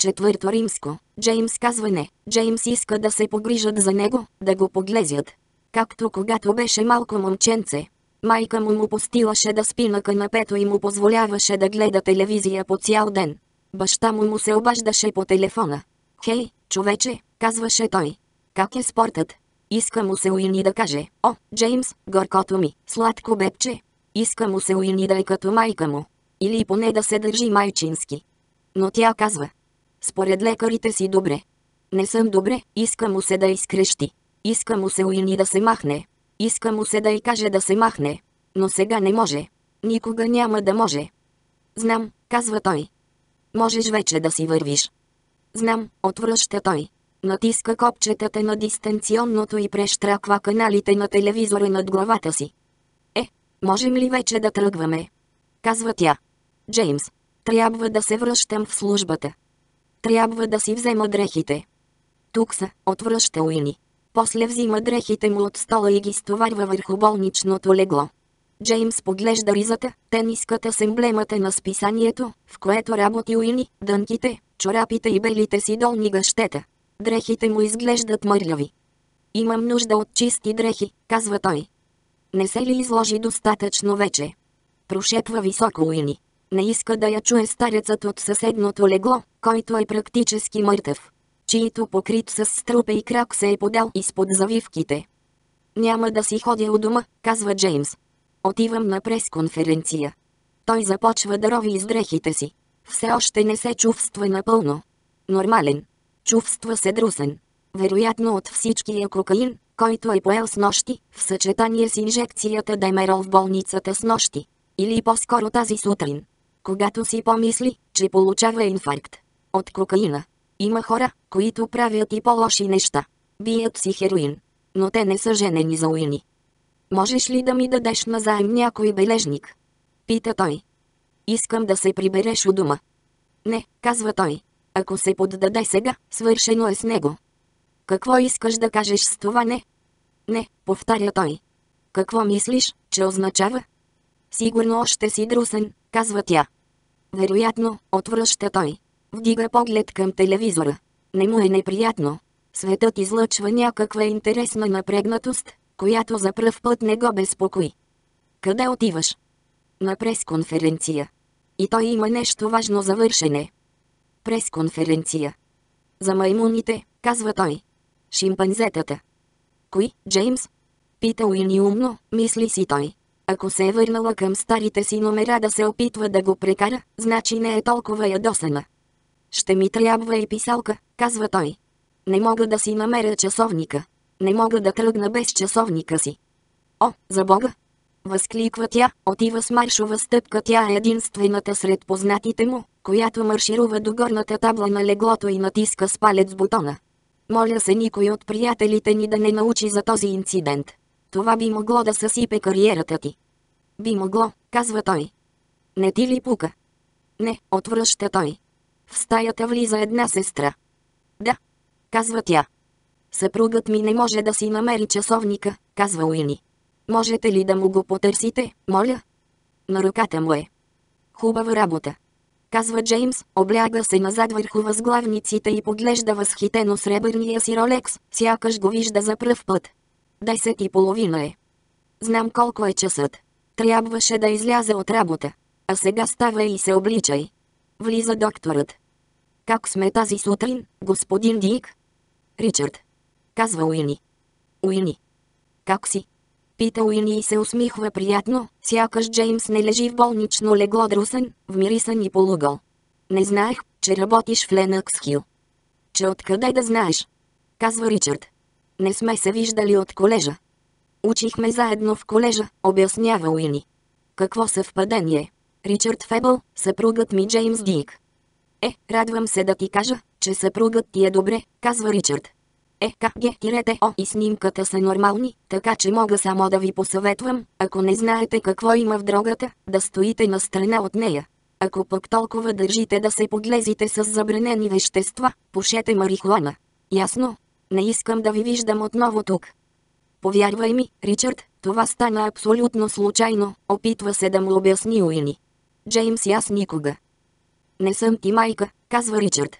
Четвърто римско. Джеймс казва не. Джеймс иска да се погрижат за него, да го поглезят. Както когато беше малко момченце. Майка му му постилаше да спи на канапето и му позволяваше да гледа телевизия по цял ден. Баща му му се обаждаше по телефона. Хей, човече, казваше той. Как е спортът? Иска му се Уини да каже, о, Джеймс, горкото ми, сладко бебче. Иска му се Уини да е като майка му. Или поне да се държи майчински. Но тя казва, според лекарите си добре. Не съм добре, иска му се да изкрещи. Иска му се Уини да се махне. Иска му се да й каже да се махне. Но сега не може. Никога няма да може. Знам, казва той. Можеш вече да си вървиш. Знам, отвръща той. Натиска копчетата на дистанционното и прещраква каналите на телевизора над главата си. Е, можем ли вече да тръгваме? Казва тя. Джеймс, трябва да се връщам в службата. Трябва да си взема дрехите. Тук са, отвръща Уини. После взима дрехите му от стола и ги стоварва върху болничното легло. Джеймс поглежда ризата, тениската с емблемата на списанието, в което работи Уини, дънките, чорапите и белите си долни гъщета. Дрехите му изглеждат мърляви. Имам нужда от чисти дрехи, казва той. Не се ли изложи достатъчно вече? Прошепва високо Уини. Не иска да я чуе старецът от съседното легло, който е практически мъртъв. Чието покрит с струпа и крак се е подал изпод завивките. Няма да си ходя у дома, казва Джеймс. Отивам на пресконференция. Той започва да рови из дрехите си. Все още не се чувства напълно. Нормален. Чувства се друсен. Вероятно от всичкия кокаин, който е поел с нощи, в съчетание с инжекцията Демерол в болницата с нощи. Или по-скоро тази сутрин. Когато си помисли, че получава инфаркт. От кокаина. Има хора, които правят и по-лоши неща. Бият си хероин. Но те не са женени за уини. Можеш ли да ми дадеш назаем някой бележник? Пита той. Искам да се прибереш у дома. Не, казва той. Ако се поддаде сега, свършено е с него. Какво искаш да кажеш с това не? Не, повтаря той. Какво мислиш, че означава? Сигурно още си друсен, казва тя. Вероятно, отвръща той. Вдига поглед към телевизора. Не му е неприятно. Светът излъчва някаква интересна напрегнатост, която за пръв път не го безпокои. Къде отиваш? На пресконференция. И той има нещо важно за вършене. Пресконференция. За маймуните, казва той. Шимпанзетата. Кои, Джеймс? Пита Уини умно, мисли си той. Ако се е върнала към старите си номера да се опитва да го прекара, значи не е толкова ядосана. Ще ми трябва и писалка, казва той. Не мога да си намеря часовника. Не мога да тръгна без часовника си. О, за Бога! Възкликва тя, отива с маршова стъпка. Тя е единствената сред познатите му, която марширува до горната табла на леглото и натиска с палец бутона. Моля се никой от приятелите ни да не научи за този инцидент. Това би могло да съсипе кариерата ти. Би могло, казва той. Не ти ли пука? Не, отвръща той. В стаята влиза една сестра. Да, казва тя. Съпругът ми не може да си намери часовника, казва Уини. Можете ли да му го потърсите, моля? На ръката му е. Хубава работа. Казва Джеймс, обляга се назад върху възглавниците и поглежда възхитено сребърния си ролекс, сякаш го вижда за пръв път. Десет и половина е. Знам колко е часът. Трябваше да изляза от работа. А сега става и се обличай. Влиза докторът. Как сме тази сутрин, господин Дик? Ричард. Казва Уини. Уини. Как си? Пита Уини и се усмихва приятно, сякаш Джеймс не лежи в болнично легло друсен, вмирисан и полугъл. Не знаех, че работиш в Ленъкс Хил. Че откъде да знаеш? Казва Ричард. Не сме се виждали от колежа. Учихме заедно в колежа, обяснява Уини. Какво съвпадение? Ричард Фебъл, съпругът ми Джеймс Дик. Е, радвам се да ти кажа, че съпругът ти е добре, казва Ричард. Е, как ге тирете О и снимката са нормални, така че мога само да ви посъветвам, ако не знаете какво има в дрогата, да стоите на страна от нея. Ако пък толкова държите да се подлезите с забранени вещества, пушете марихуана. Ясно? Не искам да ви виждам отново тук. Повярвай ми, Ричард, това стана абсолютно случайно, опитва се да му обясни Уини. Джеймс и аз никога. Не съм ти майка, казва Ричард.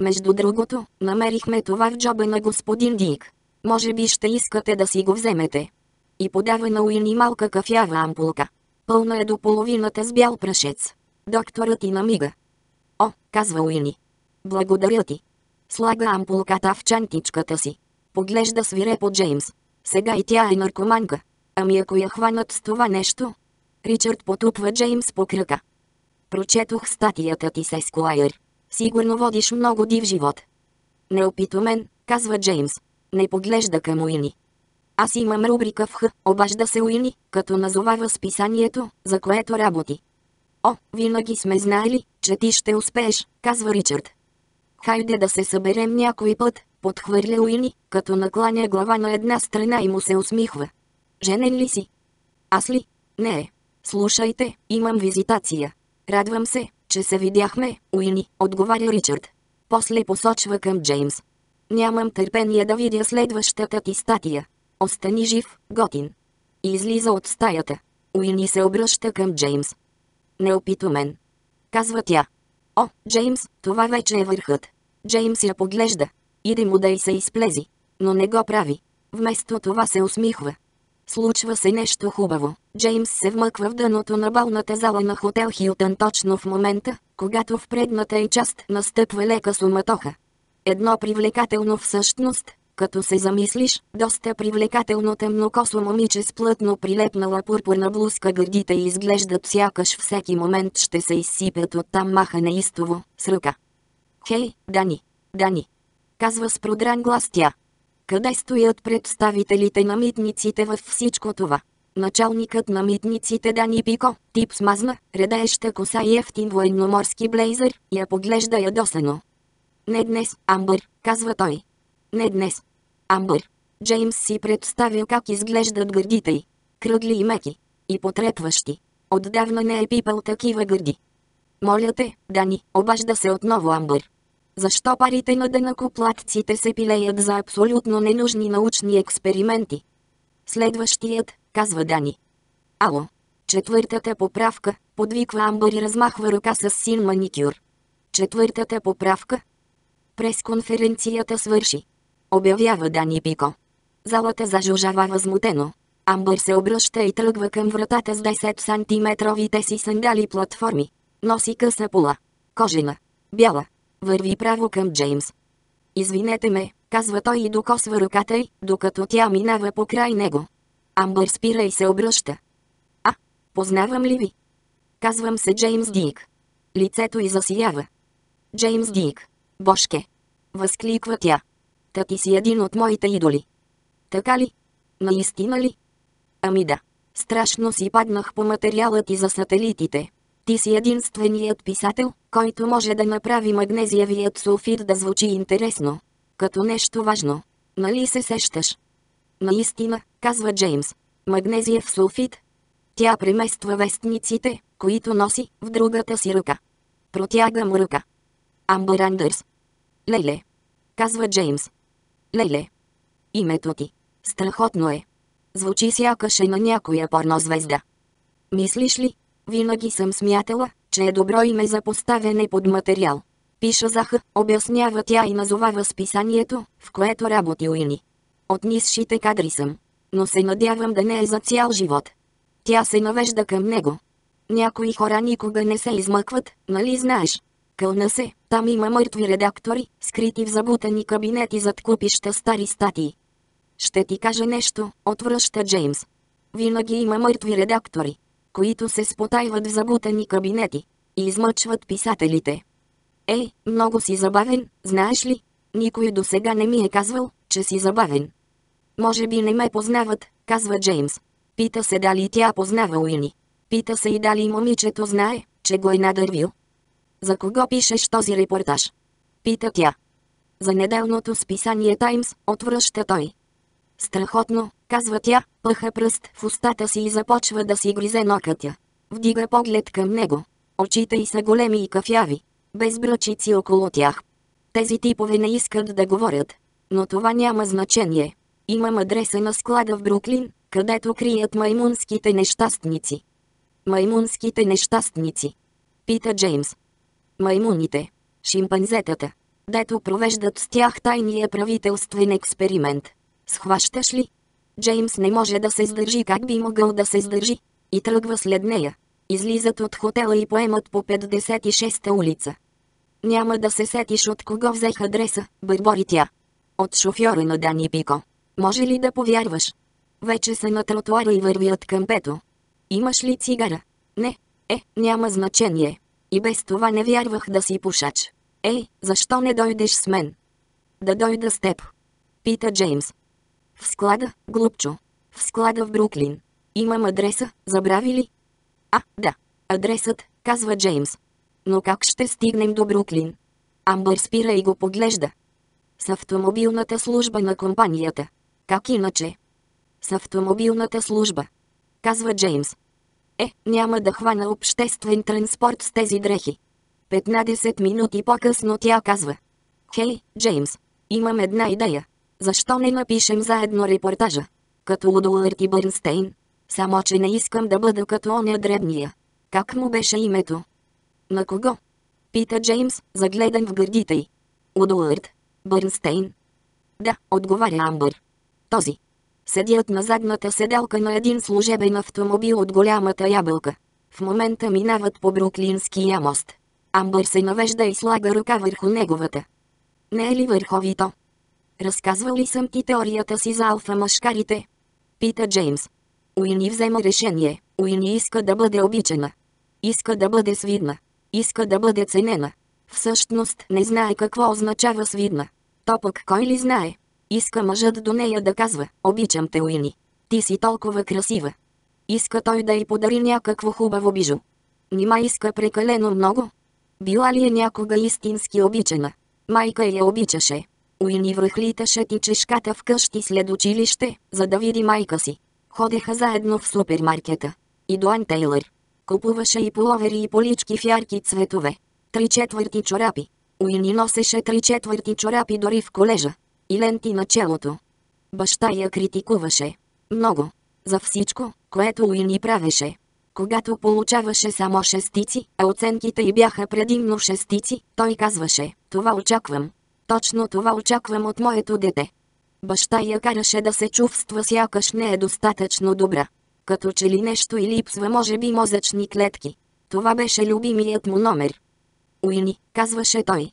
Между другото, намерихме това в джоба на господин Дик. Може би ще искате да си го вземете. И подава на Уини малка кафява ампулка. Пълна е до половината с бял прашец. Докторът и намига. О, казва Уини. Благодаря ти. Слага ампулката в чантичката си. Поглежда свирепо Джеймс. Сега и тя е наркоманка. Ами ако я хванат с това нещо? Ричард потупва Джеймс по кръка. Прочетох статията ти с Ескуайър. Сигурно водиш много див живот. Неопитомен, казва Джеймс. Не поглежда към Уини. Аз имам рубрика в Х, обажда се Уини, като назовава списанието, за което работи. О, винаги сме знаели, че ти ще успееш, казва Ричард. Хайде да се съберем някой път, подхвърля Уини, като накланя глава на една страна и му се усмихва. Женен ли си? Аз ли? Не е. Слушайте, имам визитация. Радвам се, че се видяхме, Уини, отговаря Ричард. После посочва към Джеймс. Нямам търпение да видя следващата ти статия. Остани жив, готин. Излиза от стаята. Уини се обръща към Джеймс. Неопитомен. Казва тя. О, Джеймс, това вече е върхът. Джеймс я поглежда. Иде му да й се изплези. Но не го прави. Вместо това се усмихва. Случва се нещо хубаво. Джеймс се вмъква в дъното на балната зала на хотел Хилтън точно в момента, когато в предната и част настъпва лека суматоха. Едно привлекателно всъщност, като се замислиш, доста привлекателно темнокосо момиче с плътно прилепнала пурпурна блузка гърдите и изглеждат сякаш всеки момент ще се изсипят оттам маха неистово, с ръка. Хей, Дани, Дани, казва с продран глас тя. Къде стоят представителите на митниците във всичко това? Началникът на митниците Дани Пико, тип смазна, редееща коса и ефтин военноморски блейзър, я поглежда ядосано. Не днес, Амбър, казва той. Не днес. Амбър. Джеймс си представил как изглеждат гърдите й. Кръгли и меки. И потрепващи. Отдавна не е пипал такива гърди. Моля те, Дани, обажда се отново Амбър. Защо парите на денакоплатците се пилеят за абсолютно ненужни научни експерименти? Следващият, казва Дани. Ало. Четвъртата поправка, подвиква Амбър и размахва ръка с син маникюр. Четвъртата поправка. Пресконференцията свърши. Обявява Дани Пико. Залата зажужава възмутено. Амбър се обръща и тръгва към вратата с 10 сантиметровите си сандали платформи. Носи къса пола. Кожена. Бяла. Върви право към Джеймс. Извинете ме, казва той и докосва ръката й, докато тя минава покрай него. Амбър спира и се обръща. А, познавам ли ви? Казвам се Джеймс Дик. Лицето й засиява. Джеймс Дик. Бошке. Възкликва тя. Та ти си един от моите идоли. Така ли? Наистина ли? Ами да. Страшно си паднах по материала ти за сателитите. Ти си единственият писател, който може да направи магнезиевият сулфид да звучи интересно. Като нещо важно. Нали се сещаш? Наистина, казва Джеймс. Магнезиев сулфид. Тя премества вестниците, които носи, в другата си ръка. Протяга му ръка. Амбър Андърс. Леле. Казва Джеймс. Леле. Името ти. Страхотно е. Звучи сякаш е на някоя порнозвезда. Мислиш ли? Винаги съм смятала, че е добро име за поставяне под материал. Пиша за Х, обяснява тя и назовава списанието, в което работи Уини. От нисшите кадри съм. Но се надявам да не е за цял живот. Тя се навежда към него. Някои хора никога не се измъкват, нали знаеш? Кълна се, там има мъртви редактори, скрити в забутани кабинети зад купища стари статии. Ще ти кажа нещо, отвръща Джеймс. Винаги има мъртви редактори, които се спотайват в забутани кабинети и измъчват писателите. Ей, много си забавен, знаеш ли? Никой до сега не ми е казвал, че си забавен. Може би не ме познават, казва Джеймс. Пита се дали тя познава Уини. Пита се и дали момичето знае, че го е надървил. За кого пишеш този репортаж? Пита тя. За неделното списание Таймс, отвръща той. Страхотно, казва тя, пъха пръст в устата си и започва да си гризе нокътя. Вдига поглед към него. Очите й са големи и кафяви. Без бръчици около тях. Тези типове не искат да говорят. Но това няма значение. Имам адреса на склада в Бруклин, където крият маймунските нещастници. Маймунските нещастници. Пита Джеймс. Маймуните. Шимпанзетата. дето провеждат с тях тайния правителствен експеримент. Схващаш ли? Джеймс не може да се сдържи как би могъл да се сдържи. И тръгва след нея. Излизат от хотела и поемат по 56-та улица. Няма да се сетиш от кого взех адреса, бърбори тя. От шофьора на Дани Пико. Може ли да повярваш? Вече са на тротуара и вървят към пето. Имаш ли цигара? Не. Е, няма значение. И без това не вярвах да си пушач. Ей, защо не дойдеш с мен? Да дойда с теб. Пита Джеймс. В склада, глупчо. В склада в Бруклин. Имам адреса, забрави ли? А, да. Адресът, казва Джеймс. Но как ще стигнем до Бруклин? Амбър спира и го поглежда. С автомобилната служба на компанията. Как иначе? С автомобилната служба. Казва Джеймс. Е, няма да хвана обществен транспорт с тези дрехи. 15 минути по-късно тя казва. Хей, Джеймс, имам една идея. Защо не напишем заедно репортажа? Като Удуарт и Бърнстейн. Само, че не искам да бъда като оня дребния. Как му беше името? На кого? Пита Джеймс, загледан в гърдите й. Удуарт. Бърнстейн. Да, отговаря Амбър. Този. Седят на задната седелка на един служебен автомобил от голямата ябълка. В момента минават по Бруклинския мост. Амбър се навежда и слага ръка върху неговата. Не е ли върховито? Разказвал ли съм ти теорията си за алфа-машкарите? Пита Джеймс. Уини взема решение. Уини иска да бъде обичана. Иска да бъде свидна. Иска да бъде ценена. Всъщност не знае какво означава свидна. То пък кой ли знае? Иска мъжът до нея да казва, обичам те Уини. Ти си толкова красива. Иска той да й подари някакво хубаво бижу. Нима иска прекалено много? Била ли е някога истински обичана? Майка я обичаше. Уини връхлиташе ти чешката вкъщи след училище, за да види майка си. Ходеха заедно в супермаркета. И Дуан Тейлър. Купуваше и половери и полички в ярки цветове. Три четвърти чорапи. Уини носеше три четвърти чорапи дори в колежа. И ленти на челото. Баща я критикуваше. Много. За всичко, което Уини правеше. Когато получаваше само шестици, а оценките й бяха предимно шестици, той казваше, това очаквам. Точно това очаквам от моето дете. Баща я караше да се чувства сякаш не е достатъчно добра. Като че ли нещо и липсва може би мозъчни клетки. Това беше любимият му номер. Уини, казваше той.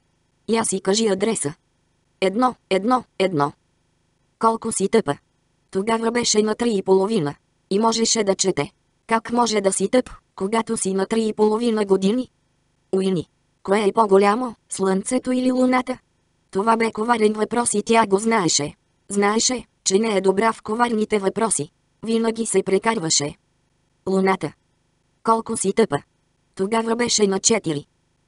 Я си кажи адреса. Едно, едно, едно. Колко си тъпа. Тогава беше на три и половина. И можеше да чете. Как може да си тъп, когато си на три и половина години? Уини. Кое е по-голямо, слънцето или луната? Това бе коварен въпрос и тя го знаеше. Знаеше, че не е добра в коварните въпроси. Винаги се прекарваше. Луната. Колко си тъпа. Тогава беше на четири.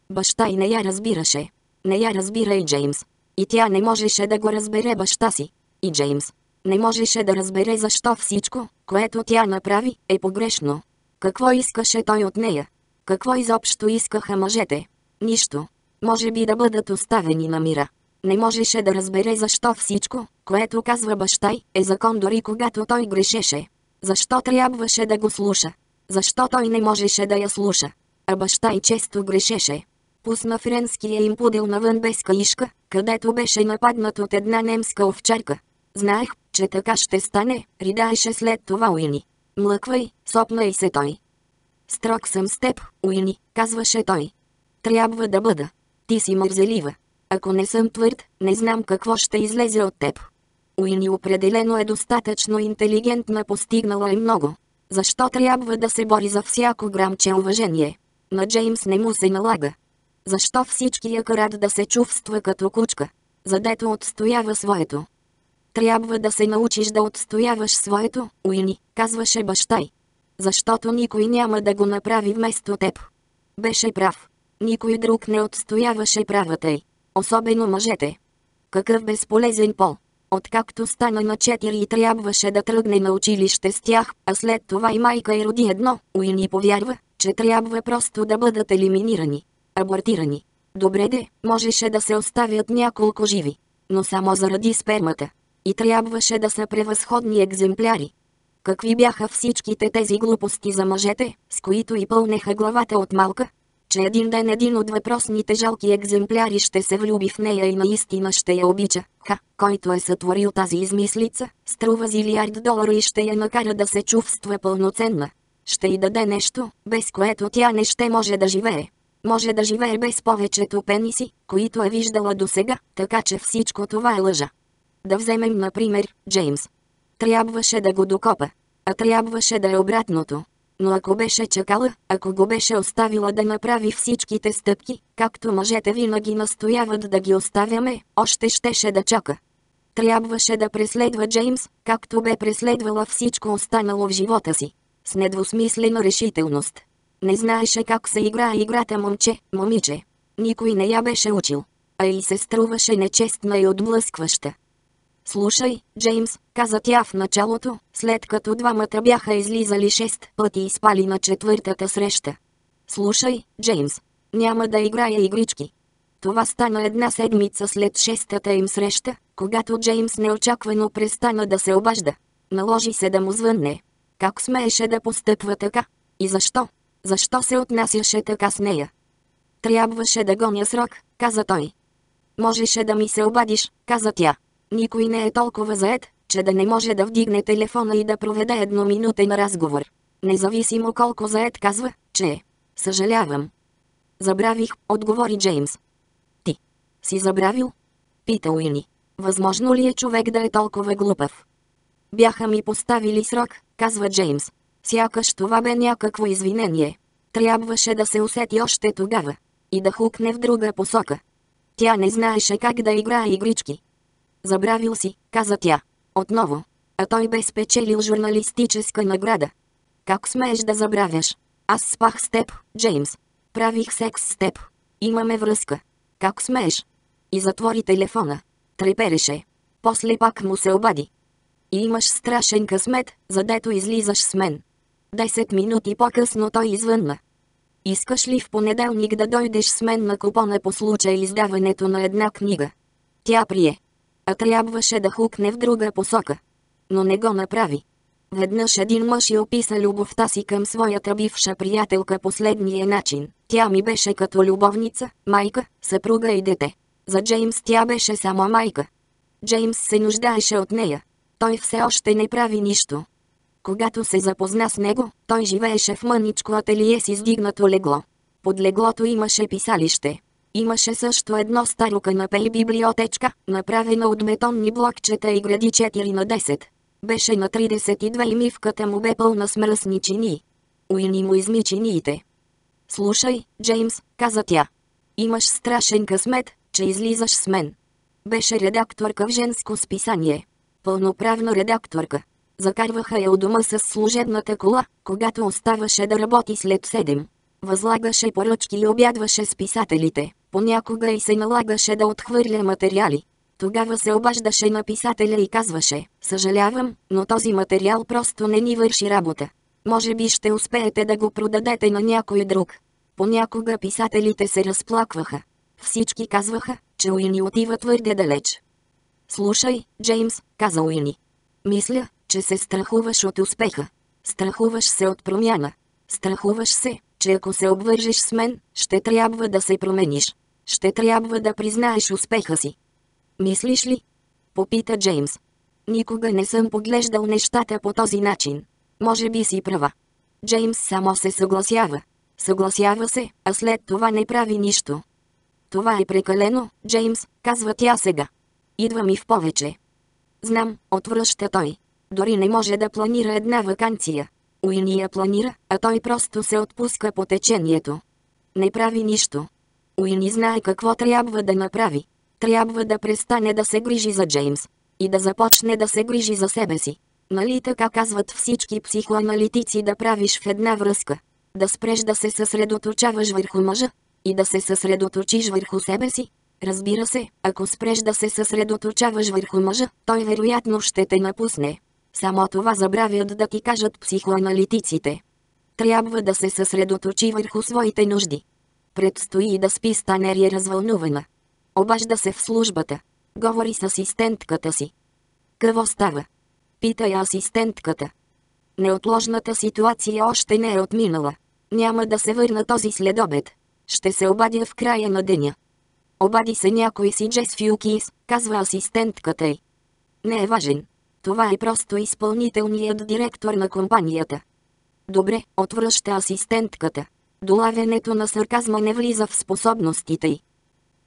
Баща и не я разбираше. Не я разбира и Джеймс. И тя не можеше да го разбере баща си. И Джеймс. Не можеше да разбере защо всичко, което тя направи, е погрешно. Какво искаше той от нея? Какво изобщо искаха мъжете? Нищо. Може би да бъдат оставени на мира. Не можеше да разбере защо всичко, което казва баща й, е закон дори когато той грешеше. Защо трябваше да го слуша? Защо той не можеше да я слуша? А баща й често грешеше. Пусна френския им пудел навън без каишка, където беше нападнат от една немска овчарка. Знаех, че така ще стане, ридаеше след това Уини. Млъквай, сопна и се той. Строг съм с теб, Уини, казваше той. Трябва да бъда. Ти си мързелива. Ако не съм твърд, не знам какво ще излезе от теб. Уини определено е достатъчно интелигентна, постигнала е много. Защо трябва да се бори за всяко грамче уважение? На Джеймс не му се налага. Защо всички я карат да се чувства като кучка? Задето отстоява своето. Трябва да се научиш да отстояваш своето, Уини, казваше баща й. Защото никой няма да го направи вместо теб. Беше прав. Никой друг не отстояваше правата й. Особено мъжете. Какъв безполезен пол. Откакто стана на 4 и трябваше да тръгне на училище с тях, а след това и майка й роди едно, Уини повярва, че трябва просто да бъдат елиминирани. Абортирани. Добре де, можеше да се оставят няколко живи. Но само заради спермата. И трябваше да са превъзходни екземпляри. Какви бяха всичките тези глупости за мъжете, с които и пълнеха главата от малка? че един ден един от въпросните жалки екземпляри ще се влюби в нея и наистина ще я обича. Ха, който е сътворил тази измислица, струва зилиард долара и ще я накара да се чувства пълноценна. Ще й даде нещо, без което тя не ще може да живее. Може да живее без повечето пениси, които е виждала досега, така че всичко това е лъжа. Да вземем например, Джеймс. Трябваше да го докопа. А трябваше да е обратното. Но ако беше чакала, ако го беше оставила да направи всичките стъпки, както мъжете винаги настояват да ги оставяме, още щеше да чака. Трябваше да преследва Джеймс, както бе преследвала всичко останало в живота си. С недвусмислена решителност. Не знаеше как се играе играта момче, момиче. Никой не я беше учил. А и се струваше нечестна и отблъскваща. Слушай, Джеймс, каза тя в началото, след като двамата бяха излизали шест пъти и спали на четвъртата среща. Слушай, Джеймс, няма да играя игрички. Това стана една седмица след шестата им среща, когато Джеймс неочаквано престана да се обажда. Наложи се да му звънне. Как смееше да постъпва така? И защо? Защо се отнасяше така с нея? Трябваше да гоня срок, каза той. Можеше да ми се обадиш, каза тя. Никой не е толкова заед, че да не може да вдигне телефона и да проведе едноминутен разговор. Независимо колко заед казва, че е. Съжалявам. Забравих, отговори Джеймс. Ти. Си забравил? Пита Уини. Възможно ли е човек да е толкова глупав? Бяха ми поставили срок, казва Джеймс. Сякаш това бе някакво извинение. Трябваше да се усети още тогава. И да хукне в друга посока. Тя не знаеше как да играе игрички. Забравил си, каза тя. Отново. А той бе спечелил журналистическа награда. Как смееш да забравяш? Аз спах с теб, Джеймс. Правих секс с теб. Имаме връзка. Как смееш? И затвори телефона. Трепереше. После пак му се обади. И имаш страшен късмет, задето излизаш с мен. Десет минути по-късно той извънна. Искаш ли в понеделник да дойдеш с мен на купона по случай издаването на една книга? Тя прие а трябваше да хукне в друга посока. Но не го направи. Веднъж един мъж и описа любовта си към своята бивша приятелка последния начин. Тя ми беше като любовница, майка, съпруга и дете. За Джеймс тя беше само майка. Джеймс се нуждаеше от нея. Той все още не прави нищо. Когато се запозна с него, той живееше в мъничко ателие с издигнато легло. Под леглото имаше писалище. Имаше също едно старо канапе и библиотечка, направена от бетонни блокчета и гради 4 на 10. Беше на 32 и мивката му бе пълна с мръсни чини. Уини му изми чиниите. Слушай, Джеймс, каза тя. Имаш страшен късмет, че излизаш с мен. Беше редакторка в женско списание. Пълноправна редакторка. Закарваха я у дома с служебната кола, когато оставаше да работи след 7. Възлагаше поръчки и обядваше с писателите. Понякога и се налагаше да отхвърля материали. Тогава се обаждаше на писателя и казваше, съжалявам, но този материал просто не ни върши работа. Може би ще успеете да го продадете на някой друг. Понякога писателите се разплакваха. Всички казваха, че Уини отива твърде далеч. Слушай, Джеймс, каза Уини. Мисля, че се страхуваш от успеха. Страхуваш се от промяна. Страхуваш се, че ако се обвържеш с мен, ще трябва да се промениш. Ще трябва да признаеш успеха си. Мислиш ли? Попита Джеймс. Никога не съм поглеждал нещата по този начин. Може би си права. Джеймс само се съгласява. Съгласява се, а след това не прави нищо. Това е прекалено, Джеймс, казва тя сега. Идва ми в повече. Знам, отвръща той. Дори не може да планира една вакансия. Уини я планира, а той просто се отпуска по течението. Не прави нищо. Уини знае какво трябва да направи. Трябва да престане да се грижи за Джеймс. И да започне да се грижи за себе си. Нали така казват всички психоаналитици да правиш в една връзка? Да спреш да се съсредоточаваш върху мъжа и да се съсредоточиш върху себе си. Разбира се, ако спреш да се съсредоточаваш върху мъжа, той вероятно ще те напусне. Само това забравят да ти кажат психоаналитиците. Трябва да се съсредоточи върху своите нужди. Предстои да спи с Танери развълнувана. Обажда се в службата. Говори с асистентката си. Какво става? Пита я асистентката. Неотложната ситуация още не е отминала. Няма да се върна този следобед. ще се обадя в края на деня. Обади се някой си Джес Фюкис, казва асистентката й. Не е важен. Това е просто изпълнителният директор на компанията. Добре, отвръща асистентката. Долавянето на сарказма не влиза в способностите й.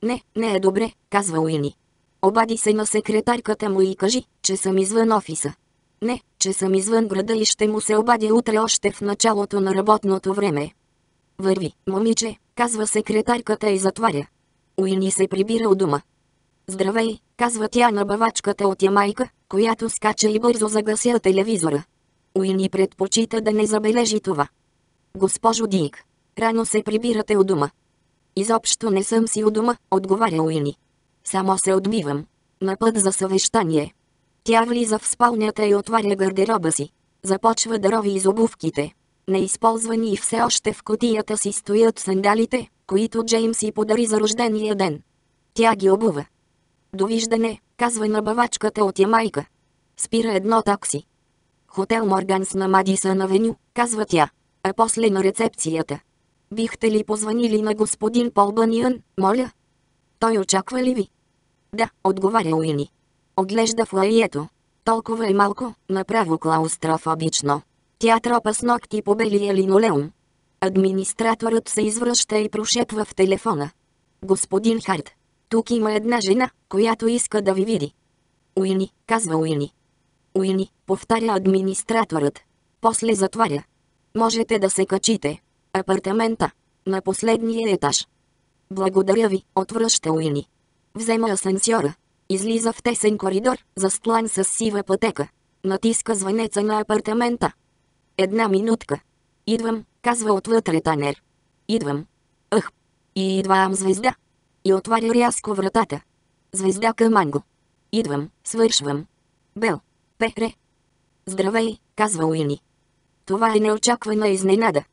Не, не е добре, казва Уини. Обади се на секретарката му и кажи, че съм извън офиса. Не, че съм извън града и ще му се обадя утре още в началото на работното време. Върви, момиче, казва секретарката и затваря. Уини се прибира у дома. Здравей, казва тя на бавачката от Ямайка, която скача и бързо загася телевизора. Уини предпочита да не забележи това. Госпожо Дик, рано се прибирате у дома. Изобщо не съм си у дома, отговаря Уини. Само се отбивам. На път за съвещание. Тя влиза в спалнята и отваря гардероба си. Започва да рови из обувките. Неизползвани и все още в котията си стоят сандалите, които Джеймс си подари за рождения ден. Тя ги обува. Довиждане, казва на бавачката от Ямайка. Спира едно такси. Хотел Морганс на Мадисън Авеню, казва тя. А после на рецепцията. Бихте ли позвонили на господин Пол Бъниън, моля? Той очаква ли ви? Да, отговаря Уини. Оглежда в лаието. Толкова е малко, направо клаустрофобично. Тя тропа с ногти по белия линолеум. Администраторът се извръща и прошепва в телефона. Господин Харт, тук има една жена, която иска да ви види. Уини, казва Уини. Уини, повтаря администраторът. После затваря. Можете да се качите. Апартамента. На последния етаж. Благодаря ви, отвръща Уини. Взема асансьора. Излиза в тесен коридор, застлан с сива пътека. Натиска звънеца на апартамента. Една минутка. Идвам, казва отвътре Танер. Идвам. Ах. И идвам звезда. И отваря рязко вратата. Звезда към Анго. Идвам, свършвам. Бел. Пере. Здравей, казва Уини. Това е неочаквана изненада.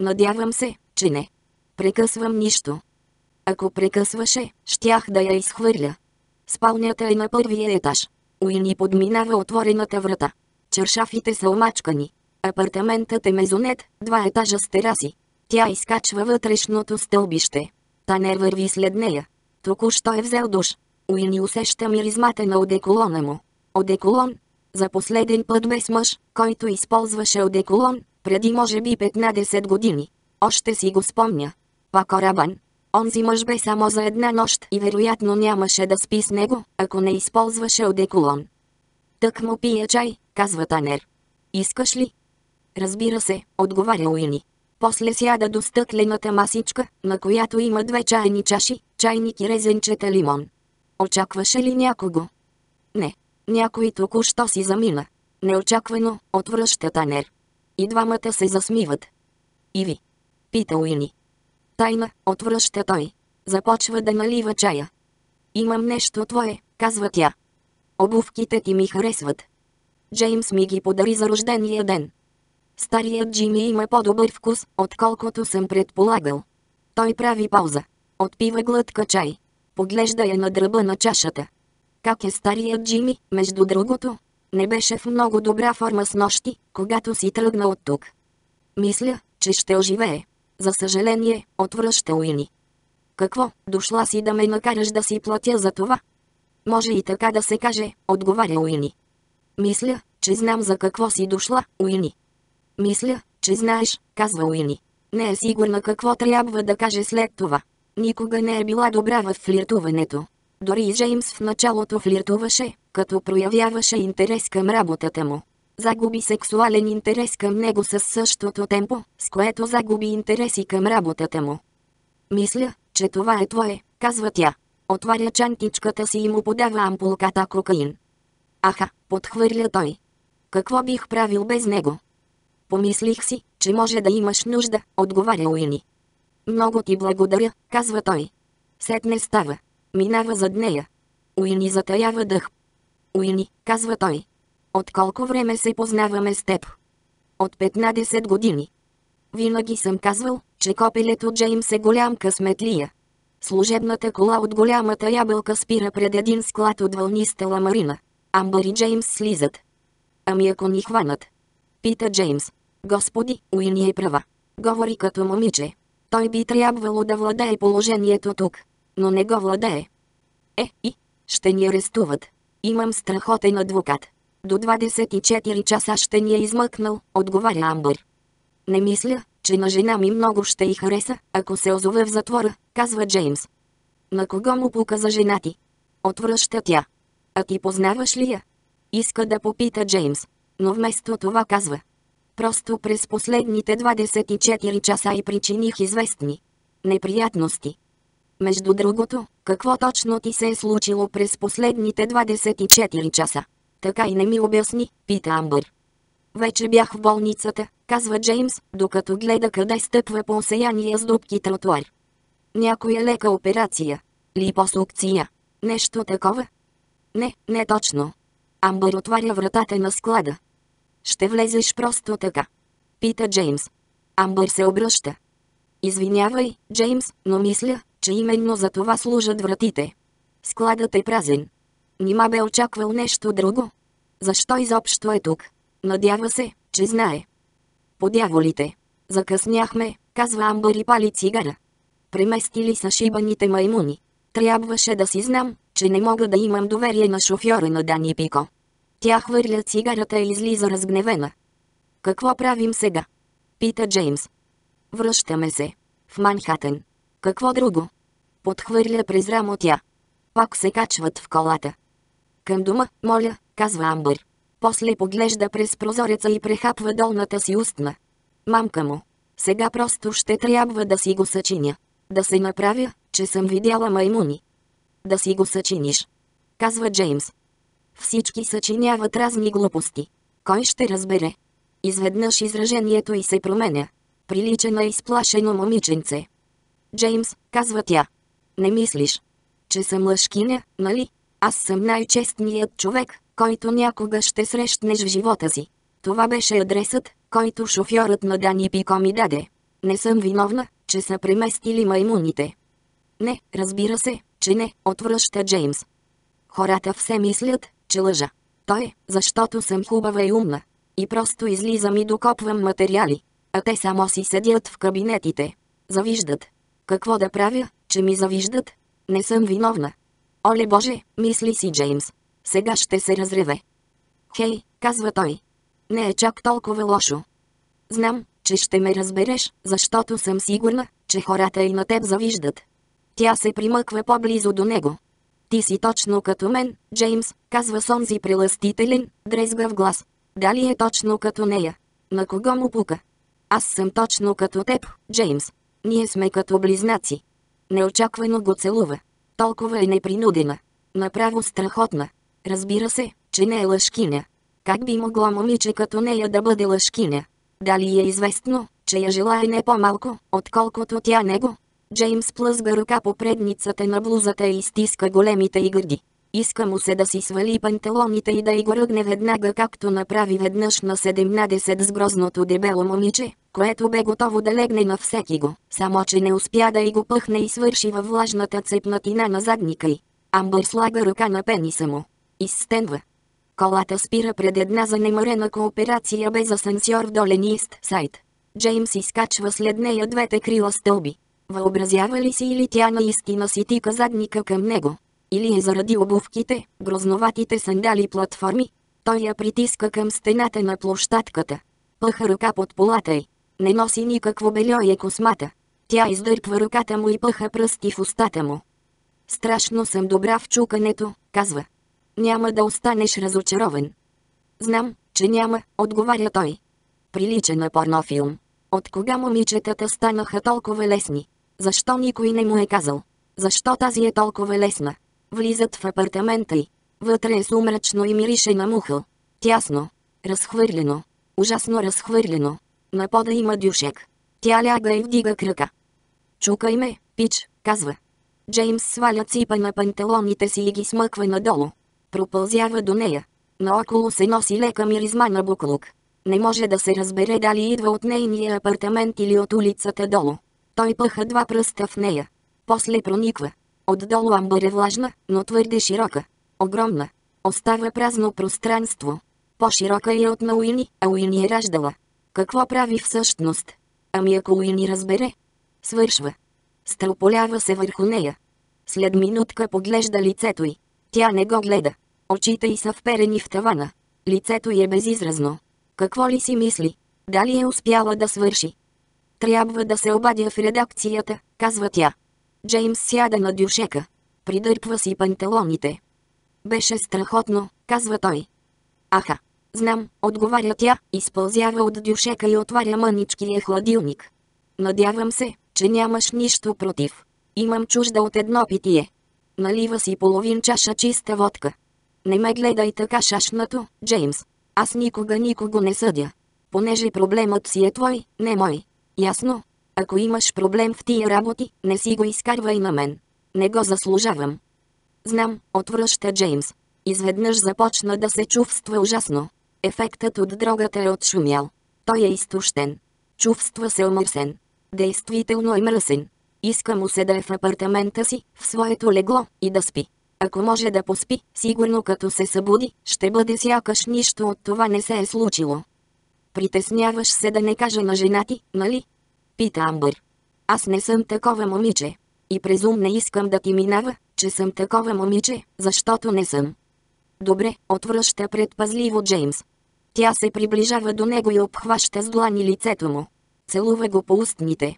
Надявам се, че не. Прекъсвам нищо. Ако прекъсваше, щях да я изхвърля. Спалнята е на първия етаж. Уини подминава отворената врата. Чершафите са омачкани. Апартаментът е мезонет, два етажа с тераси. Тя изкачва вътрешното стълбище. Танер върви след нея. Току-що е взел душ. Уини усеща миризмата на одеколона му. Одеколон. За последен път без мъж, който използваше одеколон, преди може би 15 години. Още си го спомня. Пако Рабан. Онзи мъж бе само за една нощ и вероятно нямаше да спи с него, ако не използваше одеколон. Тък му пия чай, казва Танер. Искаш ли? Разбира се, отговаря Уини. После сяда до стъклената масичка, на която има две чайни чаши, чайник и резенчета лимон. Очакваше ли някого? Не. Някой току-що си замина. Неочаквано, отвръща Танер. И двамата се засмиват. И ви? Пита Уини. Тайна, отвръща той. Започва да налива чая. Имам нещо твое, казва тя. Обувките ти ми харесват. Джеймс ми ги подари за рождения ден. Старият Джими има по-добър вкус, отколкото съм предполагал. Той прави пауза. Отпива глътка чай. Поглежда я на дръба на чашата. Как е старият Джими, между другото? Не беше в много добра форма с нощи, когато си тръгна от тук. Мисля, че ще оживее. За съжаление, отвръща Уини. Какво, дошла си да ме накараш да си платя за това? Може и така да се каже, отговаря Уини. Мисля, че знам за какво си дошла, Уини. Мисля, че знаеш, казва Уини. Не е сигурна какво трябва да каже след това. Никога не е била добра в флиртуването. Дори и Джеймс в началото флиртуваше, като проявяваше интерес към работата му. Загуби сексуален интерес към него с същото темпо, с което загуби интереси към работата му. Мисля, че това е твое, казва тя. Отваря чантичката си и му подава ампулката кокаин. Аха, подхвърля той. Какво бих правил без него? Помислих си, че може да имаш нужда, отговаря Уини. Много ти благодаря, казва той. Сетне става. Минава зад нея. Уини затаява дъх. Уини, казва той. От колко време се познаваме с теб? От 15 години. Винаги съм казвал, че копелето Джеймс е голям късметлия. Служебната кола от голямата ябълка спира пред един склад от вълниста ламарина. Амбър и Джеймс слизат. Ами ако ни хванат? Пита Джеймс. Господи, Уини е права. Говори като момиче. Той би трябвало да владее положението тук. Но не го владее. Е, и? Ще ни арестуват. Имам страхотен адвокат. До 24 часа ще ни е измъкнал, отговаря Амбър. Не мисля, че на жена ми много ще й хареса, ако се озове в затвора, казва Джеймс. На кого му пука за жена ти? Отвръща тя. А ти познаваш ли я? Иска да попита Джеймс. Но вместо това казва. Просто през последните 24 часа и причиних известни неприятности. Между другото, какво точно ти се е случило през последните 24 часа? Така и не ми обясни, пита Амбър. Вече бях в болницата, казва Джеймс, докато гледа къде стъпва по осеяния с дубки тротуар. Някоя лека операция. Липосукция. Нещо такова? Не, не точно. Амбър отваря вратата на склада. Ще влезеш просто така. Пита Джеймс. Амбър се обръща. Извинявай, Джеймс, но мисля, че именно за това служат вратите. Складът е празен. Нима бе очаквал нещо друго. Защо изобщо е тук? Надява се, че знае. Подяволите. Закъсняхме, казва Амбър и пали цигара. Преместили са шибаните маймуни. Трябваше да си знам, че не мога да имам доверие на шофьора на Дани Пико. Тя хвърля цигарата и излиза разгневена. Какво правим сега? Пита Джеймс. Връщаме се. В Манхатън. Какво друго? Подхвърля през рамо тя. Пак се качват в колата. Към дома, моля, казва Амбър. После поглежда през прозореца и прехапва долната си устна. Мамка му. Сега просто ще трябва да си го съчиня. Да се направя, че съм видяла маймуни. Да си го съчиниш. Казва Джеймс. Всички съчиняват разни глупости. Кой ще разбере? Изведнъж изражението й се променя. Прилича на изплашено момиченце. Джеймс, казва тя. Не мислиш, че съм лъжкиня, нали? Аз съм най-честният човек, който някога ще срещнеш в живота си. Това беше адресът, който шофьорът на Дани Пико ми даде. Не съм виновна, че са преместили маймуните. Не, разбира се, че не, отвръща Джеймс. Хората все мислят, че лъжа. Той, защото съм хубава и умна. И просто излизам и докопвам материали. А те само си седят в кабинетите. Завиждат. Какво да правя, че ми завиждат? Не съм виновна. Оле Боже, мисли си Джеймс. Сега ще се разреве. Хей, казва той. Не е чак толкова лошо. Знам, че ще ме разбереш, защото съм сигурна, че хората и на теб завиждат. Тя се примъква по-близо до него. Ти си точно като мен, Джеймс, казва с онзи преластителен, дрезгав глас. Дали е точно като нея? На кого му пука? Аз съм точно като теб, Джеймс. Ние сме като близнаци. Неочаквано го целува. Толкова е непринудена. Направо страхотна. Разбира се, че не е лъжкиня. Как би могло момиче като нея да бъде лъжкиня? Дали е известно, че я желая не по-малко, отколкото тя него? Джеймс плъзга ръка по предницата на блузата и стиска големите й гърди. Иска му се да си свали панталоните и да й го ръгне веднага както направи веднъж на 17 с грозното дебело момиче, което бе готово да легне на всеки го, само че не успя да й го пъхне и свърши във влажната цепнатина на задника й. Амбър слага ръка на пениса му. Изстенва. Колата спира пред една занемарена кооперация без асансьор в долен Ист сайт. Джеймс изкачва след нея двете крила стълби. Въобразява ли си или тя наистина си тика задника към него? Или е заради обувките, грозноватите сандали платформи? Той я притиска към стената на площадката. Пъха ръка под полата й. Не носи никакво бельое космата. Тя издърпва ръката му и пъха пръсти в устата му. Страшно съм добра в чукането, казва. Няма да останеш разочарован. Знам, че няма, отговаря той. Прилича на порнофилм. От кога момичетата станаха толкова лесни? Защо никой не му е казал? Защо тази е толкова лесна? Влизат в апартамента й. Вътре е сумрачно и мирише на мухъл. Тясно. Разхвърлено. Ужасно разхвърлено. На пода има дюшек. Тя ляга и вдига крака. Чукай ме, пич, казва. Джеймс сваля ципа на панталоните си и ги смъква надолу. Пропълзява до нея. Наоколо се носи лека миризма на буклук. Не може да се разбере дали идва от нейния апартамент или от улицата долу. Той пъха два пръста в нея. После прониква. Отдолу амбър е влажна, но твърде широка. Огромна. Остава празно пространство. По-широка е от на Уини, а Уини е раждала. Какво прави всъщност? Ами ако Уини разбере? Свършва. Стълполява се върху нея. След минутка поглежда лицето й. Тя не го гледа. Очите й са вперени в тавана. Лицето й е безизразно. Какво ли си мисли? Дали е успяла да свърши? Трябва да се обадя в редакцията, казва тя. Джеймс сяда на дюшека. Придърпва си панталоните. Беше страхотно, казва той. Аха. Знам, отговаря тя, изпълзява от дюшека и отваря мъничкия хладилник. Надявам се, че нямаш нищо против. Имам чужда от едно питие. Налива си половин чаша чиста водка. Не ме гледай така шашнато, Джеймс. Аз никога никого не съдя. Понеже проблемът си е твой, не мой. Ясно? Ако имаш проблем в тия работи, не си го изкарвай на мен. Не го заслужавам. Знам, отвръща Джеймс. Изведнъж започна да се чувства ужасно. Ефектът от дрогата е отшумял. Той е изтощен. Чувства се омърсен. Действително е мръсен. Иска му се да е в апартамента си, в своето легло, и да спи. Ако може да поспи, сигурно като се събуди, ще бъде сякаш нищо от това не се е случило. Притесняваш се да не кажа на жена ти, нали? Пита Амбър. Аз не съм такова момиче. И презум не искам да ти минава, че съм такова момиче, защото не съм. Добре, отвръща предпазливо Джеймс. Тя се приближава до него и обхваща с длани лицето му. Целува го по устните.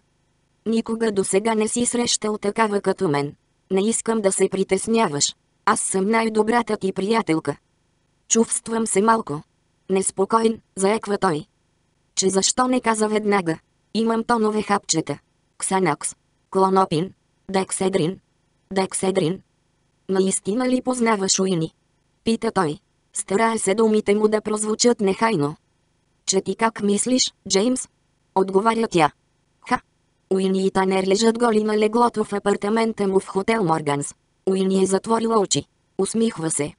Никога до сега не си срещал такава като мен. Не искам да се притесняваш. Аз съм най-добрата ти приятелка. Чувствам се малко. Неспокоен, заеква той. Че защо не каза веднага? Имам тонове хапчета. Ксанакс. Клонопин. Декседрин. Декседрин. Наистина ли познаваш Уини? Пита той. Старае се думите му да прозвучат нехайно. Че ти как мислиш, Джеймс? Отговаря тя. Ха. Уини и Танер лежат голи на леглото в апартамента му в хотел Морганс. Уини е затворила очи. Усмихва се.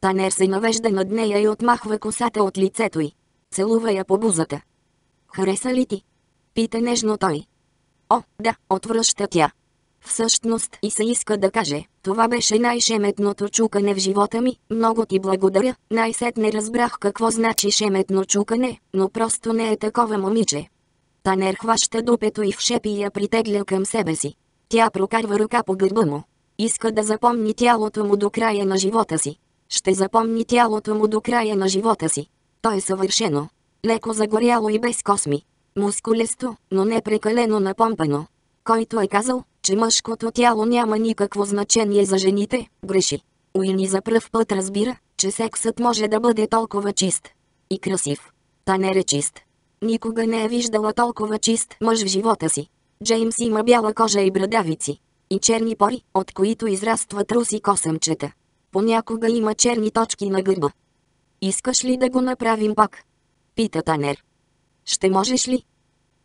Танер се навежда над нея и отмахва косата от лицето й. Целува я по бузата. Хареса ли ти? Пита нежно той. О, да, отвръща тя. Всъщност и се иска да каже, това беше най-шеметното чукане в живота ми, много ти благодаря, най-сетне разбрах какво значи шеметно чукане, но просто не е такова момиче. Танер хваща дупето и в шепи я притегля към себе си. Тя прокарва ръка по гърба му. Иска да запомни тялото му до края на живота си. Ще запомни тялото му до края на живота си. То е съвършено. Леко загоряло и без косми. Мускулесто, но не прекалено напомпано. Който е казал, че мъжкото тяло няма никакво значение за жените, греши. Уини за пръв път разбира, че сексът може да бъде толкова чист. И красив. Та не е чист. Никога не е виждала толкова чист мъж в живота си. Джеймс има бяла кожа и брадавици. И черни пори, от които израстват руси косъмчета. Понякога има черни точки на гърба. Искаш ли да го направим пак? Пита Танер. Ще можеш ли?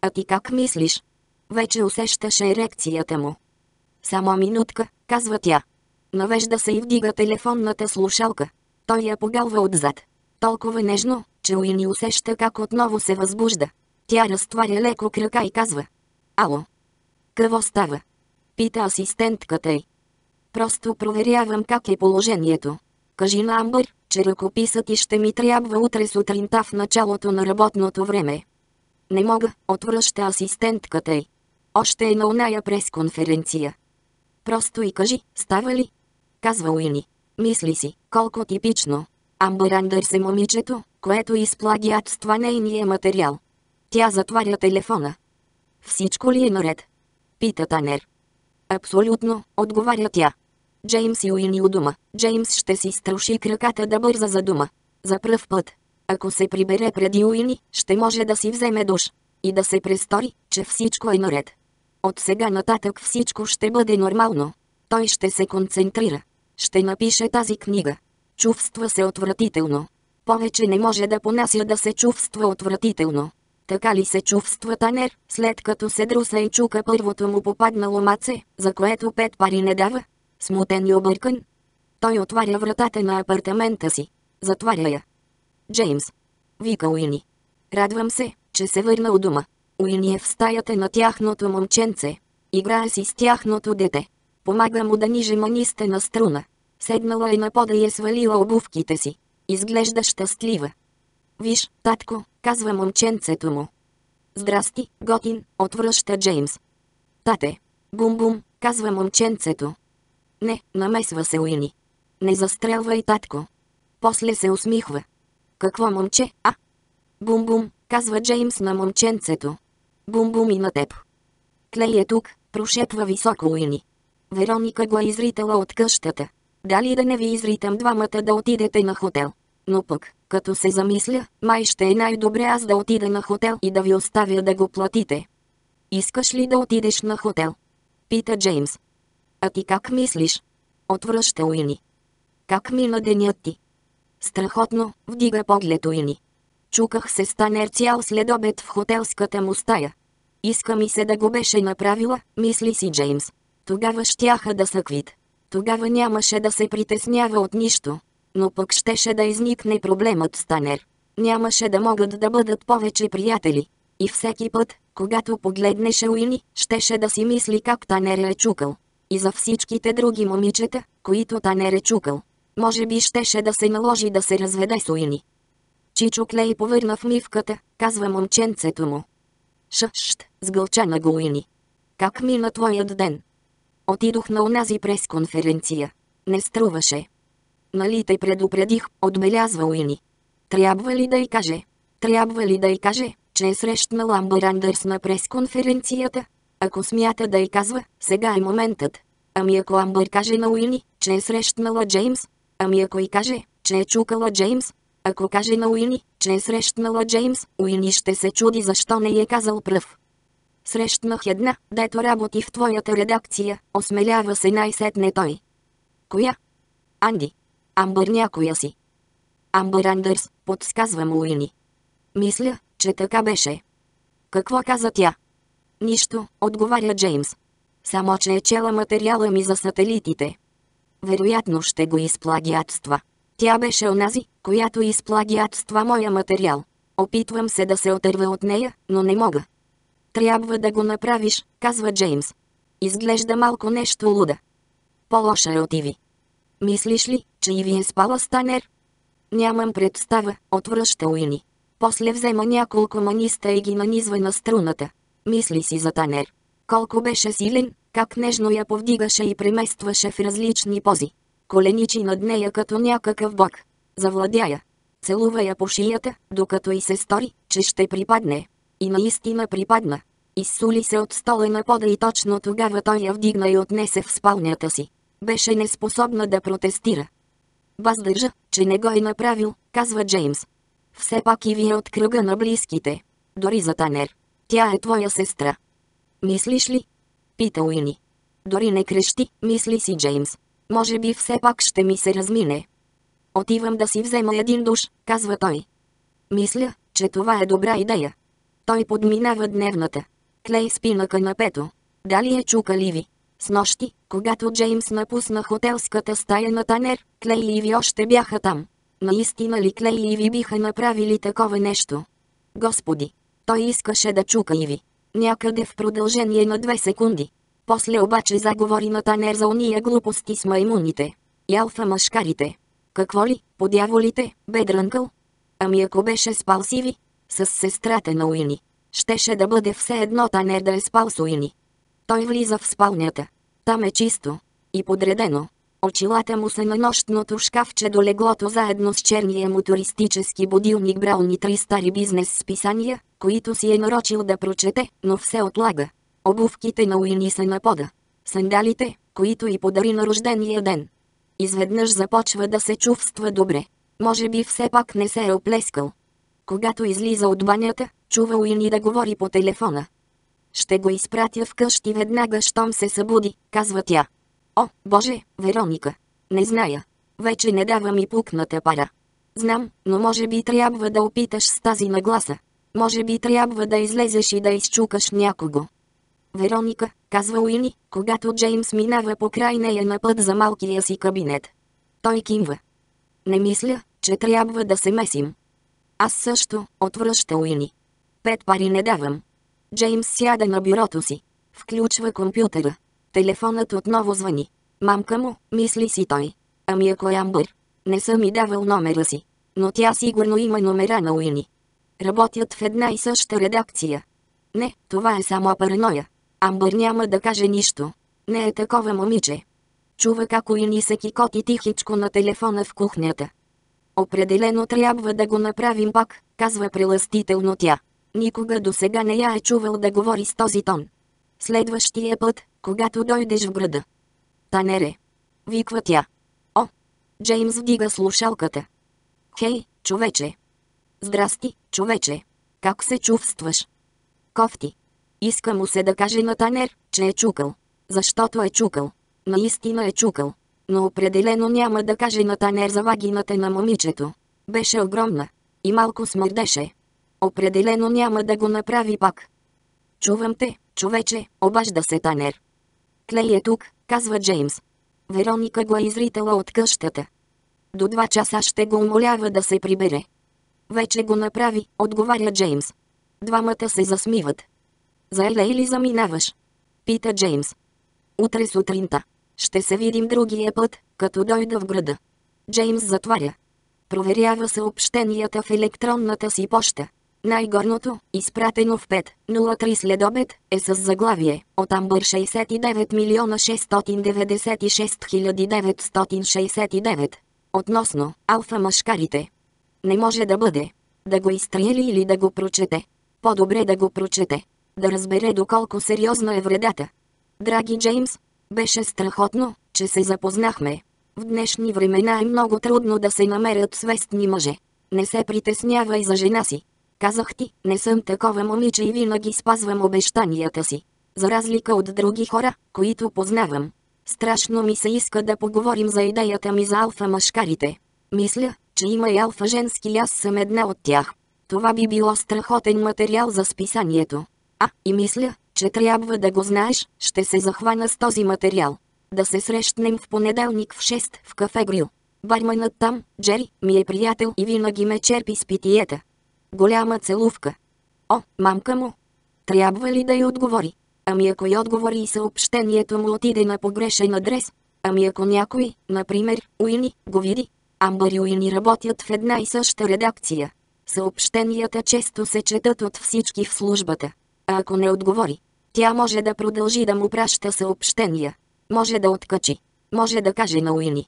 А ти как мислиш? Вече усещаше ерекцията му. Само минутка, казва тя. Навежда се и вдига телефонната слушалка. Той я погалва отзад. Толкова нежно, че Уини усеща как отново се възбужда. Тя разтваря леко крака и казва. Ало. Какво става? Пита асистентката й. Просто проверявам как е положението. Кажи на Амбър, че ръкописът и ще ми трябва утре сутринта в началото на работното време. Не мога, отвръща асистентката й. Още е на оная пресконференция. Просто и кажи, става ли? Казва Уини. Мисли си, колко типично. Амбър Андърс е момичето, което изплагиатства нейния материал. Тя затваря телефона. Всичко ли е наред? Пита Танер. Абсолютно, отговаря тя. Джеймс и Уини у дома. Джеймс ще си струши краката да бърза за дома. За пръв път. Ако се прибере преди Уини, ще може да си вземе душ. И да се престори, че всичко е наред. От сега нататък всичко ще бъде нормално. Той ще се концентрира. Ще напише тази книга. Чувства се отвратително. Повече не може да понася да се чувства отвратително. Така ли се чувства Танер, след като се друса и чука първото му попаднало маце, за което пет пари не дава? Смутен и объркан. Той отваря вратата на апартамента си. Затваря я. Джеймс. Вика Уини. Радвам се, че се върна у дома. Уини е в стаята на тяхното момченце. Играе си с тяхното дете. Помага му да ниже манисте на струна. Седнала е на пода и е свалила обувките си. Изглежда щастлива. Виж, татко, казва момченцето му. Здрасти, готин, отвръща Джеймс. Тате. Бум-бум, казва момченцето. Не, намесва се Уини. Не застрелвай татко. После се усмихва. Какво момче, а? Бум-бум, казва Джеймс на момченцето. Бум-бум и на теб. Клей е тук, прошепва високо Уини. Вероника го е изритала от къщата. Дали да не ви изритам двамата да отидете на хотел? Но пък, като се замисля, май ще е най-добре аз да отида на хотел и да ви оставя да го платите. Искаш ли да отидеш на хотел? Пита Джеймс. А ти как мислиш? Отвръща Уини. Как мина денят ти? Страхотно, вдига поглед Уини. Чуках се с Танер цял следобед в хотелската му стая. Иска ми се да го беше направила, мисли си Джеймс. Тогава щяха да са квит. Тогава нямаше да се притеснява от нищо. Но пък щеше да изникне проблемът с Танер. Нямаше да могат да бъдат повече приятели. И всеки път, когато погледнеше Уини, щеше да си мисли как Танер е чукал. И за всичките други момичета, които Танер е чукал. Може би щеше да се наложи да се разведе с Уини. Чичо Клей повърна в мивката, казва момченцето му. Шъщ, сгълча на Уини. Как мина твоят ден? Отидох на онази пресконференция. Не струваше. Нали те предупредих, отбелязва Уини. Трябва ли да й каже? Трябва ли да й каже, че е срещнал Амбър Андърс на пресконференцията? Ако смята да й казва, сега е моментът. Ами ако Амбър каже на Уини, че е срещнала Джеймс? Ами ако й каже, че е чукала Джеймс? Ако каже на Уини, че е срещнала Джеймс, Уини ще се чуди защо не е казал пръв. Срещнах една, дето работи в твоята редакция, осмелява се най-сетне той. Коя? Анди. Амбър някоя си. Амбър Андърс, подсказва му Уини. Мисля, че така беше. Какво каза тя? Нищо, отговаря Джеймс. Само, че е чела материала ми за сателитите. Вероятно ще го изплагиатства. Тя беше онази, която изплагиатства моя материал. Опитвам се да се отърва от нея, но не мога. Трябва да го направиш, казва Джеймс. Изглежда малко нещо луда. По-лоша е от Иви. Мислиш ли, че Иви е спала с Танер? Нямам представа, отвръща Уини. После взема няколко маниста и ги нанизва на струната. Мисли си за Танер. Колко беше силен, как нежно я повдигаше и преместваше в различни пози. Коленичи над нея като някакъв бог. Завладя я. Целува я по шията, докато и се стори, че ще припадне. И наистина припадна. Изсули се от стола на пода и точно тогава той я вдигна и отнесе в спалнята си. Беше неспособна да протестира. Въздържа, че не го е направил, казва Джеймс. Все пак и вие от кръга на близките. Дори за Танер. Тя е твоя сестра. Мислиш ли? Пита Уини. Дори не крещи, мисли си Джеймс. Може би все пак ще ми се размине. Отивам да си взема един душ, казва той. Мисля, че това е добра идея. Той подминава дневната. Клей спи на канапето. Дали е чука Ливи? С нощи, когато Джеймс напусна хотелската стая на Танер, Клей и Иви още бяха там. Наистина ли Клей и Иви биха направили такова нещо? Господи! Той искаше да чука Иви. Някъде в продължение на две секунди. После обаче заговори на Танер за уния глупости с маймуните. И алфа машкарите. Какво ли, подяволите, бе дрънкъл? Ами ако беше спал с Иви, с сестрата на Уини. Щеше да бъде все едно Танер да е спал с Уини. Той влиза в спалнята. Там е чисто. И подредено. Очилата му са на нощното шкафче до леглото заедно с черния му туристически будилник брауни три стари бизнес списания, които си е нарочил да прочете, но все отлага. Обувките на Уини са на пода. Сандалите, които и подари на рождения ден. Изведнъж започва да се чувства добре. Може би все пак не се е оплескал. Когато излиза от банята, чува Уини да говори по телефона. Ще го изпратя вкъщи веднага, щом се събуди, казва тя. О, Боже, Вероника. Не зная. Вече не дава ми пукната пара. Знам, но може би трябва да опиташ с тази нагласа. Може би трябва да излезеш и да изчукаш някого. Вероника, казва Уини, когато Джеймс минава по край нея на път за малкия си кабинет. Той кимва. Не мисля, че трябва да се месим. Аз също, отвръща Уини. Пет пари не давам. Джеймс сяда на бюрото си. Включва компютъра. Телефонът отново звъни. Мамка му, мисли си той. Ами ако е Амбър. Не съм ми давал номера си. Но тя сигурно има номера на Уини. Работят в една и съща редакция. Не, това е само параноя. Амбър няма да каже нищо. Не е такова момиче. Чува как Уини се кикоти тихичко на телефона в кухнята. Определено трябва да го направим пак, казва преластително тя. Никога до сега не я е чувал да говори с този тон. Следващия път, когато дойдеш в града. Танере. Виква тя. О! Джеймс вдига слушалката. Хей, човече. Здрасти, човече. Как се чувстваш? Кофти. Иска му се да каже на Танер, че е чукал. Защото е чукал. Наистина е чукал. Но определено няма да каже на Танер за вагината на момичето. Беше огромна. И малко смърдеше. Определено няма да го направи пак. Чувам те, човече, обажда се Танер. Клей е тук, казва Джеймс. Вероника го е изритала от къщата. До два часа ще го умолява да се прибере. Вече го направи, отговаря Джеймс. Двамата се засмиват. За Еле или заминаваш? Пита Джеймс. Утре сутринта. Ще се видим другия път, като дойда в града. Джеймс затваря. Проверява съобщенията в електронната си поща. Най-горното, изпратено в 5.03 следобед, е с заглавие от Амбър 69 милиона 696 969. Относно алфа машкарите. Не може да бъде. Да го изстриели или да го прочете. По-добре да го прочете. Да разбере доколко сериозна е вредата. Драги Джеймс, беше страхотно, че се запознахме. В днешни времена е много трудно да се намерят свестни мъже. Не се притеснявай за жена си. Казах ти, не съм такова момиче и винаги спазвам обещанията си. За разлика от други хора, които познавам. Страшно ми се иска да поговорим за идеята ми за алфа машкарите. Мисля, че има и алфа женски и аз съм една от тях. Това би било страхотен материал за списанието. А, и мисля, че трябва да го знаеш, ще се захвана с този материал. Да се срещнем в понеделник в 6 в кафе Грил. Барманът там, Джери, ми е приятел и винаги ме черпи с питиета. Голяма целувка. О, мамка му. Трябва ли да й отговори? Ами ако й отговори и съобщението му отиде на погрешен адрес? Ами ако някой, например, Уини, го види? Амбър и Уини работят в една и съща редакция. Съобщенията често се четат от всички в службата. А ако не отговори, тя може да продължи да му праща съобщения. Може да откачи. Може да каже на Уини.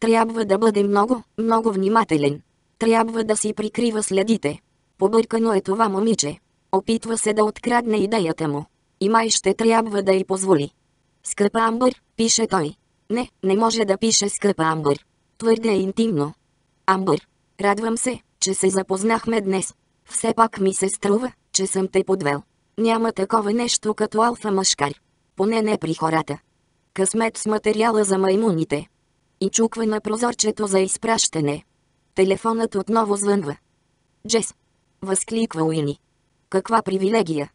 Трябва да бъде много, много внимателен. Трябва да си прикрива следите. Побъркано е това момиче. Опитва се да открадне идеята му. И май ще трябва да й позволи. Скъпа Амбър, пише той. Не, не може да пише скъпа Амбър. Твърде е интимно. Амбър, радвам се, че се запознахме днес. Все пак ми се струва, че съм те подвел. Няма такова нещо като алфа мъжкар. Поне не при хората. Късмет с материала за маймуните. И чуква на прозорчето за изпращане. Телефонът отново звънва. Джес. Възкликва Уини. Каква привилегия.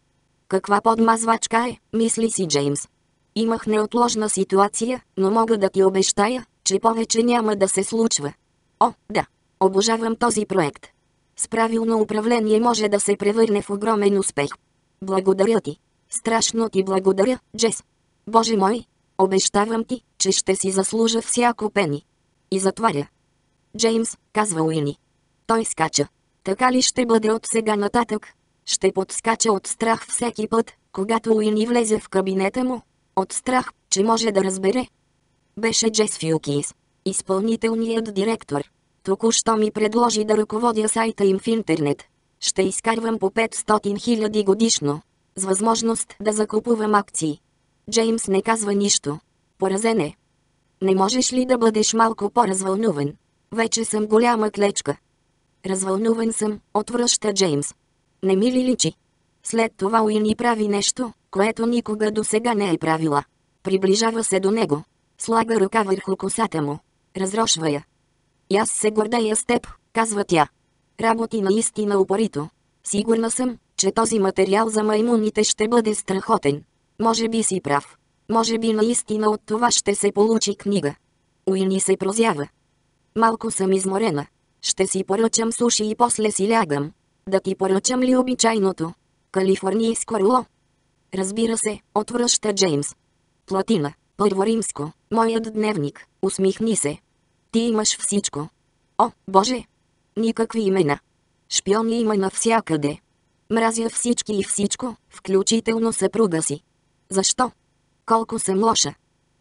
Каква подмазвачка е, мисли си Джеймс. Имах неотложна ситуация, но мога да ти обещая, че повече няма да се случва. О, да. Обожавам този проект. С правилно управление може да се превърне в огромен успех. Благодаря ти. Страшно ти благодаря, Джес. Боже мой, обещавам ти, че ще си заслужа всяко пени. И затваря. Джеймс, казва Уини. Той скача. Така ли ще бъде от сега нататък? Ще подскача от страх всеки път, когато Уини влезе в кабинета му. От страх, че може да разбере. Беше Джес Фюкис, изпълнителният директор. Току-що ми предложи да ръководя сайта им в интернет. Ще изкарвам по 500 000 годишно. С възможност да закупувам акции. Джеймс не казва нищо. Поразен е. Не можеш ли да бъдеш малко по-развълнуван? Вече съм голяма клечка. Развълнуван съм, отвръща Джеймс. Не ми ли личи? След това Уини прави нещо, което никога до сега не е правила. Приближава се до него. Слага ръка върху косата му. Разрошва я. И аз се гордея с теб, казва тя. Работи наистина упорито. Сигурна съм, че този материал за маймуните ще бъде страхотен. Може би си прав. Може би наистина от това ще се получи книга. Уини се прозява. Малко съм изморена. Ще си поръчам суши и после си лягам. Да ти поръчам ли обичайното? Калифорнийско руло? Разбира се, отвръща Джеймс. Платина, първо римско, моят дневник, усмихни се. Ти имаш всичко. О, Боже! Никакви имена. Шпиони има навсякъде. Мразя всички и всичко, включително съпруга си. Защо? Колко съм лоша.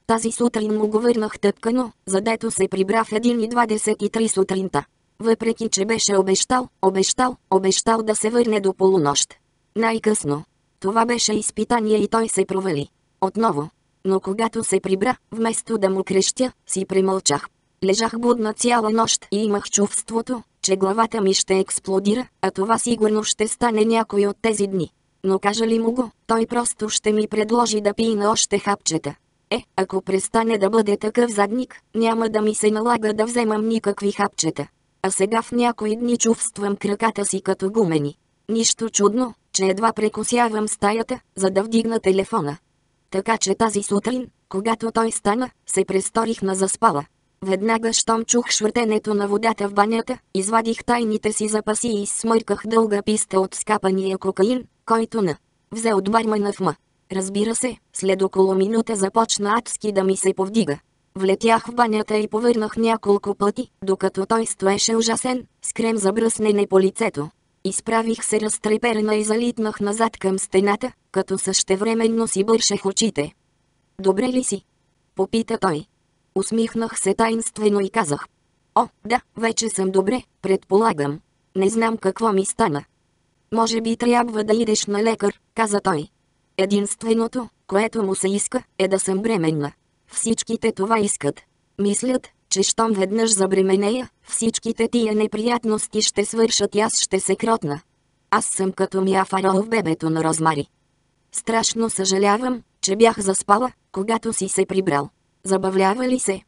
Тази сутрин му го върнах тъпкано, задето се прибра в 1.23 сутринта. Въпреки, че беше обещал, обещал, обещал да се върне до полунощ. Най-късно. Това беше изпитание и той се провали. Отново. Но когато се прибра, вместо да му крещя, си премълчах. Лежах будна цяла нощ и имах чувството, че главата ми ще експлодира, а това сигурно ще стане някой от тези дни. Но кажа ли му го, той просто ще ми предложи да пина още хапчета. Е, ако престане да бъде такъв задник, няма да ми се налага да вземам никакви хапчета. А сега в някои дни чувствам краката си като гумени. Нищо чудно, че едва прекусявам стаята, за да вдигна телефона. Така че тази сутрин, когато той стана, се престорих на заспала. Веднага щом чух швъртенето на водата в банята, извадих тайните си запаси и смърках дълга писта от скапания кокаин, който на взе от бармана в ма. Разбира се, след около минута започна адски да ми се повдига. Влетях в банята и повърнах няколко пъти, докато той стоеше ужасен, с крем за бръснене по лицето. Изправих се разтреперена и залитнах назад към стената, като същевременно си бършех очите. Добре ли си? Попита той. Усмихнах се тайнствено и казах. О, да, вече съм добре, предполагам. Не знам какво ми стана. Може би трябва да идеш на лекар, каза той. Единственото, което му се иска, е да съм бременна. Всичките това искат. Мислят, че щом веднъж забременея, всичките тия неприятности ще свършат и аз ще се кротна. Аз съм като Мия Фарол в бебето на Розмари. Страшно съжалявам, че бях заспала, когато си се прибрал. Забавлява ли се?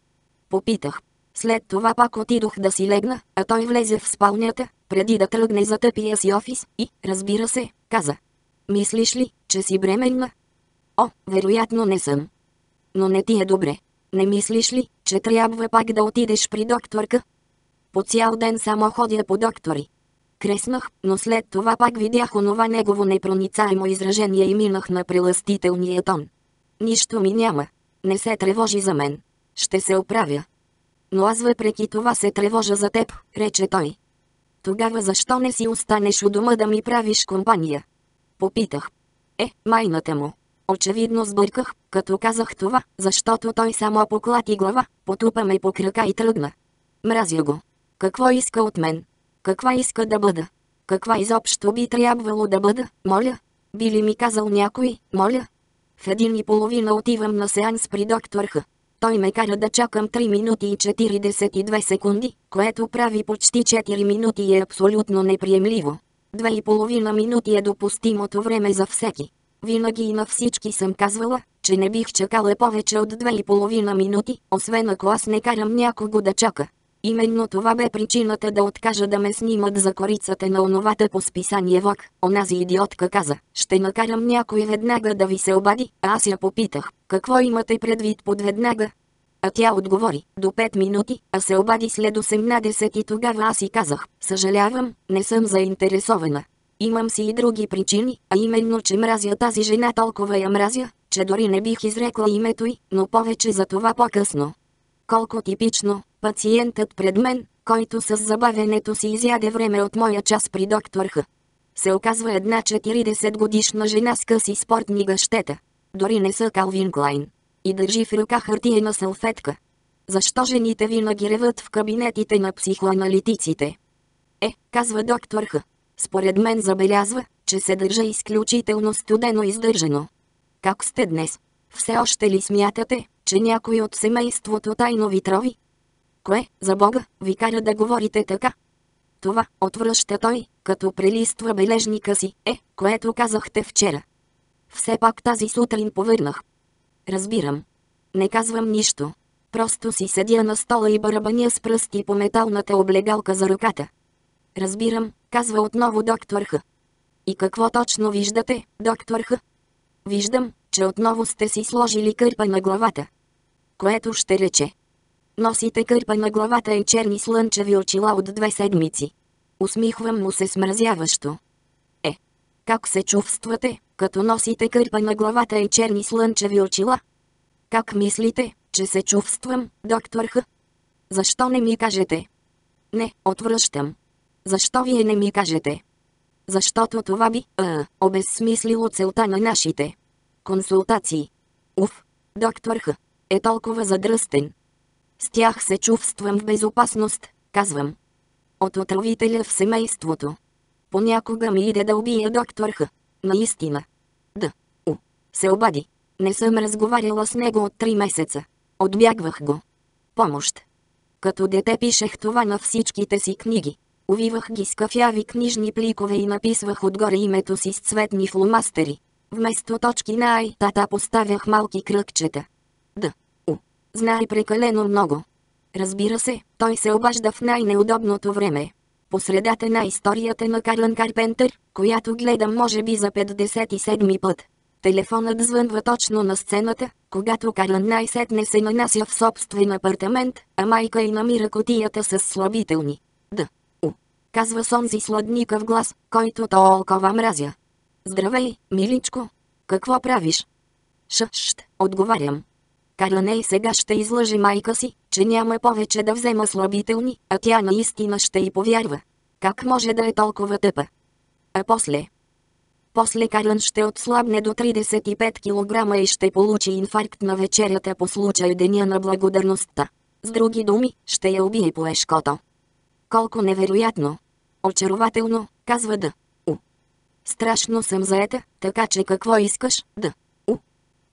Попитах. След това пак отидох да си легна, а той влезе в спалнята, преди да тръгне за тъпия си офис и, разбира се, каза. Мислиш ли, че си бременна? О, вероятно не съм. Но не ти е добре. Не мислиш ли, че трябва пак да отидеш при докторка? По цял ден само ходя по доктори. Креснах, но след това пак видях онова негово непроницаемо изражение и минах на преластителния тон. Нищо ми няма. Не се тревожи за мен. Ще се оправя. Но аз въпреки това се тревожа за теб, рече той. Тогава защо не си останеш у дома да ми правиш компания? Попитах. Е, майната му. Очевидно сбърках, като казах това, защото той само поклати глава, потупа ме по крака и тръгна. Мразя го. Какво иска от мен? Каква иска да бъда? Каква изобщо би трябвало да бъда, моля? Би ли ми казал някой, моля? В един и половина отивам на сеанс при доктор Х. Той ме кара да чакам 3 минути и 42 секунди, което прави почти 4 минути и е абсолютно неприемливо. Две и половина минути е допустимото време за всеки. Винаги и на всички съм казвала, че не бих чакала повече от две и половина минути, освен ако аз не карам някого да чака. Именно това бе причината да откажа да ме снимат за корицата на оновата по списание ВОК. Онази идиотка каза, ще накарам някой веднага да ви се обади, а аз я попитах, какво имате предвид под веднага? А тя отговори, до 5 минути, а се обади след 18 и тогава аз и казах, съжалявам, не съм заинтересована. Имам си и други причини, а именно, че мразя тази жена толкова я мразя, че дори не бих изрекла името й, но повече за това по-късно. Колко типично, пациентът пред мен, който с забавенето си изяде време от моя час при доктор Х. Се оказва една 40 годишна жена с къси спортни гъщета. Дори не са Калвин Клайн. И държи в ръка хартиена салфетка. Защо жените винаги реват в кабинетите на психоаналитиците? Е, казва доктор Х. Според мен забелязва, че се държа изключително студено издържано. Как сте днес? Все още ли смятате, че някой от семейството тайно ви трови? Кое, за Бога, ви кара да говорите така? Това, отвръща той, като прелиства бележника си, е, което казахте вчера. Все пак тази сутрин повърнах. Разбирам. Не казвам нищо. Просто си седя на стола и барабаня с пръсти по металната облегалка за ръката. Разбирам, казва отново доктор Х. И какво точно виждате, доктор Х? Виждам, че отново сте си сложили кърпа на главата. Което ще рече. Носите кърпа на главата и черни слънчеви очила от две седмици. Усмихвам му се смразяващо. Е, как се чувствате, като носите кърпа на главата и черни слънчеви очила? Как мислите, че се чувствам, доктор Х? Защо не ми кажете? Не, отвръщам. Защо вие не ми кажете? Защото това би, а, обезсмислило целта на нашите консултации. Уф, доктор Х. е толкова задръстен. С тях се чувствам в безопасност, казвам. От отравителя в семейството. Понякога ми иде да убия доктор Х. Наистина. Да. У. Се обади. Не съм разговаряла с него от три месеца. Отбягвах го. Помощ. Като дете пишех това на всичките си книги. Увивах ги с кафяви книжни пликове и написвах отгоре името си с цветни фломастери. Вместо точки на ай тата поставях малки кръгчета. Да. У. Знае прекалено много. Разбира се, той се обажда в най-неудобното време. По средата на историята на Карлан Карпентър, която гледам може би за 57 път. Телефонът звънва точно на сцената, когато Карлан най-сетне се нанася в собствен апартамент, а майка й намира котията с слабителни. Да. Казва с онзи сладникъв глас, който толкова мразя. Здравей, миличко. Какво правиш? Шъщ, отговарям. Караней сега ще излъжи майка си, че няма повече да взема слабителни, а тя наистина ще й повярва. Как може да е толкова тъпа? А после? После Каран ще отслабне до 35 кг и ще получи инфаркт на вечерята по случай Деня на благодарността. С други думи, ще я убие по ешкото. Колко невероятно! Очарователно, казва да. У. Страшно съм заета, така че какво искаш, да. У.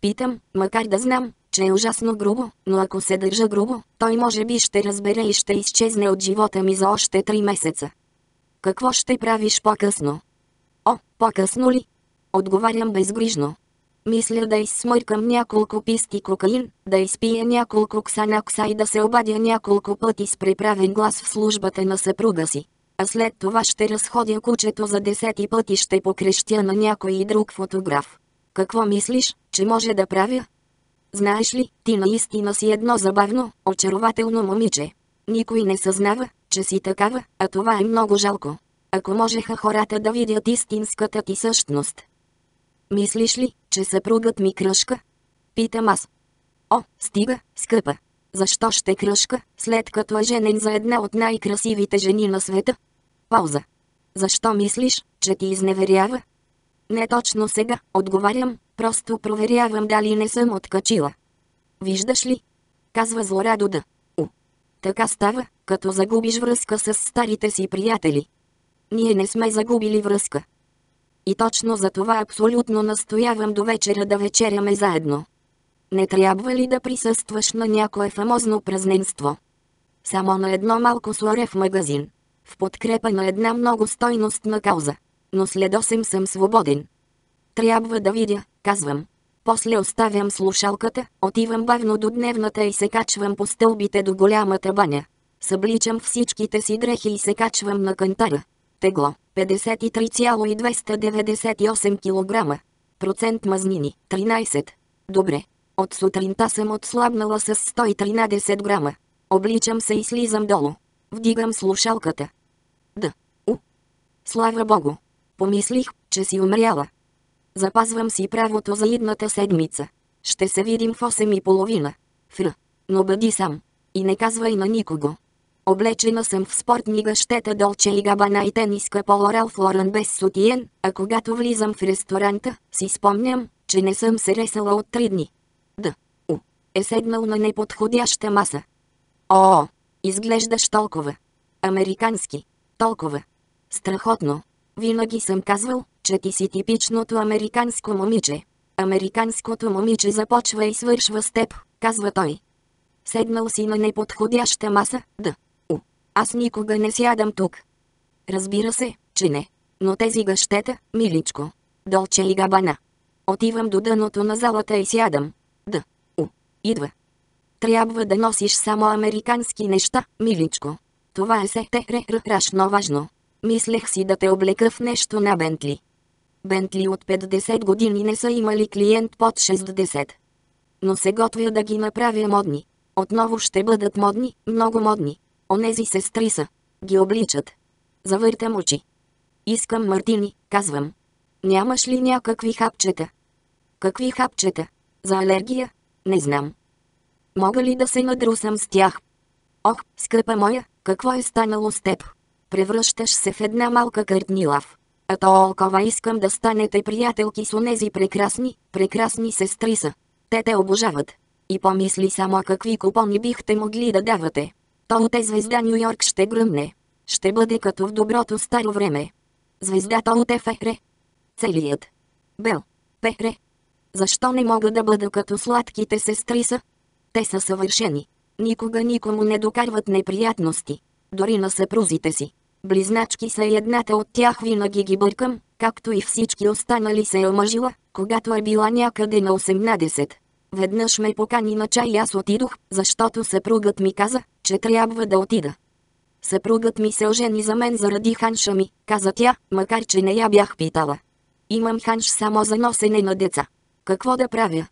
Питам, макар да знам, че е ужасно грубо, но ако се държа грубо, той може би ще разбере и ще изчезне от живота ми за още три месеца. Какво ще правиш по-късно? О, по-късно ли? Отговарям безгрижно. Мисля да изсмъркам няколко писти кокаин, да изпия няколко ксанакса и да се обадя няколко пъти с приправен глас в службата на съпруга си. А след това ще разходя кучето за десети пъти ще покрещя на някой и друг фотограф. Какво мислиш, че може да правя? Знаеш ли, ти наистина си едно забавно, очарователно момиче. Никой не съзнава, че си такава, а това е много жалко. Ако можеха хората да видят истинската ти същност. Мислиш ли, че съпругът ми кръшка? Питам аз. О, стига, скъпа. Защо ще кръшка, след като е женен за една от най-красивите жени на света? Пауза. Защо мислиш, че ти изневерява? Не точно сега, отговарям, просто проверявам дали не съм откачила. Виждаш ли? Казва злорадо да. У. Така става, като загубиш връзка с старите си приятели. Ние не сме загубили връзка. И точно за това абсолютно настоявам до вечера да вечеряме заедно. Не трябва ли да присъстваш на някое фамозно празненство? Само на едно малко слоре в магазин. В подкрепа на една много стойностна кауза. Но след 8 съм свободен. Трябва да видя, казвам. После оставям слушалката, отивам бавно до дневната и се качвам по стълбите до голямата баня. Събличам всичките си дрехи и се качвам на кантара. Тегло 53,298 кг. Процент мазнини 13. Добре. От сутринта съм отслабнала с 113 грама. Обличам се и слизам долу. Вдигам слушалката. Да. У. Слава Богу. Помислих, че си умряла. Запазвам си правото за идната седмица. Ще се видим в 8 и половина. Фр. Но бъди сам. И не казвай на никого. Облечена съм в спортни гъщета Долче и Габана и тениска Поло Ралф Лорен без сутиен, а когато влизам в ресторанта, си спомням, че не съм се ресала от три дни. Да. У. Е седнал на неподходяща маса. О, изглеждаш толкова. Американски. Толкова. Страхотно. Винаги съм казвал, че ти си типичното американско момиче. Американското момиче започва и свършва с теб, казва той. Седнал си на неподходяща маса, да. У. Аз никога не сядам тук. Разбира се, че не. Но тези гъщета, миличко. Долче и габана. Отивам до дъното на залата и сядам. Да. У. Идва. Трябва да носиш само американски неща, миличко. Това е се те рашно важно. Мислех си да те облека в нещо на Бентли. Бентли от 50 години не са имали клиент под 60. Но се готвя да ги направя модни. Отново ще бъдат модни, много модни. Онези сестри са. Ги обличат. Завъртам очи. Искам мартини, казвам. Нямаш ли някакви хапчета? Какви хапчета? За алергия? Не знам. Мога ли да се надрусам с тях? Ох, скъпа моя, какво е станало с теб? Превръщаш се в една малка къртнилав. А толкова искам да станете приятелки с онези прекрасни, прекрасни сестри са. Те те обожават. И помисли само какви купони бихте могли да давате. То от е звезда Нью Йорк ще гръмне. Ще бъде като в доброто старо време. Звездата от Ефере. Целият. Бел. Пере. Защо не мога да бъда като сладките сестри са? Те са съвършени. Никога никому не докарват неприятности. Дори на съпрузите си. Близначки са едната от тях винаги ги бъркам, както и всички останали се е омъжила, когато е била някъде на 18. Веднъж ме покани на чай и аз отидох, защото съпругът ми каза, че трябва да отида. Съпругът ми се ожени за мен заради ханша ми, каза тя, макар че не я бях питала. Имам ханш само за носене на деца. Какво да правя?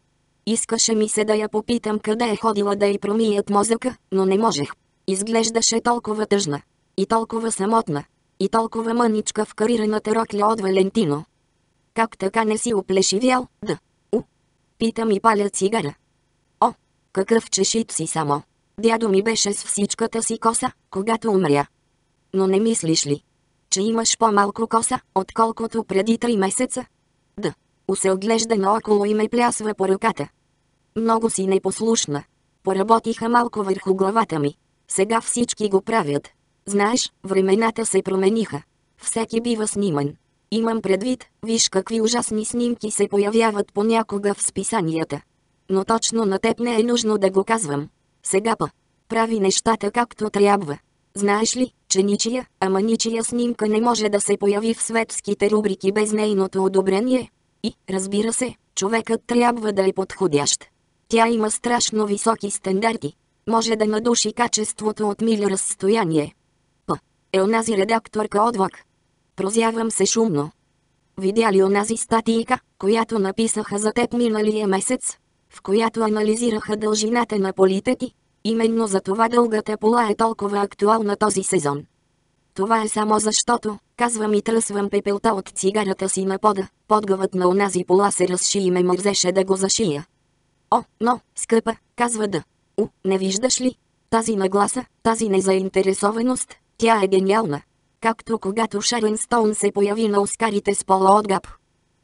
Искаше ми се да я попитам къде е ходила да й промият мозъка, но не можех. Изглеждаше толкова тъжна. И толкова самотна. И толкова мъничка в карираната рокля от Валентино. Как така не си оплешивял, да? У. Питам и паля цигара. О, какъв чешит си само. Дядо ми беше с всичката си коса, когато умря. Но не мислиш ли, че имаш по-малко коса, отколкото преди три месеца? Да. Усе оглежда наоколо и ме плясва по ръката. Много си непослушна. Поработиха малко върху главата ми. Сега всички го правят. Знаеш, времената се промениха. Всеки бива сниман. Имам предвид, виж какви ужасни снимки се появяват понякога в списанията. Но точно на теб не е нужно да го казвам. Сега па. Прави нещата както трябва. Знаеш ли, че ничия, ама ничия снимка не може да се появи в светските рубрики без нейното одобрение? И, разбира се, човекът трябва да е подходящ. Тя има страшно високи стандарти. Може да надуши качеството от мили разстояние. П. Е онази редакторка отвък. Прозявам се шумно. Видя ли онази статийка, която написаха за теб миналия месец? В която анализираха дължината на политети? Именно за това дългата пола е толкова актуална този сезон. Това е само защото, казвам и тръсвам пепелта от цигарата си на пода, подгъвът на онази пола се разши и ме мързеше да го зашия. О, но, скъпа, казва да. У, не виждаш ли? Тази нагласа, тази незаинтересованост, тя е гениална. Както когато Шарен Стоун се появи на Оскарите с пола от гап.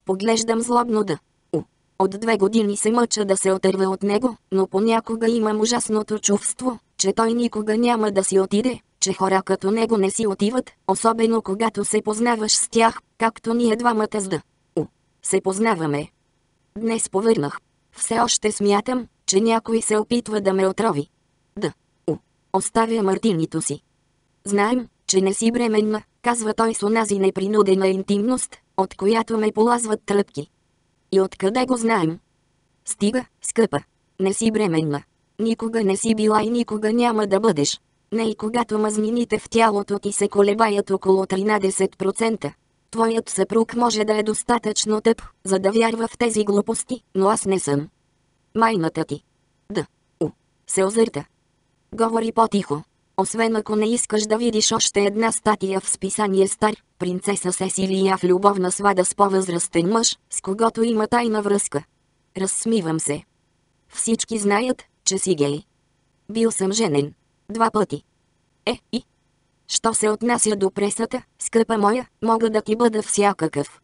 Поглеждам злобно да. У. От две години се мъча да се отърва от него, но понякога имам ужасното чувство, че той никога няма да си отиде, че хора като него не си отиват, особено когато се познаваш с тях, както ние двамата с да. У. Се познаваме. Днес повърнах. Все още смятам, че някой се опитва да ме отрови. Да. У. Оставя мартинито си. Знаем, че не си бременна, казва той с онази непринудена интимност, от която ме полазват тръпки. И откъде го знаем? Стига, скъпа. Не си бременна. Никога не си била и никога няма да бъдеш. Не и когато мазнините в тялото ти се колебаят около 13%. Твоят съпруг може да е достатъчно тъп, за да вярва в тези глупости, но аз не съм. Майната ти. Да. У. Се озърта. Говори по-тихо. Освен ако не искаш да видиш още една статия в списание Стар, принцеса Сесилия в любовна свада с по-възрастен мъж, с когото има тайна връзка. Разсмивам се. Всички знаят, че си гей. Бил съм женен. Два пъти. Е, и? Що се отнася до пресата, скъпа моя, мога да ти бъда всякакъв.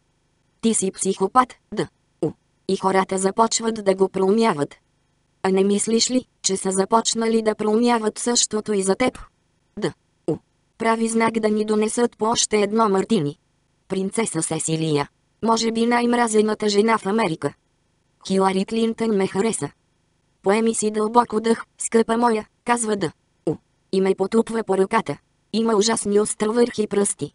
Ти си психопат, да. У. И хората започват да го проумяват. А не мислиш ли, че са започнали да проумяват същото и за теб? Да. У. Прави знак да ни донесат по още едно мартини. Принцеса Сесилия. Може би най-мразената жена в Америка. Хилари Клинтън ме хареса. Поеми си дълбоко дъх, скъпа моя, казва да. У. И ме потупва по ръката. Има ужасни островърхи пръсти.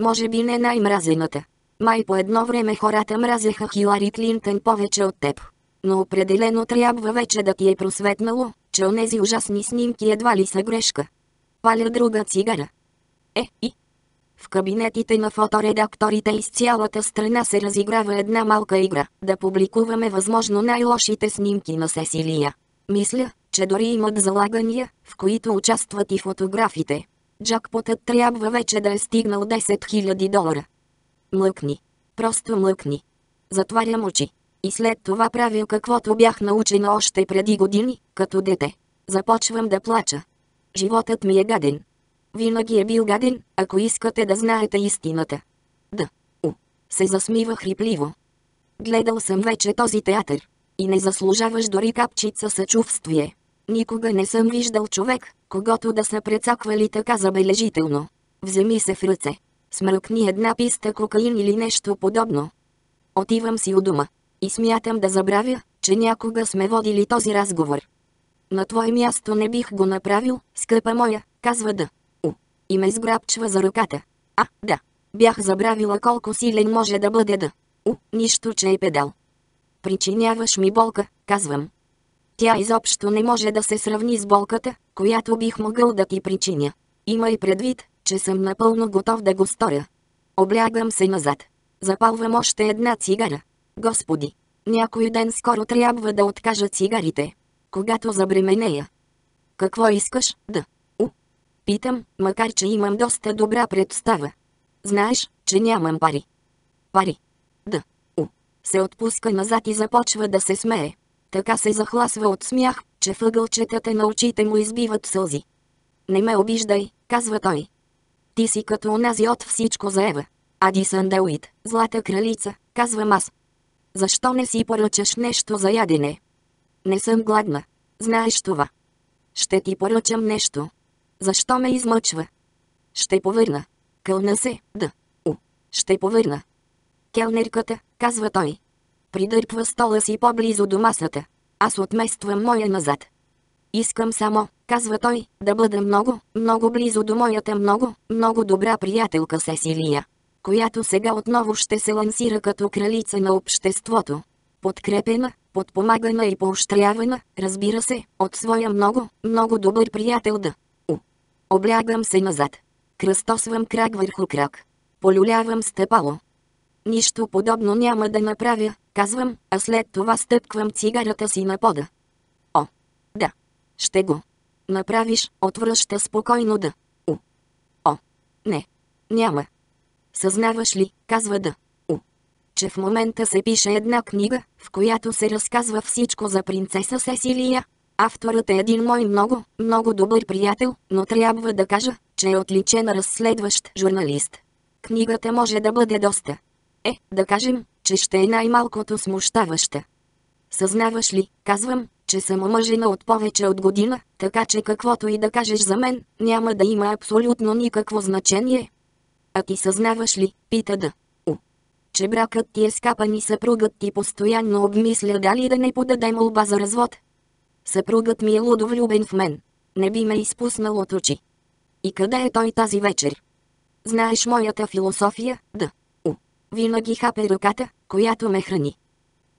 Може би не най-мразената. Май по едно време хората мразеха Хилари Клинтън повече от теб. Но определено трябва вече да ти е просветнало, че онези ужасни снимки едва ли са грешка. Паля друга цигара. Е, и? В кабинетите на фоторедакторите из цялата страна се разиграва една малка игра, да публикуваме възможно най-лошите снимки на Сесилия. Мисля, че дори имат залагания, в които участват и фотографите. Джакпотът трябва вече да е стигнал 10 000 долара. Млъкни. Просто млъкни. Затварям очи. И след това правя каквото бях научена още преди години, като дете. Започвам да плача. Животът ми е гаден. Винаги е бил гаден, ако искате да знаете истината. Да. У. Се засмива хрипливо. Гледал съм вече този театър. И не заслужаваш дори капчица съчувствие. Никога не съм виждал човек, когато да са прецаквали така забележително. Вземи се в ръце. Смръкни една писта кокаин или нещо подобно. Отивам си у дома. И смятам да забравя, че някога сме водили този разговор. На твое място не бих го направил, скъпа моя, казва да. У. И ме сграбчва за ръката. А, да. Бях забравила колко силен може да бъде да. У, нищо, че е педал. Причиняваш ми болка, казвам. Тя изобщо не може да се сравни с болката, която бих могъл да ти причиня. Има и предвид, че съм напълно готов да го сторя. Облягам се назад. Запалвам още една цигара. Господи, някой ден скоро трябва да откажа цигарите. Когато забременея. Какво искаш, да? У. Питам, макар че имам доста добра представа. Знаеш, че нямам пари. Пари. Да. У. Се отпуска назад и започва да се смее. Така се захласва от смях, че въгълчетата на очите му избиват сълзи. Не ме обиждай, казва той. Ти си като онази от всичко за Ева. Ади Сандауит, злата кралица, казвам аз. Защо не си поръчаш нещо за ядене? Не съм гладна. Знаеш това. Ще ти поръчам нещо. Защо ме измъчва? Ще повърна. Кълна се, да. У. Ще повърна. Келнерката, казва той. Придърпва стола си по-близо до масата. Аз отмествам моя назад. Искам само, казва той, да бъда много, много близо до моята много, много добра приятелка Сесилия, която сега отново ще се лансира като кралица на обществото. Подкрепена, подпомагана и поощрявана, разбира се, от своя много, много добър приятел да. У. Облягам се назад. Кръстосвам крак върху крак. Полюлявам стъпало. Нищо подобно няма да направя, казвам, а след това стъпквам цигарата си на пода. О, да. Ще го. Направиш, отвръща спокойно да. У. О, не. Няма. Съзнаваш ли, казва да. У. Че в момента се пише една книга, в която се разказва всичко за принцеса Сесилия. Авторът е един мой много, много добър приятел, но трябва да кажа, че е отличен разследващ журналист. Книгата може да бъде доста. Е, да кажем, че ще е най-малкото смущаваща. Съзнаваш ли, казвам, че съм омъжена от повече от година, така че каквото и да кажеш за мен, няма да има абсолютно никакво значение. А ти съзнаваш ли, пита да. У. Че бракът ти е скапан и съпругът ти постоянно обмисля дали да не подаде молба за развод. Съпругът ми е лудовлюбен в мен. Не би ме изпуснал от очи. И къде е той тази вечер? Знаеш моята философия, да. Винаги хапе ръката, която ме храни.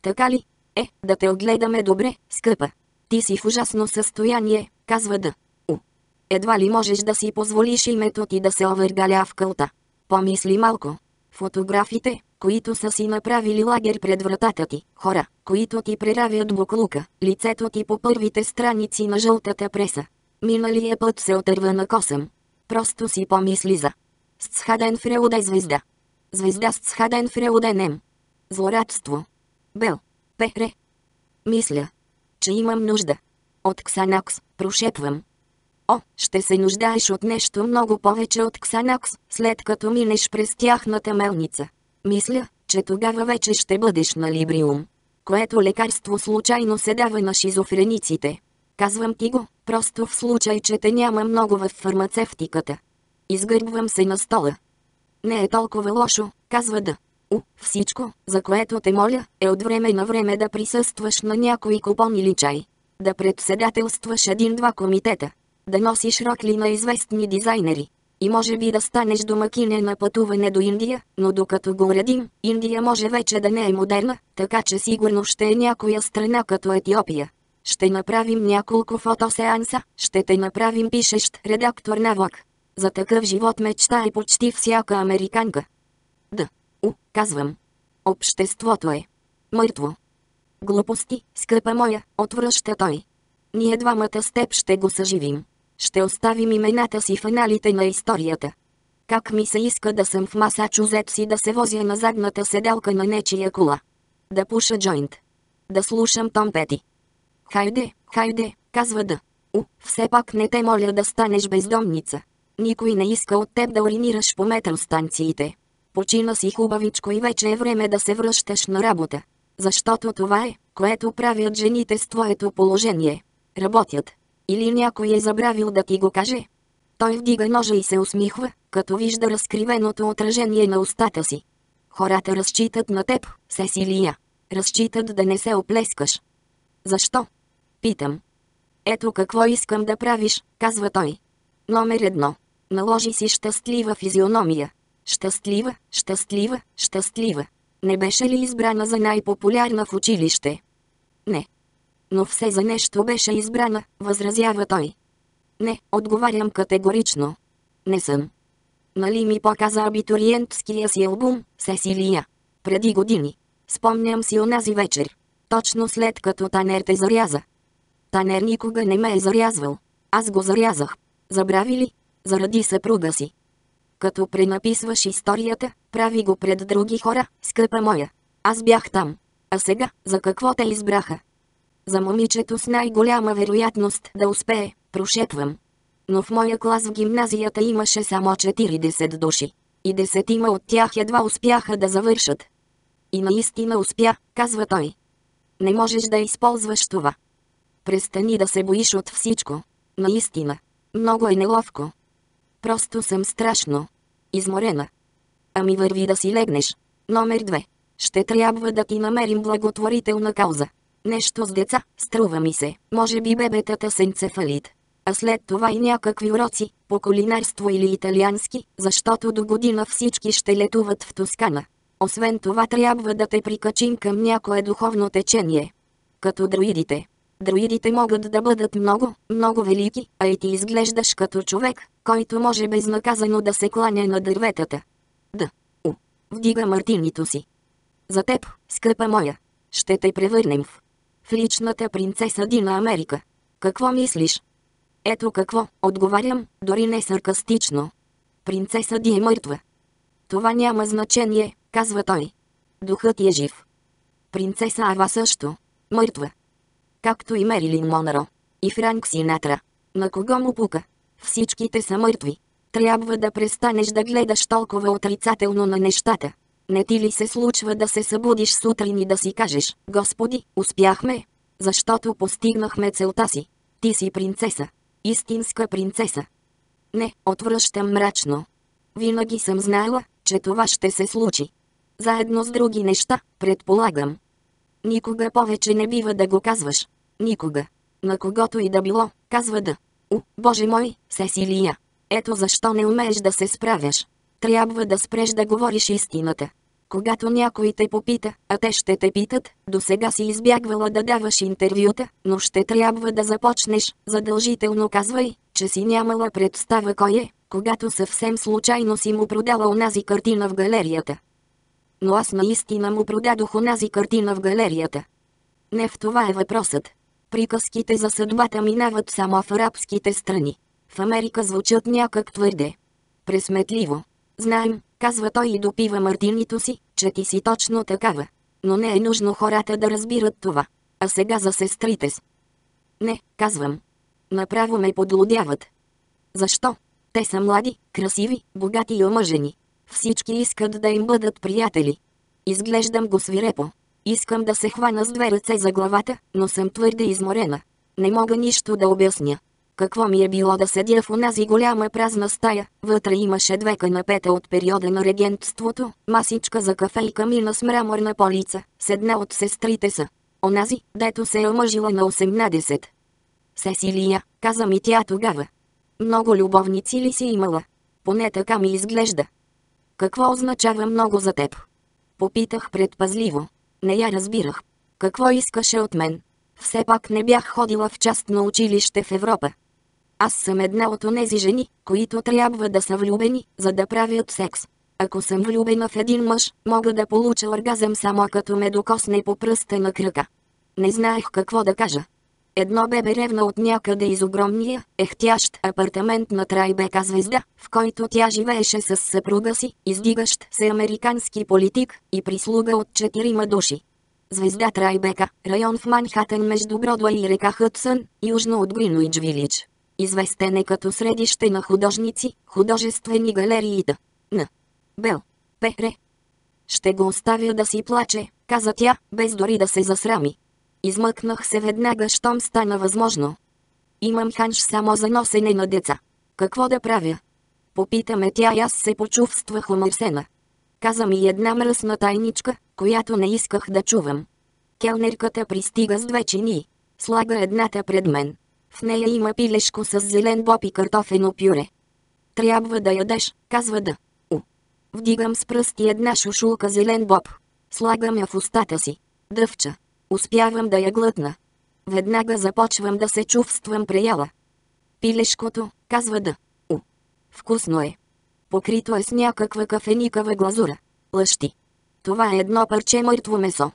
Така ли? Е, да те огледаме добре, скъпа. Ти си в ужасно състояние, казва да. У. Едва ли можеш да си позволиш името ти да се овъргаля в кълта. Помисли малко. Фотографите, които са си направили лагер пред вратата ти, хора, които ти преравят буклука, лицето ти по първите страници на жълтата преса. Миналия път се отърва на косъм. Просто си помисли за Сцхаден Фреуде звезда. Звезда Сцхаден Фреуденем. Злорадство. Бел. Пехре. Мисля, че имам нужда. От Ксанакс, прошепвам. О, ще се нуждаеш от нещо много повече от Ксанакс, след като минеш през тяхната мелница. Мисля, че тогава вече ще бъдеш на Либриум. Което лекарство случайно се дава на шизофрениците. Казвам ти го, просто в случай, че те няма много в фармацевтиката. Изгърбвам се на стола. Не е толкова лошо, казва да. У, всичко, за което те моля, е от време на време да присъстваш на някой купон или чай. Да председателстваш един-два комитета. Да носиш рокли на известни дизайнери. И може би да станеш домакине на пътуване до Индия, но докато го редим, Индия може вече да не е модерна, така че сигурно ще е някоя страна като Етиопия. Ще направим няколко фотосеанса, ще те направим пишещ редактор на влак. За такъв живот мечта е почти всяка американка. Да. У, казвам. Обществото е. Мъртво. Глупости, скъпа моя, отвръща той. Ние двамата с теб ще го съживим. Ще оставим имената си в аналите на историята. Как ми се иска да съм в Масачузетс и да се возя на задната седалка на нечия кола. Да пуша джойнт. Да слушам Том Пети. Хайде, хайде, казва да. У, все пак не те моля да станеш бездомница. Никой не иска от теб да уринираш по метростанциите. Почина си хубавичко и вече е време да се връщаш на работа. Защото това е, което правят жените с твоето положение. Работят. Или някой е забравил да ти го каже? Той вдига ножа и се усмихва, като вижда разкривеното отражение на устата си. Хората разчитат на теб, Сесилия. Разчитат да не се оплескаш. Защо? Питам. Ето какво искам да правиш, казва той. Номер едно. Наложи си щастлива физиономия. Щастлива, щастлива, щастлива. Не беше ли избрана за най-популярна в училище? Не. Но все за нещо беше избрана, възразява той. Не, отговарям категорично. Не съм. Нали ми показа абитуриентския си албум, Сесилия? Преди години. Спомням си онази вечер. Точно след като Танер те заряза. Танер никога не ме е зарязвал. Аз го зарязах. Забрави ли? Заради съпруга си. Като пренаписваш историята, прави го пред други хора, скъпа моя. Аз бях там. А сега, за какво те избраха? За момичето с най-голяма вероятност да успее, прошепвам. Но в моя клас в гимназията имаше само 40 души. И десетима от тях едва успяха да завършат. И наистина успя, казва той. Не можеш да използваш това. Престани да се боиш от всичко. Наистина. Много е неловко. Просто съм страшно. Изморена. Ами върви да си легнеш. Номер 2. Ще трябва да ти намерим благотворителна кауза. Нещо с деца, струва ми се, може би бебетата с енцефалит. А след това и някакви уроци, по кулинарство или италиански, защото до година всички ще летуват в Тоскана. Освен това трябва да те прикачим към някое духовно течение. Като друидите. Друидите могат да бъдат много, много велики, а и ти изглеждаш като човек, който може безнаказано да се кланя на дърветата. Да. У. Вдига мартинито си. За теб, скъпа моя. Ще те превърнем в... В личната принцеса Дина Америка. Какво мислиш? Ето какво, отговарям, дори не саркастично. Принцеса Ди е мъртва. Това няма значение, казва той. Духът е жив. Принцеса Ава също. Мъртва. Както и Мерилин Монро. И Франк Синатра. На кого му пука? Всичките са мъртви. Трябва да престанеш да гледаш толкова отрицателно на нещата. Не ти ли се случва да се събудиш сутрин и да си кажеш, Господи, успяхме? Защото постигнахме целта си. Ти си принцеса. Истинска принцеса. Не, отвръщам мрачно. Винаги съм знаела, че това ще се случи. Заедно с други неща, предполагам. Никога повече не бива да го казваш. Никога. На когото и да било, казва да. У, Боже мой, Сесилия. Ето защо не умееш да се справяш. Трябва да спреш да говориш истината. Когато някой те попита, а те ще те питат, до сега си избягвала да даваш интервюта, но ще трябва да започнеш, задължително казвай, че си нямала представа кой е, когато съвсем случайно си му продала онази картина в галерията. Но аз наистина му продадох онази картина в галерията. Не в това е въпросът. Приказките за съдбата минават само в арабските страни. В Америка звучат някак твърде. Пресметливо. Знаем, казва той и допива мартинито си, че ти си точно такава. Но не е нужно хората да разбират това. А сега за сестрите с. Не, казвам. Направо ме подлодяват. Защо? Те са млади, красиви, богати и омъжени. Всички искат да им бъдат приятели. Изглеждам го свирепо. Искам да се хвана с две ръце за главата, но съм твърде изморена. Не мога нищо да обясня. Какво ми е било да седя в онази голяма празна стая, вътре имаше две канапета от периода на регентството, масичка за кафе и камина с мраморна полица, с една от сестрите са. Онази, дето се е омъжила на 18. Сесилия, каза ми тя тогава. Много любовници ли си имала? Поне така ми изглежда. Какво означава много за теб? Попитах предпазливо. Не я разбирах. Какво искаше от мен? Все пак не бях ходила в частно училище в Европа. Аз съм една от онези жени, които трябва да са влюбени, за да правят секс. Ако съм влюбена в един мъж, мога да получа оргазъм само като ме докосне по пръста на кръка. Не знаех какво да кажа. Едно бебе ревна от някъде из огромния, ехтящ апартамент на Трайбека звезда, в който тя живееше с съпруга си, издигащ се американски политик и прислуга от четирима души. Звезда Трайбека, район в Манхатън между Бродуей и река Хътсън, южно от Гринуич Вилич. Известен е като средище на художници, художествени галерии и т.н. Бел. Пехре. Ще го оставя да си плаче, каза тя, без дори да се засрами. Измъкнах се веднага, щом стана възможно. Имам ханш само за носене на деца. Какво да правя? Попитаме тя и аз се почувствах омърсена. Каза ми една мръсна тайничка, която не исках да чувам. Келнерката пристига с две чини. Слага едната пред мен. В нея има пилешко с зелен боб и картофено пюре. Трябва да ядеш, казва да. У. Вдигам с пръсти една шушулка зелен боб. Слагам я в устата си. Дъвча. Успявам да я глътна. Веднага започвам да се чувствам преяла. Пилешкото, казва да. У. Вкусно е. Покрито е с някаква кафеникава глазура. Лъщи. Това е едно парче мъртво месо.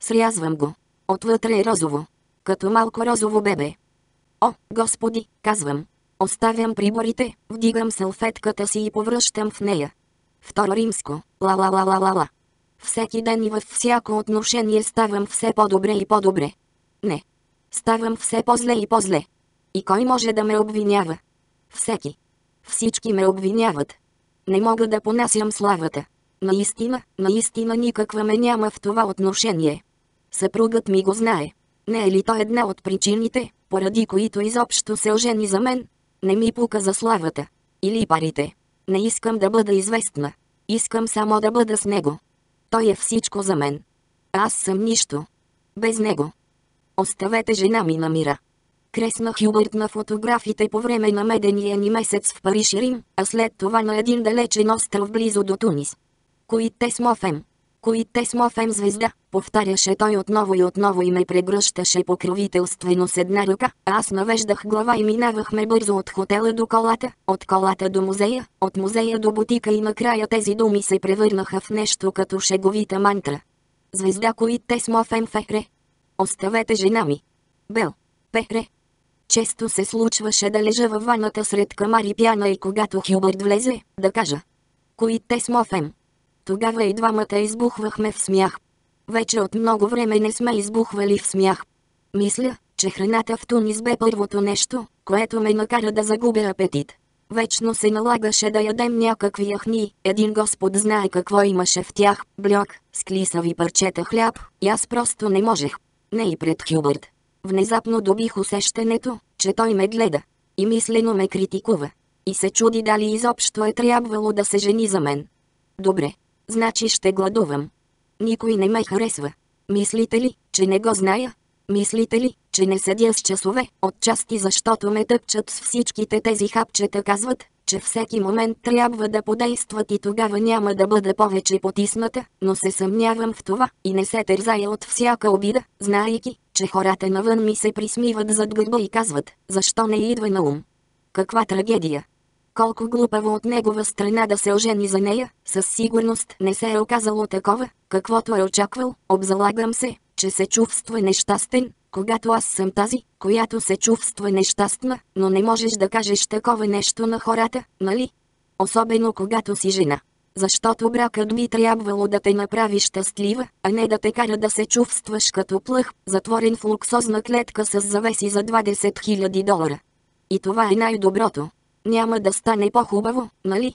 Срязвам го. Отвътре е розово. Като малко розово бебе. О, господи, казвам. Оставям приборите, вдигам салфетката си и повръщам в нея. Второ римско. Ла-ла-ла-ла-ла-ла. Всеки ден и във всяко отношение ставам все по-добре и по-добре. Не. Ставам все по-зле и по-зле. И кой може да ме обвинява? Всеки. Всички ме обвиняват. Не мога да понасям славата. Наистина, наистина никаква ме няма в това отношение. Съпругът ми го знае. Не е ли то една от причините, поради които изобщо се ожени за мен? Не ми пука за славата. Или парите. Не искам да бъда известна. Искам само да бъда с него. Той е всичко за мен. Аз съм нищо. Без него. Оставете жена ми на мира. Креснах Хюбърт на фотографите по време на медения ни месец в Париж Рим, а след това на един далечен остров близо до Тунис. Кои те смофем? Кои те смофем звезда? Повтаряше той отново и отново и ме прегръщаше покровителствено с една ръка, а аз навеждах глава и минавахме бързо от хотела до колата, от колата до музея, от музея до бутика и накрая тези думи се превърнаха в нещо като шеговита мантра. Звезда кои те смофем фехре? Оставете жена ми. Бел. Пехре. Често се случваше да лежа във ваната сред камари пяна и когато Хюбърт влезе, да кажа. Кои те смофем? Тогава и двамата избухвахме в смях. Вече от много време не сме избухвали в смях. Мисля, че храната в Тунис бе първото нещо, което ме накара да загубя апетит. Вечно се налагаше да ядем някакви яхни, един господ знае какво имаше в тях, блок, с клисави парчета хляб, и аз просто не можех. Не и пред Хюбърт. Внезапно добих усещането, че той ме гледа. И мислено ме критикува. И се чуди дали изобщо е трябвало да се жени за мен. Добре. Значи ще гладувам. Никой не ме харесва. Мислите ли, че не го зная? Мислите ли, че не седя с часове, отчасти защото ме тъпчат с всичките тези хапчета казват, че всеки момент трябва да подействат и тогава няма да бъда повече потисната, но се съмнявам в това и не се тързая от всяка обида, знаейки, че хората навън ми се присмиват зад гърба и казват, защо не идва на ум. Каква трагедия! Колко глупаво от негова страна да се ожени за нея, със сигурност не се е оказало такова, каквото е очаквал, обзалагам се, че се чувства нещастен, когато аз съм тази, която се чувства нещастна, но не можеш да кажеш такова нещо на хората, нали? Особено когато си жена. Защото бракът би трябвало да те направи щастлива, а не да те кара да се чувстваш като плъх, затворен в луксозна клетка с завеси за 20 000 долара. И това е най-доброто. Няма да стане по-хубаво, нали?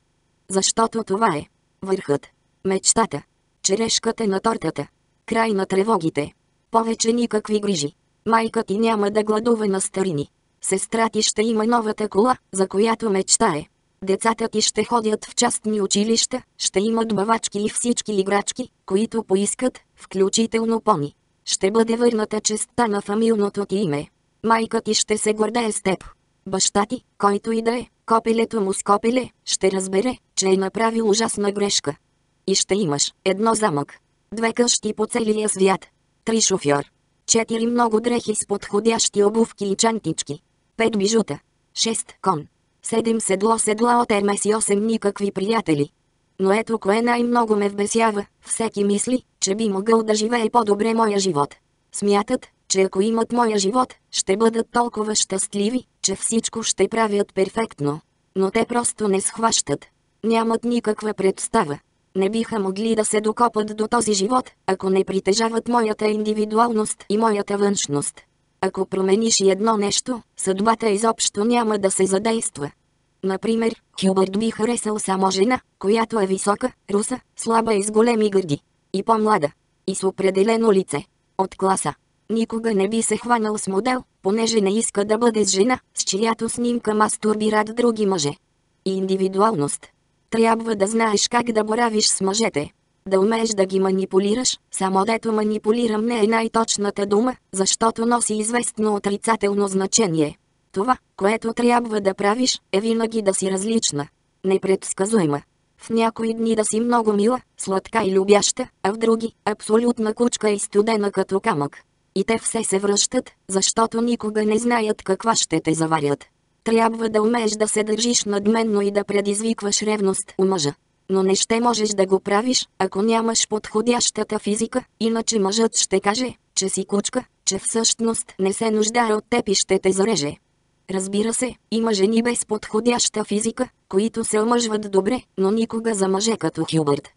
Защото това е върхът, мечтата, черешката на тортата, край на тревогите. Повече никакви грижи. Майка ти няма да гладува на старини. Сестра ти ще има новата кола, за която мечтае. Децата ти ще ходят в частни училища, ще имат бавачки и всички играчки, които поискат, включително пони. Ще бъде върната честта на фамилното ти име. Майка ти ще се гордее с теб. Баща ти, който и да е, копелето му с копеле, ще разбере, че е направил ужасна грешка. И ще имаш едно замък, две къщи по целия свят, три шофьор, четири много дрехи с подходящи обувки и чантички, пет бижута, шест кон, седем седло седла от Ермес и осем никакви приятели. Но ето кое най-много ме вбесява, всеки мисли, че би могъл да живее по-добре моя живот. Смятат, че ако имат моя живот, ще бъдат толкова щастливи, че всичко ще правят перфектно. Но те просто не схващат. Нямат никаква представа. Не биха могли да се докопат до този живот, ако не притежават моята индивидуалност и моята външност. Ако промениш едно нещо, съдбата изобщо няма да се задейства. Например, Хюбърт би харесал само жена, която е висока, руса, слаба и с големи гърди. И по-млада. И с определено лице. От класа. Никога не би се хванал с модел, понеже не иска да бъде с жена, с чиято снимка мастурбират други мъже. И индивидуалност. Трябва да знаеш как да боравиш с мъжете. Да умееш да ги манипулираш, само дето манипулирам не е най-точната дума, защото носи известно отрицателно значение. Това, което трябва да правиш, е винаги да си различна. Непредсказуема. В някои дни да си много мила, сладка и любяща, а в други – абсолютна кучка и студена като камък. И те все се връщат, защото никога не знаят каква ще те заварят. Трябва да умееш да се държиш надменно и да предизвикваш ревност у мъжа. Но не ще можеш да го правиш, ако нямаш подходящата физика, иначе мъжът ще каже, че си кучка, че всъщност не се нуждае от теб и ще те зареже. Разбира се, има жени без подходяща физика, които се омъжват добре, но никога за мъже като Хюбърт.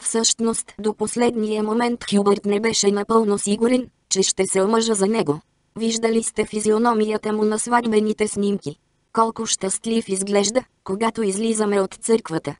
Всъщност, до последния момент Хюбърт не беше напълно сигурен, че ще се омъжа за него. Виждали сте физиономията му на сватбените снимки. Колко щастлив изглежда, когато излизаме от църквата.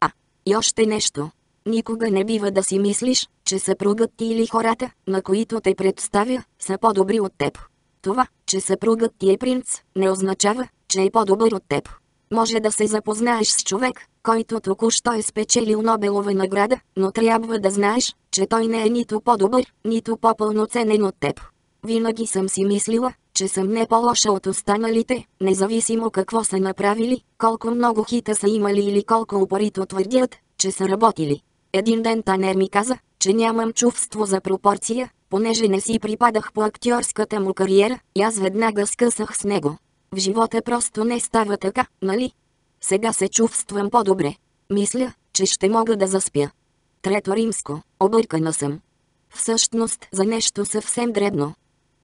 А, и още нещо. Никога не бива да си мислиш, че съпругът ти или хората, на които те представя, са по-добри от теб. Това, че съпругът ти е принц, не означава, че е по-добър от теб. Може да се запознаеш с човек, който току-що е спечелил Нобелова награда, но трябва да знаеш, че той не е нито по-добър, нито по-пълноценен от теб. Винаги съм си мислила, че съм не по-лоша от останалите, независимо какво са направили, колко много хита са имали или колко упорито твърдят, че са работили. Един ден Танер ми каза, че нямам чувство за пропорция, понеже не си припадах по актьорската му кариера, и аз веднага скъсах с него. В живота просто не става така, нали? Сега се чувствам по-добре. Мисля, че ще мога да заспя. Трето римско, объркана съм. Всъщност за нещо съвсем дребно.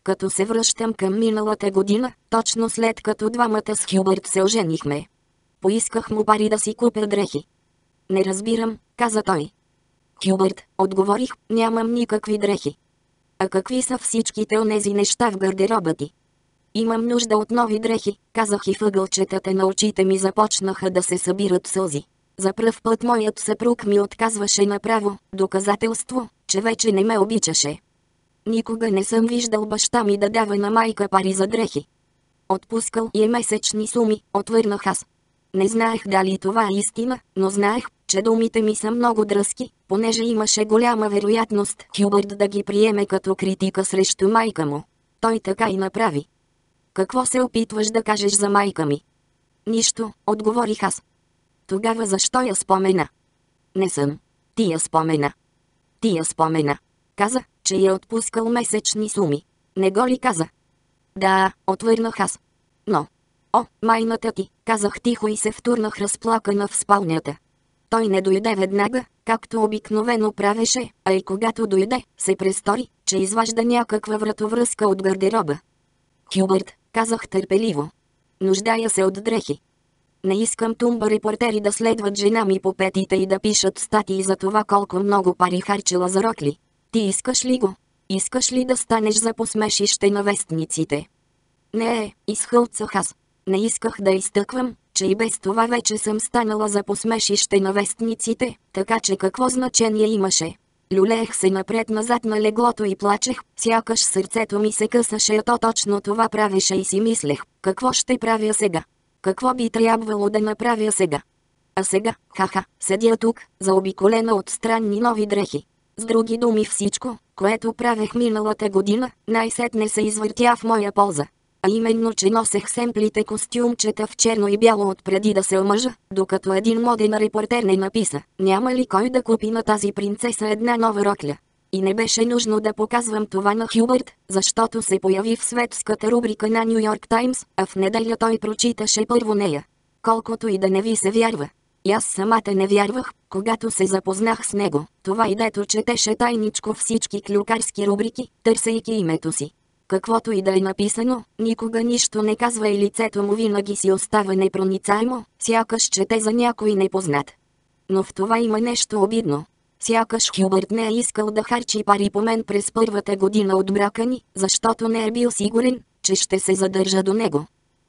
Като се връщам към миналата година, точно след като двамата с Хюбърт се оженихме. Поисках му пари да си купя дрехи. Не разбирам, каза той. Хюбърт, отговорих, нямам никакви дрехи. А какви са всичките онези неща в гардероба ти? Имам нужда от нови дрехи, казах и въгълчетата на очите ми започнаха да се събират сълзи. За пръв път моят съпруг ми отказваше направо, доказателство, че вече не ме обичаше. Никога не съм виждал баща ми да дава на майка пари за дрехи. Отпускал и е месечни суми, отвърнах аз. Не знаех дали това е истина, но знаех, че думите ми са много дръзки, понеже имаше голяма вероятност Хюбърт да ги приеме като критика срещу майка му. Той така и направи. Какво се опитваш да кажеш за майка ми? Нищо, отговорих аз. Тогава защо я спомена? Не съм. Ти я спомена. Ти я спомена. Каза, че я отпускал месечни суми. Не го ли каза? Да, отвърнах аз. Но. О, майната ти, казах тихо и се втурнах разплакана в спалнята. Той не дойде веднага, както обикновено правеше, а и когато дойде, се престори, че изважда някаква вратовръзка от гардероба. Хюбърт, казах търпеливо. Нуждая се от дрехи. Не искам тумба репортери да следват жена ми по петите и да пишат статии за това колко много пари харчила за рокли. Ти искаш ли го? Искаш ли да станеш за посмешище на вестниците? Не, изхълцах аз. Не исках да изтъквам, че и без това вече съм станала за посмешище на вестниците, така че какво значение имаше? Люлеех се напред-назад на леглото и плачех, сякаш сърцето ми се късаше, а то точно това правеше и си мислех, какво ще правя сега? Какво би трябвало да направя сега? А сега, ха-ха, седя тук, заобиколена от странни нови дрехи. С други думи всичко, което правех миналата година, най-сетне се извъртя в моя полза а именно, че носех семплите костюмчета в черно и бяло отпреди да се омъжа, докато един моден репортер не написа, няма ли кой да купи на тази принцеса една нова рокля. И не беше нужно да показвам това на Хюбърт, защото се появи в светската рубрика на Нью Йорк Таймс, а в неделя той прочиташе първо нея. Колкото и да не ви се вярва. И аз самата не вярвах, когато се запознах с него. Това и дето четеше тайничко всички клюкарски рубрики, търсейки името си. Каквото и да е написано, никога нищо не казва и лицето му винаги си остава непроницаемо, сякаш чете за някой непознат. Но в това има нещо обидно. Сякаш Хюбърт не е искал да харчи пари по мен през първата година от брака ни, защото не е бил сигурен, че ще се задържа до него.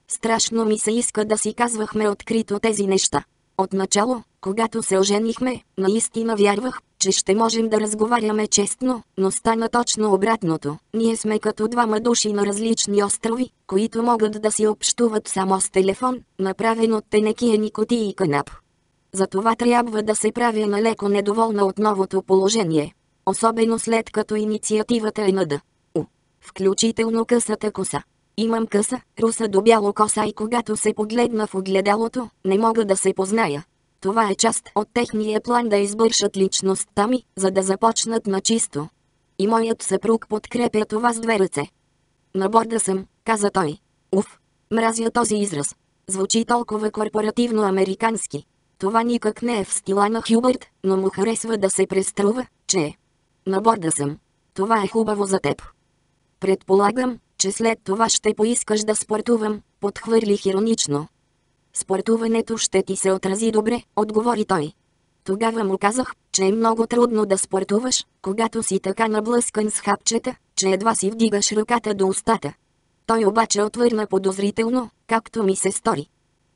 Страшно ми се иска да си казвахме открито тези неща. Отначало, когато се оженихме, наистина вярвах, че ще можем да разговаряме честно, но стана точно обратното. Ние сме като двама души на различни острови, които могат да си общуват само с телефон, направен от тенекия никоти и канап. Затова трябва да се правя налеко недоволна от новото положение. Особено след като инициативата е на да. У. Включително късата коса. Имам къса, руса до бяло коса и когато се погледна в огледалото, не мога да се позная. Това е част от техния план да избършат личността ми, за да започнат на чисто. И моят съпруг подкрепя това с две ръце. На борда съм, каза той. Уф, мразя този израз. Звучи толкова корпоративно американски. Това никак не е в стила на Хюбърт, но му харесва да се преструва, че е. На борда съм. Това е хубаво за теб. Предполагам, че след това ще поискаш да спортувам, подхвърлих иронично. Спортуването ще ти се отрази добре, отговори той. Тогава му казах, че е много трудно да спортуваш, когато си така наблъскан с хапчета, че едва си вдигаш ръката до устата. Той обаче отвърна подозрително, както ми се стори.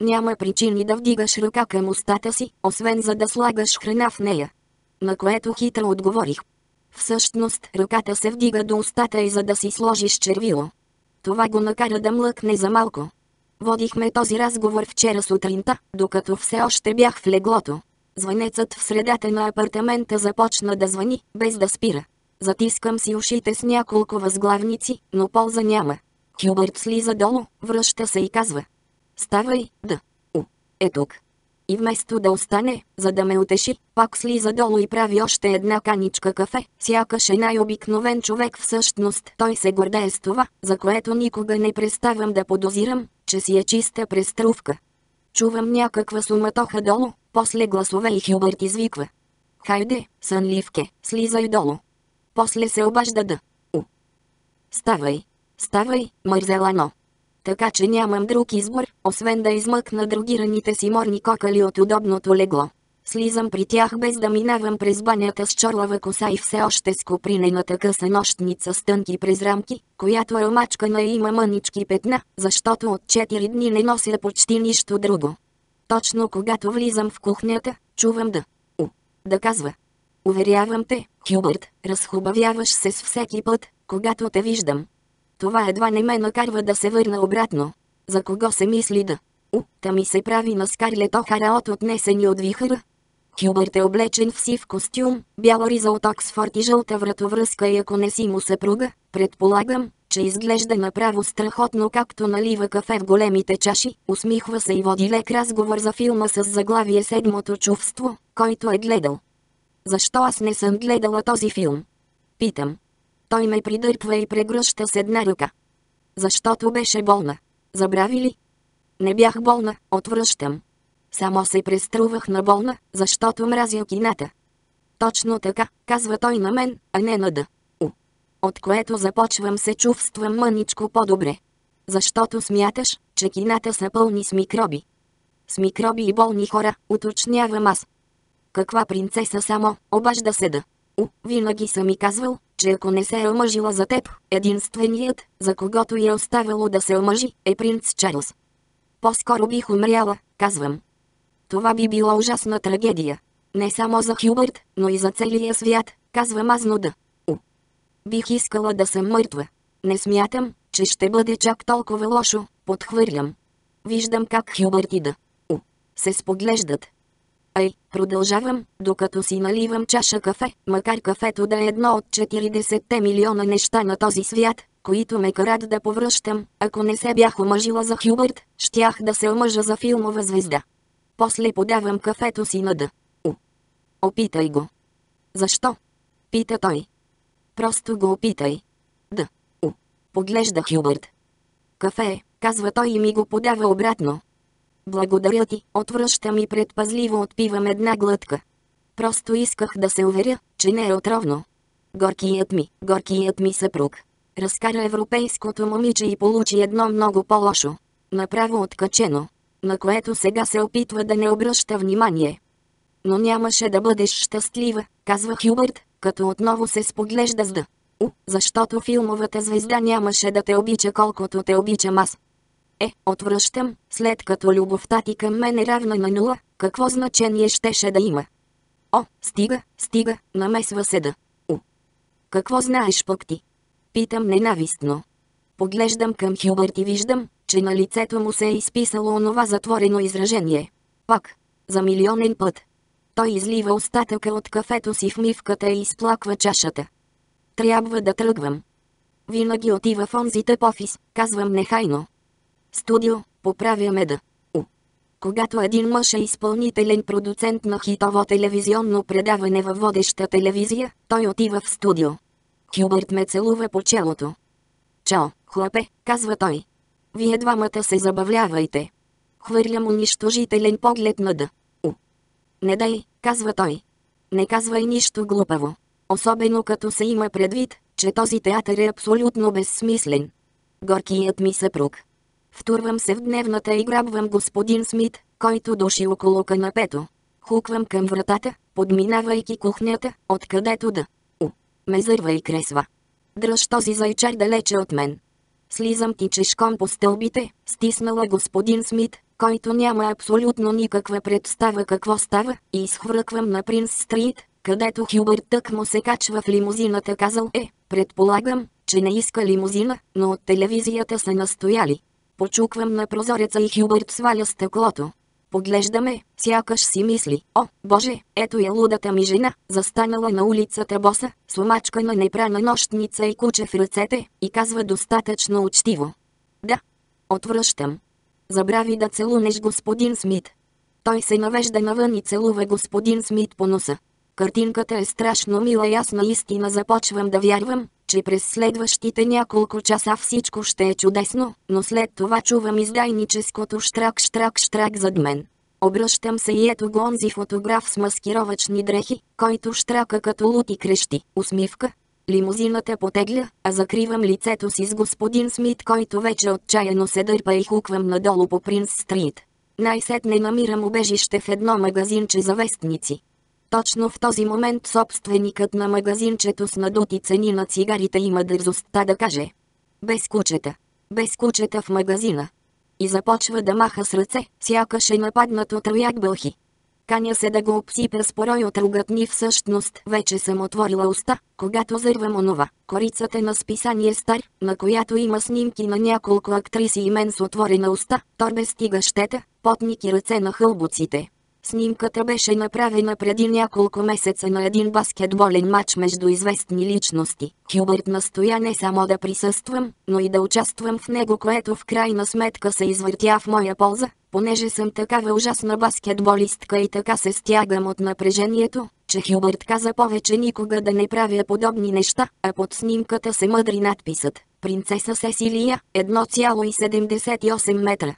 Няма причини да вдигаш ръка към устата си, освен за да слагаш храна в нея. На което хитро отговорих. Всъщност ръката се вдига до устата и за да си сложиш червило. Това го накара да млъкне за малко. Водихме този разговор вчера сутринта, докато все още бях в леглото. Звънецът в средата на апартамента започна да звъни, без да спира. Затискам си ушите с няколко възглавници, но полза няма. Хюбърт слиза долу, връща се и казва. Ставай, да. У, е тук и вместо да остане, за да ме утеши, пак слиза долу и прави още една каничка кафе, сякаш е най-обикновен човек всъщност. Той се гордее с това, за което никога не представям да подозирам, че си е чиста преструвка. Чувам някаква суматоха долу, после гласове и Хюбърт извиква. Хайде, сънливке, слизай долу. После се обажда да. У. Ставай. Ставай, мързелано така че нямам друг избор, освен да измъкна другираните си морни кокали от удобното легло. Слизам при тях без да минавам през банята с чорлава коса и все още с копринената къса нощница с тънки през рамки, която е омачкана и има мънички петна, защото от 4 дни не нося почти нищо друго. Точно когато влизам в кухнята, чувам да... У, да казва. Уверявам те, Хюбърт, разхубавяваш се с всеки път, когато те виждам. Това едва не ме накарва да се върна обратно. За кого се мисли да? У, та ми се прави на Скарлет Охара от отнесени от вихъра. Хюбърт е облечен в сив костюм, бяла риза от Оксфорд и жълта вратовръзка и ако не си му съпруга, предполагам, че изглежда направо страхотно както налива кафе в големите чаши, усмихва се и води лек разговор за филма с заглавие Седмото чувство, който е гледал. Защо аз не съм гледала този филм? Питам. Той ме придърпва и прегръща с една ръка. Защото беше болна. Забрави ли? Не бях болна, отвръщам. Само се преструвах на болна, защото мразя кината. Точно така, казва той на мен, а не на да. У. От което започвам се чувствам мъничко по-добре. Защото смяташ, че кината са пълни с микроби. С микроби и болни хора, уточнявам аз. Каква принцеса само, обажда се да. У, винаги съм ми казвал, че ако не се е омъжила за теб, единственият, за когото я е оставило да се омъжи, е принц Чарлз. По-скоро бих умряла, казвам. Това би била ужасна трагедия. Не само за Хюбърт, но и за целия свят, казвам аз да. У. Бих искала да съм мъртва. Не смятам, че ще бъде чак толкова лошо, подхвърлям. Виждам как Хюбърт и да. У. Се споглеждат, Ай, продължавам, докато си наливам чаша кафе, макар кафето да е едно от 40 милиона неща на този свят, които ме карат да повръщам, ако не се бях омъжила за Хюбърт, щях да се омъжа за филмова звезда. После подавам кафето си на да. У. Опитай го. Защо? Пита той. Просто го опитай. Да. У. Поглежда Хюбърт. Кафе, казва той и ми го подава обратно. Благодаря ти, отвръщам и предпазливо отпивам една глътка. Просто исках да се уверя, че не е отровно. Горкият ми, горкият ми съпруг. Разкара европейското момиче и получи едно много по-лошо. Направо откачено. На което сега се опитва да не обръща внимание. Но нямаше да бъдеш щастлива, казва Хюбърт, като отново се споглежда с да. У, защото филмовата звезда нямаше да те обича колкото те обичам аз. Е, отвръщам, след като любовта ти към мен е равна на нула, какво значение щеше да има? О, стига, стига, намесва се да. У. Какво знаеш пък ти? Питам ненавистно. Поглеждам към Хюбърт и виждам, че на лицето му се е изписало онова затворено изражение. Пак. За милионен път. Той излива остатъка от кафето си в мивката и изплаква чашата. Трябва да тръгвам. Винаги отива в онзи тъп офис, казвам нехайно. Студио, поправяме да. У. Когато един мъж е изпълнителен продуцент на хитово телевизионно предаване във водеща телевизия, той отива в студио. Хюбърт ме целува по челото. Чао, хлапе, казва той. Вие двамата се забавлявайте. Хвърлям унищожителен поглед на да. У. Не дай, казва той. Не казвай нищо глупаво. Особено като се има предвид, че този театър е абсолютно безсмислен. Горкият ми съпруг. Втурвам се в дневната и грабвам господин Смит, който доши около канапето. Хуквам към вратата, подминавайки кухнята, откъдето да. У. Ме зърва и кресва. Дръж този зайчар далече от мен. Слизам тичешком по стълбите, стиснала господин Смит, който няма абсолютно никаква представа какво става, и изхвърквам на Принц Стрит, където Хюбърт тък му се качва в лимузината казал е, предполагам, че не иска лимузина, но от телевизията са настояли. Почуквам на прозореца и Хюбърт сваля стъклото. Поглеждаме, сякаш си мисли, о, боже, ето я лудата ми жена, застанала на улицата боса, с омачкана непрана нощница и куче в ръцете, и казва достатъчно учтиво. Да. Отвръщам. Забрави да целунеш господин Смит. Той се навежда навън и целува господин Смит по носа. Картинката е страшно мила и аз наистина започвам да вярвам, че през следващите няколко часа всичко ще е чудесно, но след това чувам издайническото штрак-штрак-штрак зад мен. Обръщам се и ето го онзи фотограф с маскировачни дрехи, който штрака като лут и крещи. Усмивка. Лимузината потегля, а закривам лицето си с господин Смит, който вече отчаяно се дърпа и хуквам надолу по Принц Стрит. Най-сетне намирам убежище в едно магазинче за вестници. Точно в този момент собственикът на магазинчето с надути цени на цигарите има дързостта да каже. Без кучета. Без кучета в магазина. И започва да маха с ръце, сякаш е нападнат от рояк бълхи. Каня се да го обсипя с порой от ругатни всъщност. Вече съм отворила уста, когато зървам онова. Корицата на списание Стар, на която има снимки на няколко актриси и мен с отворена уста, торбе стига щета, потник и ръце на хълбуците. Снимката беше направена преди няколко месеца на един баскетболен матч между известни личности. Хюбърт настоя не само да присъствам, но и да участвам в него, което в крайна сметка се извъртя в моя полза, понеже съм такава ужасна баскетболистка и така се стягам от напрежението, че Хюбърт каза повече никога да не правя подобни неща, а под снимката се мъдри надписът «Принцеса Сесилия, 1,78 метра».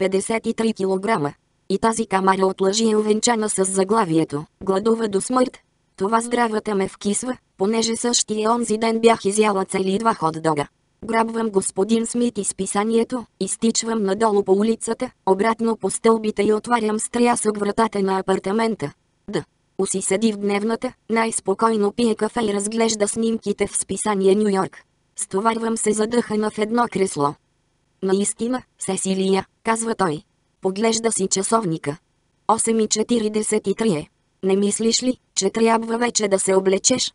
53 килограма. И тази камара от лъжи е увенчана с заглавието «Гладува до смърт». Това здравата ме вкисва, понеже същия онзи ден бях изяла цели два хот-дога. Грабвам господин Смит из писанието, изтичвам надолу по улицата, обратно по стълбите и отварям с трясък вратата на апартамента. Да. Уси седи в дневната, най-спокойно пие кафе и разглежда снимките в списание Нью Йорк. Стоварвам се задъхана в едно кресло. Наистина, Сесилия, казва той. Поглежда си часовника. 8.43 е. Не мислиш ли, че трябва вече да се облечеш?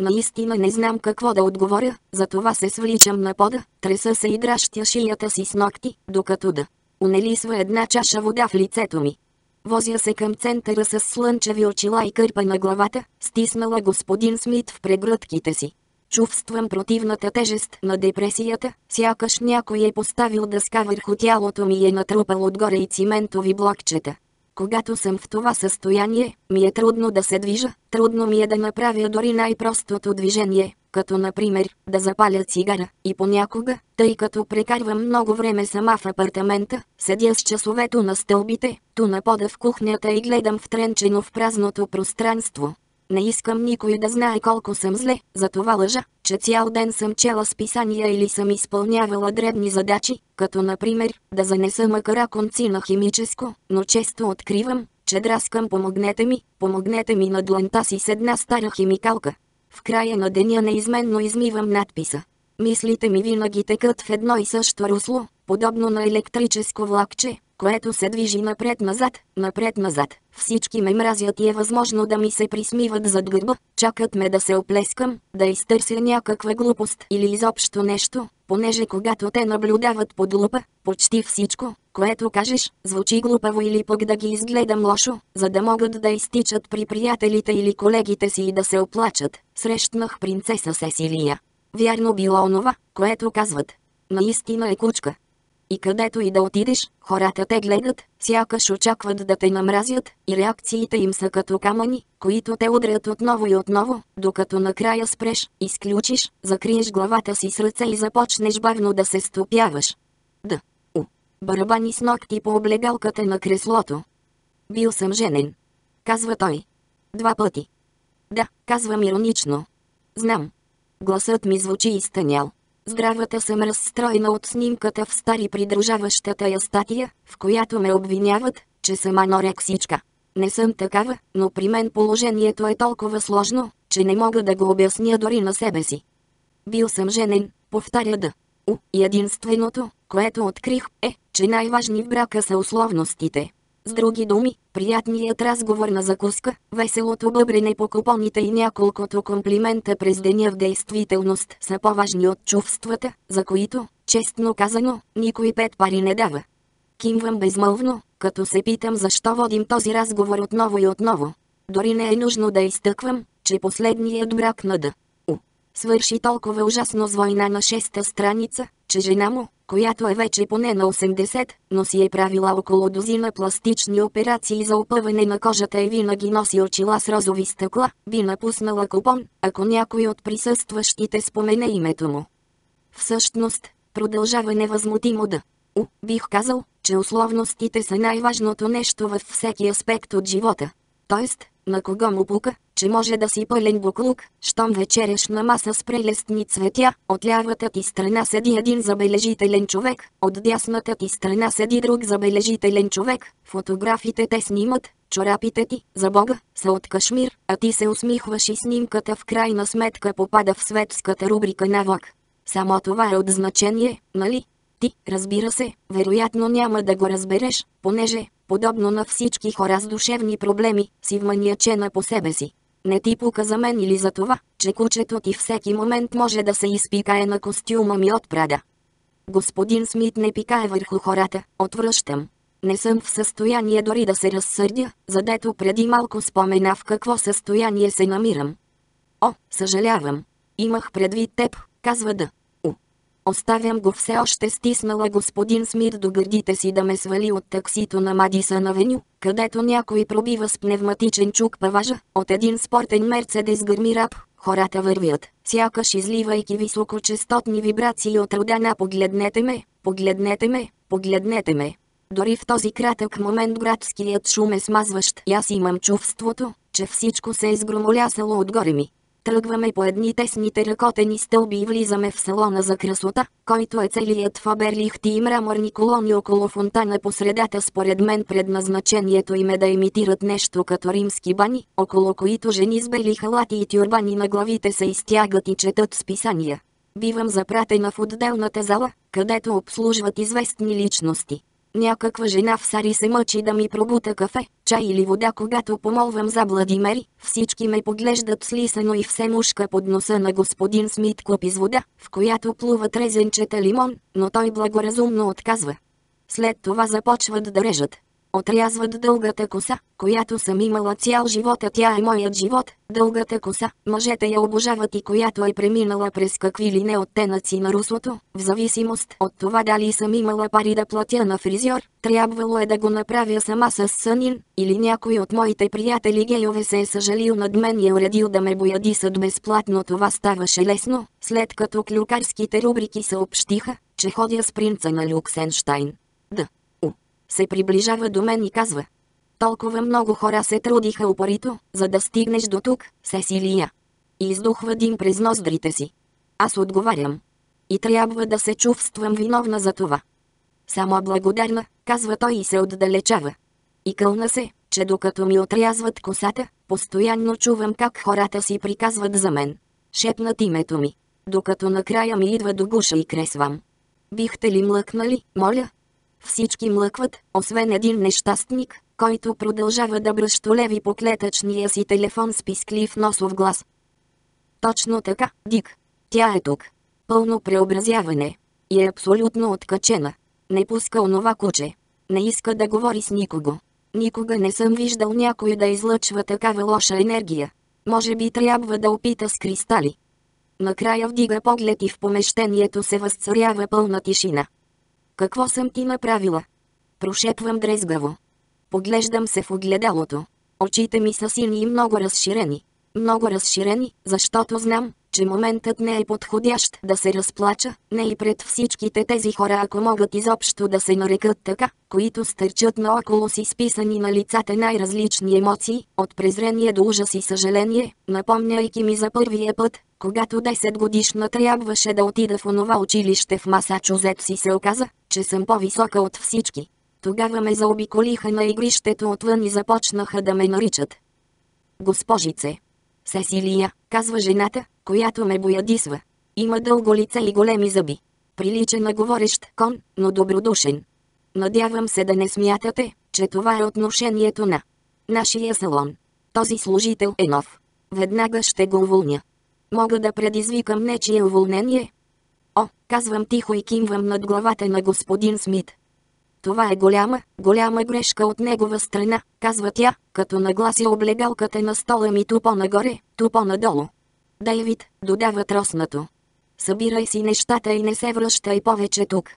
Наистина не знам какво да отговоря, затова се свличам на пода, треса се и дращя шията си с ногти, докато да унелисва една чаша вода в лицето ми. Возя се към центъра с слънчеви очила и кърпа на главата, стиснала господин Смит в прегръдките си. Чувствам противната тежест на депресията, сякаш някой е поставил дъска върху тялото ми и е натрупал отгоре и циментови блокчета. Когато съм в това състояние, ми е трудно да се движа, трудно ми е да направя дори най-простото движение, като например, да запаля цигара, и понякога, тъй като прекарвам много време сама в апартамента, седя с часовето на стълбите, ту на пода в кухнята и гледам втренчено в празното пространство. Не искам никой да знае колко съм зле, затова лъжа, че цял ден съм чела списания или съм изпълнявала дребни задачи, като например, да занеса макара конци на химическо, но често откривам, че драскам помогнете ми, помогнете ми на дланта си с една стара химикалка. В края на деня неизменно измивам надписа. Мислите ми винаги текат в едно и също русло, подобно на електрическо влакче, което се движи напред-назад, напред-назад. Всички ме мразят и е възможно да ми се присмиват зад гърба, чакат ме да се оплескам, да изтърся някаква глупост или изобщо нещо, понеже когато те наблюдават под лупа, почти всичко, което кажеш, звучи глупаво или пък да ги изгледам лошо, за да могат да изтичат при приятелите или колегите си и да се оплачат. Срещнах принцеса Сесилия. Вярно било онова, което казват. Наистина е кучка. И където и да отидеш, хората те гледат, сякаш очакват да те намразят, и реакциите им са като камъни, които те удрят отново и отново, докато накрая спреш, изключиш, закриеш главата си с ръце и започнеш бавно да се стопяваш. Да. У. Барабани с ногти по облегалката на креслото. Бил съм женен. Казва той. Два пъти. Да, казвам иронично. Знам. Гласът ми звучи изтънял. Здравата съм разстроена от снимката в стари придружаващата я статия, в която ме обвиняват, че съм анорексичка. Не съм такава, но при мен положението е толкова сложно, че не мога да го обясня дори на себе си. Бил съм женен, повтаря да. У, единственото, което открих, е, че най-важни в брака са условностите. С други думи, приятният разговор на закуска, веселото бъбрене по купоните и няколкото комплимента през деня в действителност са по-важни от чувствата, за които, честно казано, никой пет пари не дава. Кимвам безмълвно, като се питам защо водим този разговор отново и отново. Дори не е нужно да изтъквам, че последният брак на да свърши толкова ужасно с война на шеста страница, че жена му, която е вече поне на 80, но си е правила около дозина пластични операции за опъване на кожата и винаги носи очила с розови стъкла, би напуснала купон, ако някой от присъстващите спомене името му. Всъщност, продължава невъзмутимо да. У, бих казал, че условностите са най-важното нещо във всеки аспект от живота. Тоест, на кого му пука, че може да си пълен буклук, щом вечеряш на маса с прелестни цветя, от лявата ти страна седи един забележителен човек, от дясната ти страна седи друг забележителен човек, фотографите те снимат, чорапите ти, за бога, са от кашмир, а ти се усмихваш и снимката в крайна сметка попада в светската рубрика на влак. Само това е от значение, нали? Ти, разбира се, вероятно няма да го разбереш, понеже, подобно на всички хора с душевни проблеми, си вманиячена по себе си. Не ти пука за мен или за това, че кучето ти всеки момент може да се изпикае на костюма ми от Прада. Господин Смит не пикае върху хората, отвръщам. Не съм в състояние дори да се разсърдя, задето преди малко спомена в какво състояние се намирам. О, съжалявам. Имах предвид теб, казва да. Оставям го все още стиснала господин Смит до гърдите си да ме свали от таксито на Мадисън Авеню, където някой пробива с пневматичен чук паважа, от един спортен мерцедес гърми рап, хората вървят, сякаш изливайки високочастотни вибрации от рода на погледнете ме, погледнете ме, погледнете ме. Дори в този кратък момент градският шум е смазващ и аз имам чувството, че всичко се е изгромолясало отгоре ми. Тръгваме по едни тесните ръкотени стълби и влизаме в салона за красота, който е целият фаберлихти и мраморни колони около фонтана по средата според мен предназначението им е да имитират нещо като римски бани, около които жени с бели халати и тюрбани на главите се изтягат и четат списания. Бивам запратена в отделната зала, където обслужват известни личности. Някаква жена в Сари се мъчи да ми пробута кафе, чай или вода, когато помолвам за Владимери. Всички ме поглеждат слисано и все мушка под носа на господин Смит купи с вода, в която плува трезенчета лимон, но той благоразумно отказва. След това започват да режат. Отрязват дългата коса, която съм имала цял живот, а тя е моят живот. Дългата коса, мъжете я обожават и която е преминала през какви ли не оттенъци на руслото, в зависимост от това дали съм имала пари да платя на фризьор, трябвало е да го направя сама с сънин, или някой от моите приятели гейове се е съжалил над мен и е уредил да ме боядисат безплатно. Това ставаше лесно, след като клюкарските рубрики съобщиха, че ходя с принца на Люксенштайн. Да, се приближава до мен и казва. Толкова много хора се трудиха упорито, за да стигнеш до тук, Сесилия. И издухва дим през ноздрите си. Аз отговарям. И трябва да се чувствам виновна за това. Само благодарна, казва той и се отдалечава. И кълна се, че докато ми отрязват косата, постоянно чувам как хората си приказват за мен. Шепнат името ми. Докато накрая ми идва до гуша и кресвам. Бихте ли млъкнали, моля? Всички млъкват, освен един нещастник, който продължава да бръщолеви по клетъчния си телефон с писклив носов глас. Точно така, Дик. Тя е тук. Пълно преобразяване. И е абсолютно откачена. Не пуска онова куче. Не иска да говори с никого. Никога не съм виждал някой да излъчва такава лоша енергия. Може би трябва да опита с кристали. Накрая вдига поглед и в помещението се възцарява пълна тишина. Какво съм ти направила? Прошепвам дрезгаво. Поглеждам се в огледалото. Очите ми са сини и много разширени. Много разширени, защото знам, че моментът не е подходящ да се разплача, не и пред всичките тези хора ако могат изобщо да се нарекат така, които стърчат наоколо си списани на лицата най-различни емоции, от презрение до ужас и съжаление, напомняйки ми за първия път, когато 10 годишна трябваше да отида в онова училище в Масачузетс и се оказа, че съм по-висока от всички. Тогава ме заобиколиха на игрището отвън и започнаха да ме наричат. Госпожице. Сесилия, казва жената, която ме боядисва. Има дълго лице и големи зъби. Прилича на говорещ кон, но добродушен. Надявам се да не смятате, че това е отношението на нашия салон. Този служител е нов. Веднага ще го уволня. Мога да предизвикам нечие уволнение? О, казвам тихо и кимвам над главата на господин Смит. Това е голяма, голяма грешка от негова страна, казва тя, като нагласи облегалката на стола ми тупо нагоре, тупо надолу. Дейвид, додава троснато. Събирай си нещата и не се връщай повече тук.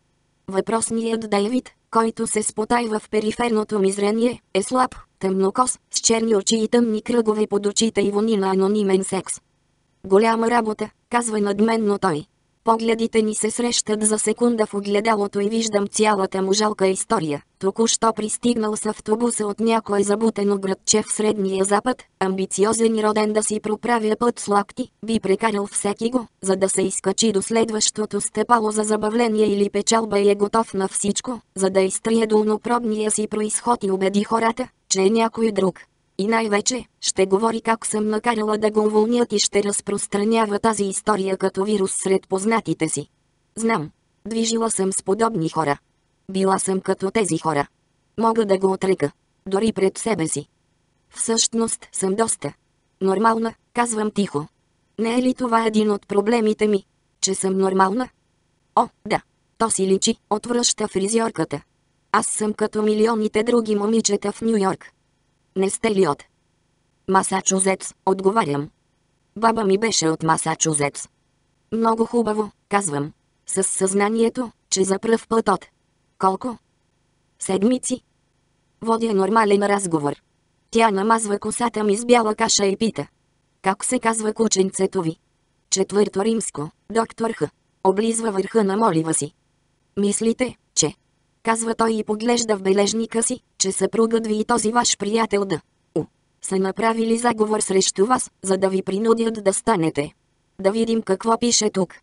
Въпросният Дейвид, който се спотайва в периферното ми зрение, е слаб, тъмнокос, с черни очи и тъмни кръгове под очите и вони на анонимен секс. Голяма работа, казва надменно той. Погледите ни се срещат за секунда в огледалото и виждам цялата му жалка история. Току-що пристигнал с автобуса от някое забутено градче в Средния Запад, амбициозен и роден да си проправя път с лакти, би прекарал всеки го, за да се изкачи до следващото степало за забавление или печалба и е готов на всичко, за да изтрие долнопробния си происход и убеди хората, че е някой друг. И най-вече, ще говори как съм накарала да го уволнят и ще разпространява тази история като вирус сред познатите си. Знам. Движила съм с подобни хора. Била съм като тези хора. Мога да го отрека. Дори пред себе си. Всъщност съм доста. Нормална, казвам тихо. Не е ли това един от проблемите ми? Че съм нормална? О, да. То си личи, отвръща фризьорката. Аз съм като милионите други момичета в Нью Йорк. Не сте ли от? Масачузетс, отговарям. Баба ми беше от Масачузетс. Много хубаво, казвам. С съзнанието, че за пръв път от... Колко? Седмици? Водя нормален разговор. Тя намазва косата ми с бяла каша и пита. Как се казва кученцето ви? Четвърто римско, доктор Х. Облизва върха на молива си. Мислите, казва той и поглежда в бележника си, че съпругът ви и този ваш приятел да У, са направили заговор срещу вас, за да ви принудят да станете. Да видим какво пише тук.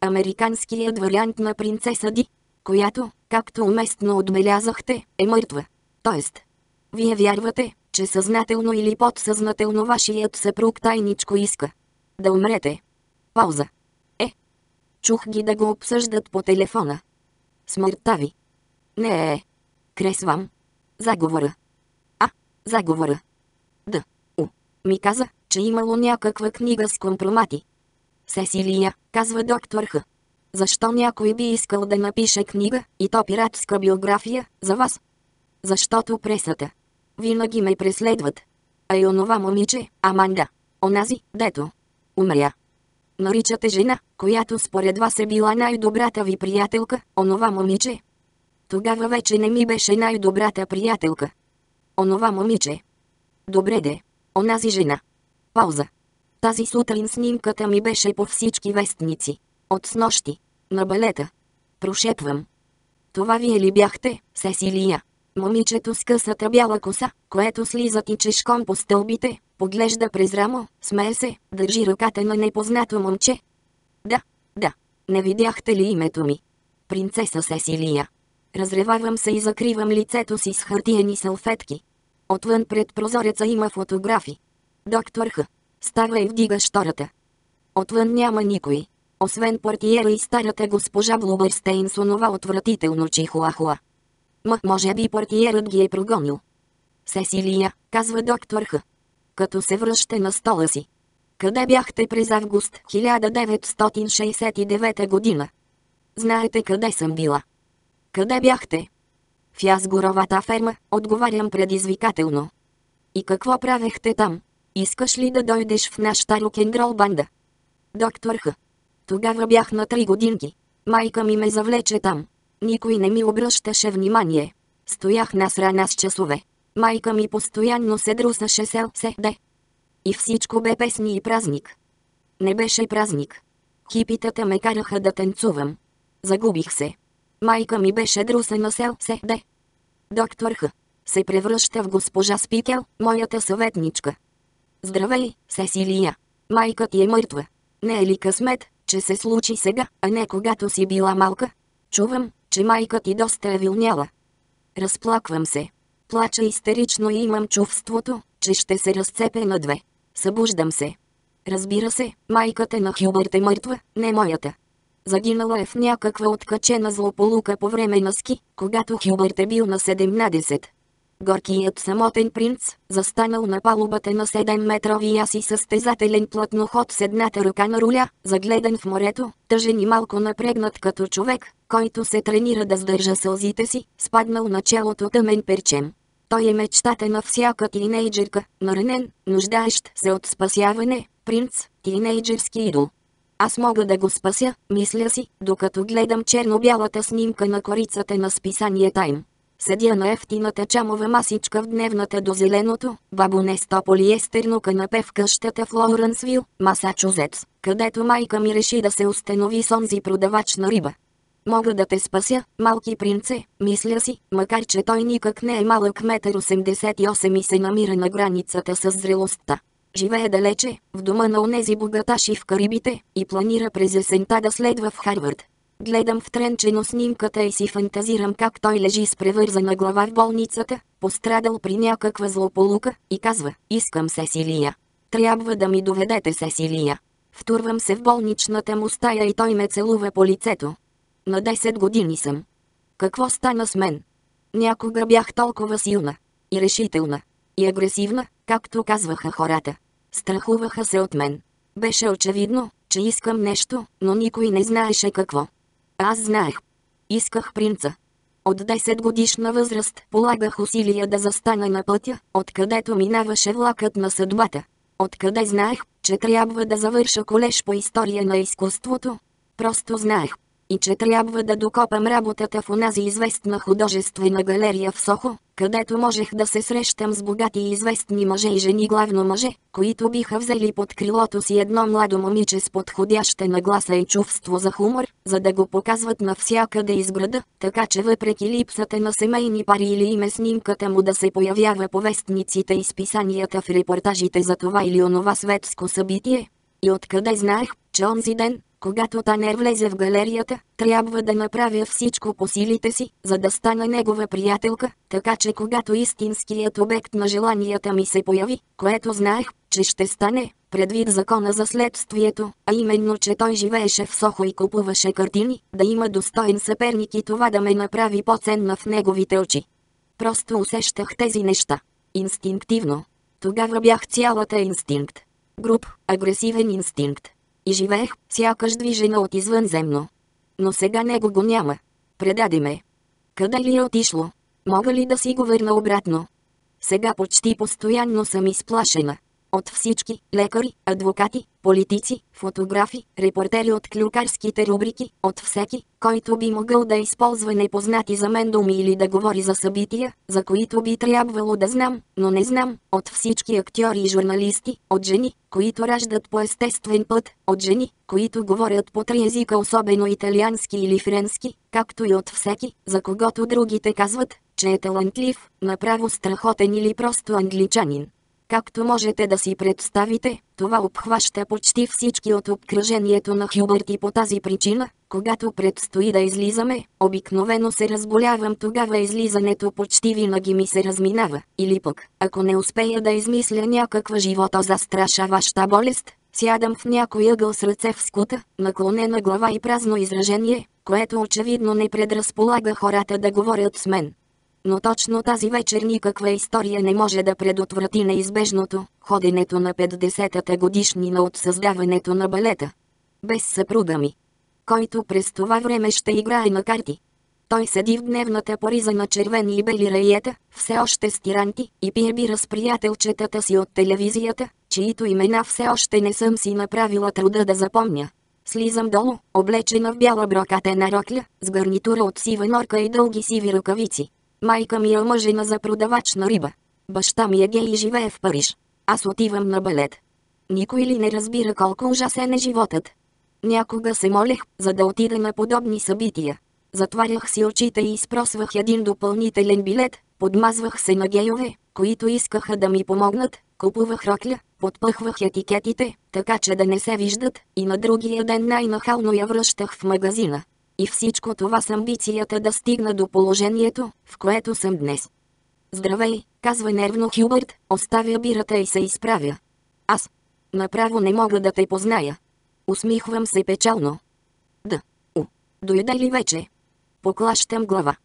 Американският вариант на принцеса Ди, която, както уместно отбелязахте, е мъртва. Тоест, вие вярвате, че съзнателно или подсъзнателно вашият съпруг тайничко иска да умрете. Пауза. Е. Чух ги да го обсъждат по телефона. Смъртта ви. Не е. Кресвам. Заговора. А, заговора. Да. У. Ми каза, че имало някаква книга с компромати. Сесилия, казва доктор Х. Защо някой би искал да напише книга, и то пиратска биография, за вас? Защото пресата. Винаги ме преследват. А и онова момиче, Аманда. Онази, дето. Умря. Наричате жена, която според вас е била най-добрата ви приятелка, онова момиче, тогава вече не ми беше най-добрата приятелка. Онова момиче. Добре де. Онази жена. Пауза. Тази сутрин снимката ми беше по всички вестници. От снощи. На балета. Прошепвам. Това вие ли бяхте, Сесилия? Момичето с късата бяла коса, което слиза чешком по стълбите, поглежда през рамо, смее се, държи ръката на непознато момче. Да, да. Не видяхте ли името ми? Принцеса Сесилия. Разревавам се и закривам лицето си с хартиени салфетки. Отвън пред прозореца има фотографи. Доктор Х. Става и вдига штората. Отвън няма никой. Освен портиера и старата госпожа Блубърстейн с онова отвратително чихуахуа. Ма, може би портиерът ги е прогонил. Сесилия, казва доктор Х. Като се връща на стола си. Къде бяхте през август 1969 година? Знаете къде съм била. Къде бяхте? В язгоровата ферма, отговарям предизвикателно. И какво правехте там? Искаш ли да дойдеш в нашата рокендрол банда? Доктор Х. Тогава бях на три годинки. Майка ми ме завлече там. Никой не ми обръщаше внимание. Стоях насрана с часове. Майка ми постоянно се друсаше сел де. И всичко бе песни и празник. Не беше празник. Хипитата ме караха да танцувам. Загубих се. Майка ми беше друсена сел де. Доктор Х. Се превръща в госпожа Спикел, моята съветничка. Здравей, Сесилия. Майка ти е мъртва. Не е ли късмет, че се случи сега, а не когато си била малка? Чувам, че майка ти доста е вилняла. Разплаквам се. Плача истерично и имам чувството, че ще се разцепе на две. Събуждам се. Разбира се, майката на Хюбърт е мъртва, не моята. Загинала е в някаква откачена злополука по време на ски, когато Хюбърт е бил на 17. Горкият самотен принц, застанал на палубата на 7-метрови яси състезателен плътноход с едната ръка на руля, загледан в морето, тъжен и малко напрегнат като човек, който се тренира да сдържа сълзите си, спаднал на челото тъмен перчем. Той е мечтата на всяка тинейджерка, наранен, нуждаещ се от спасяване, принц, тинейджерски идол. Аз мога да го спася, мисля си, докато гледам черно-бялата снимка на корицата на списание Тайм. Седя на ефтината чамова масичка в дневната до зеленото, бабонесто полиестерно канапе в къщата в Лоуренсвил, Масачузетс, където майка ми реши да се установи с онзи продавач на риба. Мога да те спася, малки принце, мисля си, макар че той никак не е малък метър 88 и се намира на границата с зрелостта. Живее далече, в дома на онези богаташи в Карибите, и планира през есента да следва в Харвард. Гледам втренчено снимката и си фантазирам как той лежи с превързана глава в болницата, пострадал при някаква злополука, и казва, искам Сесилия. Трябва да ми доведете Сесилия. Втурвам се в болничната му стая и той ме целува по лицето. На 10 години съм. Какво стана с мен? Някога бях толкова силна. И решителна. И агресивна, както казваха хората. Страхуваха се от мен. Беше очевидно, че искам нещо, но никой не знаеше какво. Аз знаех. Исках принца. От 10 годишна възраст полагах усилия да застана на пътя, откъдето минаваше влакът на съдбата. Откъде знаех, че трябва да завърша колеж по история на изкуството? Просто знаех и че трябва да докопам работата в онази известна художествена галерия в Сохо, където можех да се срещам с богати и известни мъже и жени главно мъже, които биха взели под крилото си едно младо момиче с подходяща нагласа и чувство за хумор, за да го показват навсякъде из града, така че въпреки липсата на семейни пари или име снимката му да се появява по вестниците и списанията в репортажите за това или онова светско събитие, и откъде знаех, че онзи ден, когато Танер влезе в галерията, трябва да направя всичко по силите си, за да стана негова приятелка, така че когато истинският обект на желанията ми се появи, което знаех, че ще стане, предвид закона за следствието, а именно, че той живееше в Сохо и купуваше картини, да има достоен съперник и това да ме направи по-ценна в неговите очи. Просто усещах тези неща. Инстинктивно. Тогава бях цялата инстинкт. Груп, агресивен инстинкт и живеех, сякаш движена от извънземно. Но сега него го няма. Предаде ме. Къде ли е отишло? Мога ли да си го върна обратно? Сега почти постоянно съм изплашена. От всички – лекари, адвокати, политици, фотографи, репортери от клюкарските рубрики, от всеки, който би могъл да използва непознати за мен думи или да говори за събития, за които би трябвало да знам, но не знам, от всички актьори и журналисти, от жени, които раждат по естествен път, от жени, които говорят по три езика особено италиански или френски, както и от всеки, за когото другите казват, че е талантлив, направо страхотен или просто англичанин. Както можете да си представите, това обхваща почти всички от обкръжението на Хюбърт и по тази причина, когато предстои да излизаме, обикновено се разболявам тогава излизането почти винаги ми се разминава, или пък, ако не успея да измисля някаква живото застрашаваща болест, Сядам в някой ъгъл с ръце в скута, наклонена глава и празно изражение, което очевидно не предразполага хората да говорят с мен. Но точно тази вечер никаква история не може да предотврати неизбежното, ходенето на 50-та годишнина от създаването на балета. Без съпруга ми. Който през това време ще играе на карти. Той седи в дневната пориза на червени и бели раиета, все още с тиранти, и пие бира с приятелчетата си от телевизията, чието имена все още не съм си направила труда да запомня. Слизам долу, облечена в бяла брокатена рокля, с гарнитура от сива норка и дълги сиви ръкавици. Майка ми е омъжена за продавач на риба. Баща ми е гей и живее в Париж. Аз отивам на балет. Никой ли не разбира колко ужасен е животът? Някога се молех, за да отида на подобни събития. Затварях си очите и изпросвах един допълнителен билет, подмазвах се на гейове, които искаха да ми помогнат, купувах рокля, подпъхвах етикетите, така че да не се виждат, и на другия ден най-нахално я връщах в магазина. И всичко това с амбицията да стигна до положението, в което съм днес. Здравей, казва нервно Хюбърт, оставя бирата и се изправя. Аз. Направо не мога да те позная. Усмихвам се печално. Да. У. Дойде ли вече? Поклащам глава.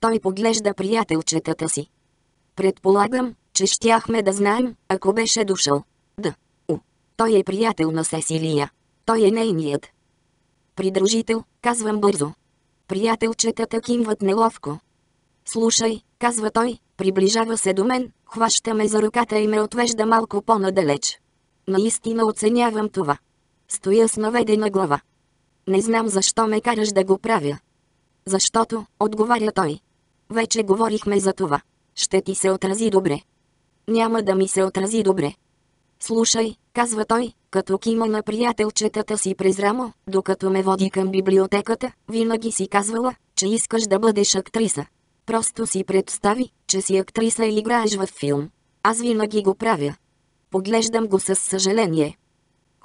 Той поглежда приятелчетата си. Предполагам, че щяхме да знаем, ако беше дошъл. Да. У. Той е приятел на Сесилия. Той е нейният. Придружител, казвам бързо. Приятелчетата кимват неловко. Слушай, казва той, приближава се до мен, хваща ме за ръката и ме отвежда малко по-надалеч. Наистина оценявам това. Стоя с наведена глава. Не знам защо ме караш да го правя. Защото, отговаря той. Вече говорихме за това. Ще ти се отрази добре. Няма да ми се отрази добре. Слушай, казва той, като кима на приятелчетата си през рамо, докато ме води към библиотеката, винаги си казвала, че искаш да бъдеш актриса. Просто си представи, че си актриса и играеш в филм. Аз винаги го правя. Поглеждам го с съжаление.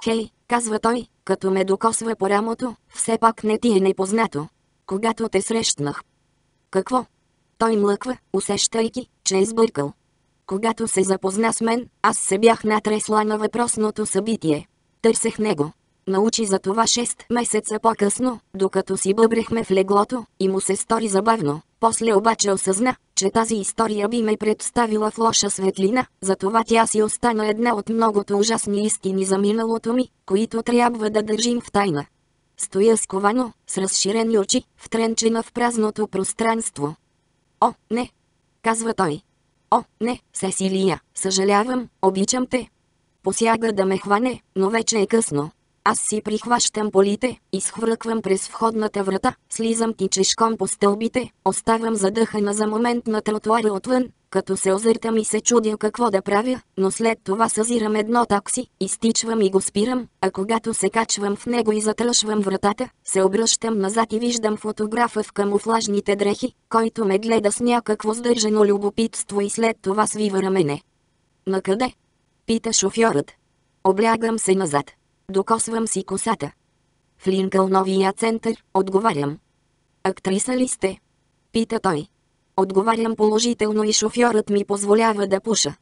Хей, казва той, като ме докосва по рамото, все пак не ти е непознато. Когато те срещнах. Какво? Той млъква, усещайки, че е сбъркал. Когато се запозна с мен, аз се бях натресла на въпросното събитие. Търсех него. Научи за това 6 месеца по-късно, докато си бъбрехме в леглото, и му се стори забавно. После обаче осъзна, че тази история би ме представила в лоша светлина, затова тя си остана една от многото ужасни истини за миналото ми, които трябва да държим в тайна. Стоя сковано, с разширени очи, втренчена в празното пространство. О, не! Казва той. О, не, Сесилия, съжалявам, обичам те. Посяга да ме хване, но вече е късно. Аз си прихващам полите, изхвърквам през входната врата, слизам тичешком по стълбите, оставам задъхана за момент на тротуара отвън, като се озъртам и се чудя какво да правя, но след това съзирам едно такси, изтичвам и го спирам, а когато се качвам в него и затръшвам вратата, се обръщам назад и виждам фотографа в камуфлажните дрехи, който ме гледа с някакво сдържано любопитство и след това свива рамене. Накъде? Пита шофьорът. Облягам се назад. Докосвам си косата. В Линкъл новия център, отговарям. Актриса ли сте? Пита той. Отговарям положително и шофьорът ми позволява да пуша.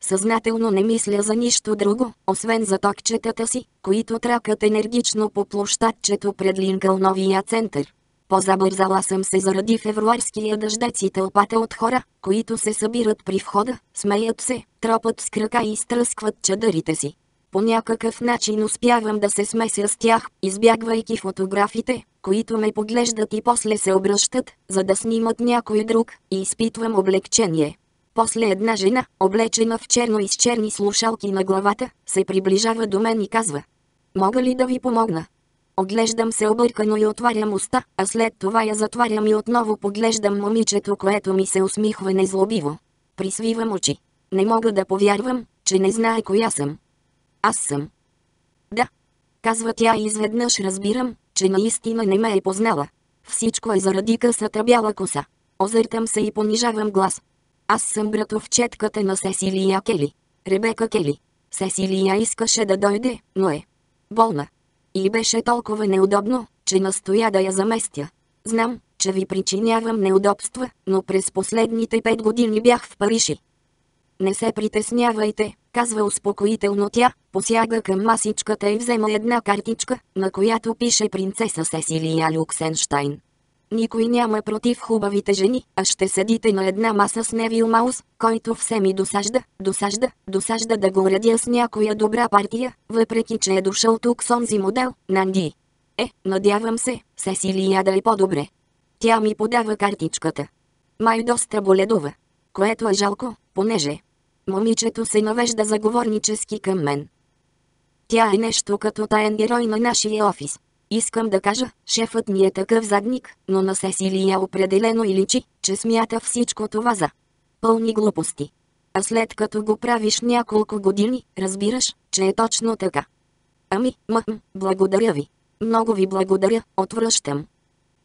Съзнателно не мисля за нищо друго, освен за токчетата си, които тракат енергично по площадчето пред Линкъл новия център. Позабързала съм се заради февруарския дъждец и тълпата от хора, които се събират при входа, смеят се, тропат с крака и изтръскват чадърите си. По някакъв начин успявам да се смеся с тях, избягвайки фотографите, които ме поглеждат и после се обръщат, за да снимат някой друг, и изпитвам облегчение. После една жена, облечена в черно и с черни слушалки на главата, се приближава до мен и казва. Мога ли да ви помогна? Оглеждам се объркано и отварям уста, а след това я затварям и отново поглеждам момичето, което ми се усмихва незлобиво. Присвивам очи. Не мога да повярвам, че не знае коя съм. Аз съм. Да. Казва тя и изведнъж разбирам, че наистина не ме е познала. Всичко е заради късата бяла коса. Озъртам се и понижавам глас. Аз съм братовчетката на Сесилия Кели. Ребека Кели. Сесилия искаше да дойде, но е болна. И беше толкова неудобно, че настоя да я заместя. Знам, че ви причинявам неудобства, но през последните пет години бях в Париж. Не се притеснявайте, казва успокоително тя, посяга към масичката и взема една картичка, на която пише принцеса Сесилия Люксенштайн. Никой няма против хубавите жени, а ще седите на една маса с Невил Маус, който все ми досажда, досажда, досажда да го уредя с някоя добра партия, въпреки че е дошъл тук с онзи модел, Нанди. Е, надявам се, Сесилия да е по-добре. Тя ми подава картичката. Май доста боледува. Което е жалко, понеже момичето се навежда заговорнически към мен. Тя е нещо като таен герой на нашия офис. Искам да кажа, шефът ми е такъв задник, но на Сесилия определено и личи, че смята всичко това за пълни глупости. А след като го правиш няколко години, разбираш, че е точно така. Ами, мъм, благодаря ви. Много ви благодаря, отвръщам.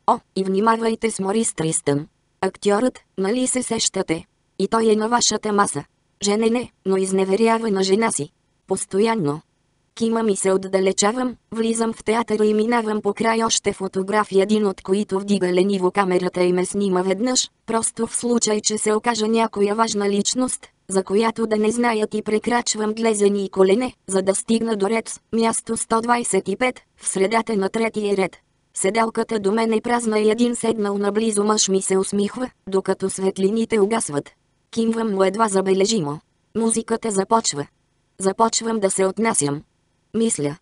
О, и внимавайте с Морис Тристън. Актьорът, нали се сещате? И той е на вашата маса. Женене, но изневерява на жена си. Постоянно. Кима ми се отдалечавам, влизам в театъра и минавам по край още фотографии, един от които вдига лениво камерата и ме снима веднъж, просто в случай, че се окажа някоя важна личност, за която да не знаят и прекрачвам глезени и колене, за да стигна до ред, място 125, в средата на третия ред. Седалката до мен е празна и един седнал наблизо мъж ми се усмихва, докато светлините угасват. Кимвам му едва забележимо. Музиката започва. Започвам да се отнасям. Мисля.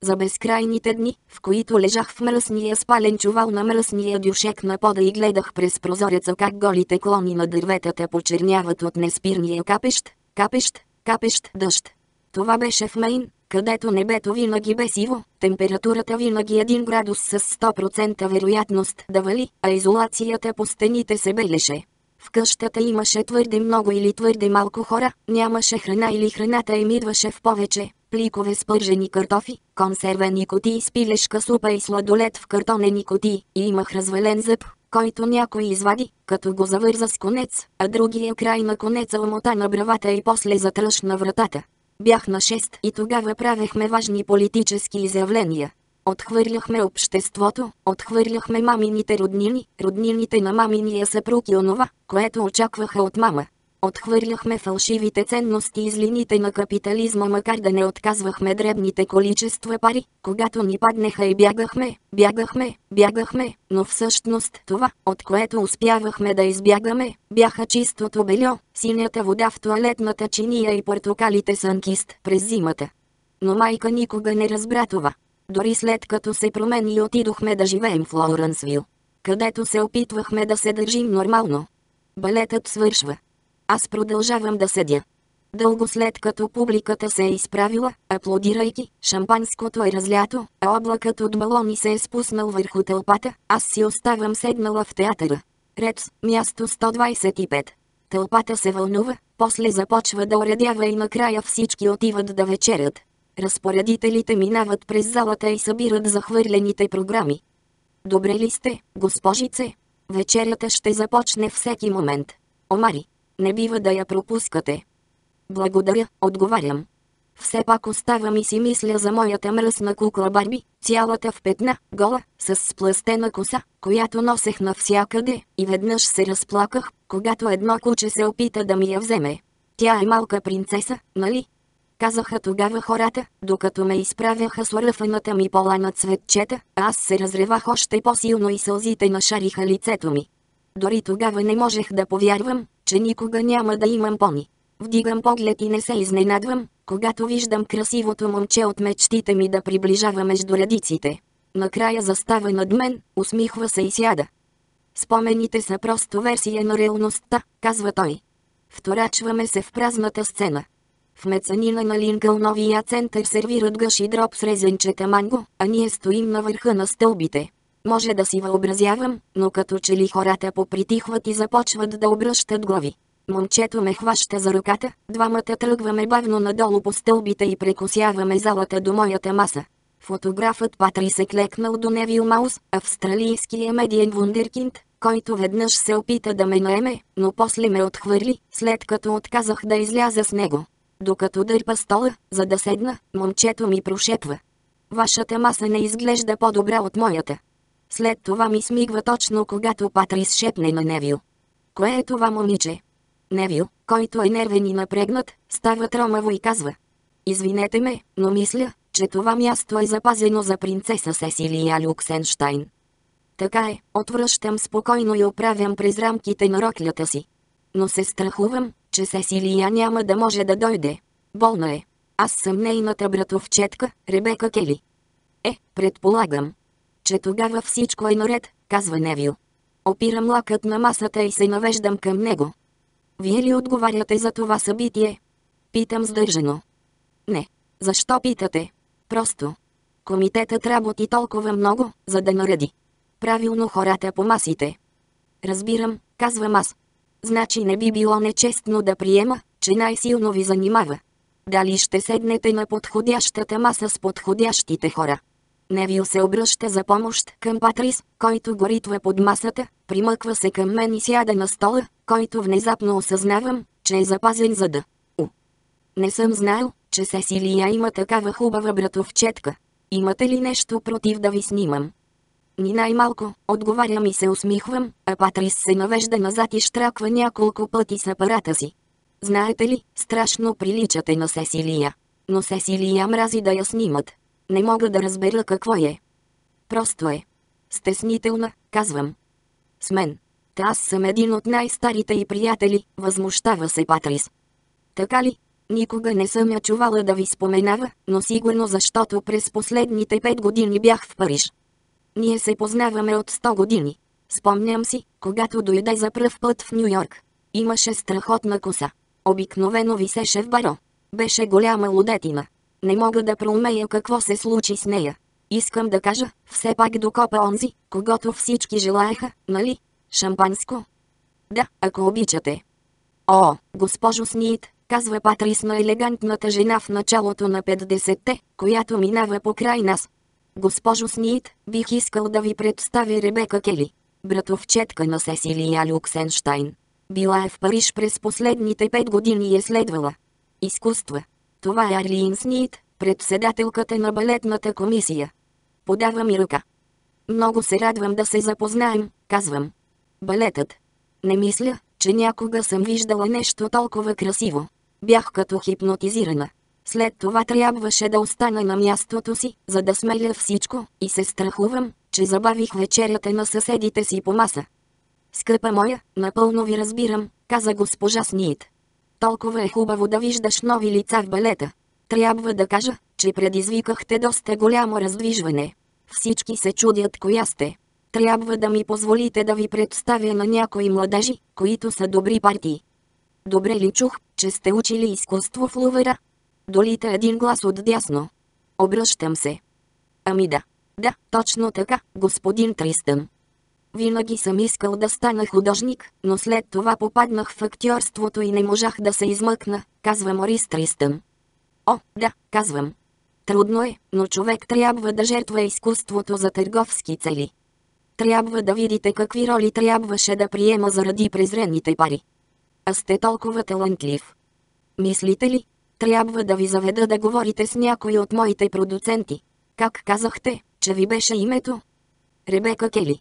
За безкрайните дни, в които лежах в мръсния спален чувал на мръсния дюшек на пода и гледах през прозореца как голите клони на дърветата почерняват от неспирния капещ, капещ, капещ дъжд. Това беше в Мейн, където небето винаги бе сиво, температурата винаги 1 градус с 100% вероятност да вали, а изолацията по стените се белеше. В къщата имаше твърде много или твърде малко хора, нямаше храна или храната им идваше в повече, пликове с пържени картофи, консервени кутии с пилешка супа и сладолет в картонени кутии, и имах развален зъб, който някой извади, като го завърза с конец, а другия край на конеца омота на бравата и после затръшна вратата. Бях на 6 и тогава правехме важни политически изявления. Отхвърляхме обществото, отхвърляхме мамините роднини, роднините на маминия съпруг и онова, което очакваха от мама. Отхвърляхме фалшивите ценности и злините на капитализма, макар да не отказвахме дребните количества пари, когато ни паднеха и бягахме, бягахме, бягахме, но всъщност това, от което успявахме да избягаме, бяха чистото бельо, синята вода в туалетната чиния и портокалите сънкист през зимата. Но майка никога не разбра това. Дори след като се промени и отидохме да живеем в Лоуренсвил, където се опитвахме да се държим нормално. Балетът свършва. Аз продължавам да седя. Дълго след като публиката се е изправила, аплодирайки, шампанското е разлято, а облакът от балони се е спуснал върху тълпата, аз си оставам седнала в театъра. Ред, място 125. Тълпата се вълнува, после започва да уредява и накрая всички отиват да вечерят. Разпоредителите минават през залата и събират захвърлените програми. Добре ли сте, госпожице? Вечерята ще започне всеки момент. Омари, не бива да я пропускате. Благодаря, отговарям. Все пак оставам и си мисля за моята мръсна кукла Барби, цялата в петна, гола, с сплъстена коса, която носех навсякъде, и веднъж се разплаках, когато едно куче се опита да ми я вземе. Тя е малка принцеса, нали? Казаха тогава хората, докато ме изправяха с ръфаната ми пола на цветчета, аз се разревах още по-силно и сълзите нашариха лицето ми. Дори тогава не можех да повярвам, че никога няма да имам пони. Вдигам поглед и не се изненадвам, когато виждам красивото момче от мечтите ми да приближава между редиците. Накрая застава над мен, усмихва се и сяда. Спомените са просто версия на реалността, казва той. Вторачваме се в празната сцена. В мецанина на Линкълновия център сервират гъш и дроб с резенчета манго, а ние стоим на върха на стълбите. Може да си въобразявам, но като че ли хората попритихват и започват да обръщат глави. Момчето ме хваща за ръката, двамата тръгваме бавно надолу по стълбите и прекосяваме залата до моята маса. Фотографът Патри се клекнал до Невил Маус, австралийския медиен вундеркинд, който веднъж се опита да ме наеме, но после ме отхвърли, след като отказах да изляза с него. Докато дърпа стола, за да седна, момчето ми прошепва. Вашата маса не изглежда по-добра от моята. След това ми смигва точно когато Патрис шепне на Невил. Кое е това момиче? Невил, който е нервен и напрегнат, става тромаво и казва. Извинете ме, но мисля, че това място е запазено за принцеса Сесилия Люксенштайн. Така е, отвръщам спокойно и оправям през рамките на роклята си. Но се страхувам, че Сесилия няма да може да дойде. Болна е. Аз съм нейната братовчетка, Ребека Кели. Е, предполагам, че тогава всичко е наред, казва Невил. Опирам лакът на масата и се навеждам към него. Вие ли отговаряте за това събитие? Питам сдържано. Не. Защо питате? Просто. Комитетът работи толкова много, за да нареди. Правилно хората по масите. Разбирам, казвам аз. Значи не би било нечестно да приема, че най-силно ви занимава. Дали ще седнете на подходящата маса с подходящите хора? Невил се обръща за помощ към Патрис, който горитва под масата, примъква се към мен и сяда на стола, който внезапно осъзнавам, че е запазен за да. У. Не съм знаел, че Сесилия има такава хубава братовчетка. Имате ли нещо против да ви снимам? Ни най-малко, отговарям и се усмихвам, а Патрис се навежда назад и штраква няколко пъти с апарата си. Знаете ли, страшно приличате на Сесилия. Но Сесилия мрази да я снимат. Не мога да разбера какво е. Просто е. Стеснителна, казвам. С мен. Та аз съм един от най-старите и приятели, възмущава се Патрис. Така ли? Никога не съм я чувала да ви споменава, но сигурно защото през последните пет години бях в Париж. Ние се познаваме от 100 години. Спомням си, когато дойде за пръв път в Нью Йорк. Имаше страхотна коса. Обикновено висеше в баро. Беше голяма лудетина. Не мога да проумея какво се случи с нея. Искам да кажа, все пак докопа онзи, когато всички желаяха, нали? Шампанско? Да, ако обичате. О, госпожо Снит, казва Патрис на елегантната жена в началото на 50-те, която минава покрай нас. Госпожо Снит, бих искал да ви представя Ребека Кели, братовчетка на Сесилия Люксенштайн. Била е в Париж през последните пет години и е следвала. Изкуства. Това е Арлин Снит, председателката на балетната комисия. Подава ми ръка. Много се радвам да се запознаем, казвам. Балетът. Не мисля, че някога съм виждала нещо толкова красиво. Бях като хипнотизирана. След това трябваше да остана на мястото си, за да смеля всичко, и се страхувам, че забавих вечерята на съседите си по маса. Скъпа моя, напълно ви разбирам, каза госпожа Снит. Толкова е хубаво да виждаш нови лица в балета. Трябва да кажа, че предизвикахте доста голямо раздвижване. Всички се чудят коя сте. Трябва да ми позволите да ви представя на някои младежи, които са добри партии. Добре ли чух, че сте учили изкуство в Лувера? Долита един глас от дясно. Обръщам се. Ами да. Да, точно така, господин Тристън. Винаги съм искал да стана художник, но след това попаднах в актьорството и не можах да се измъкна, казва Морис Тристън. О, да, казвам. Трудно е, но човек трябва да жертва изкуството за търговски цели. Трябва да видите какви роли трябваше да приема заради презрените пари. А сте толкова талантлив. Мислите ли, трябва да ви заведа да говорите с някой от моите продуценти. Как казахте, че ви беше името? Ребека Кели.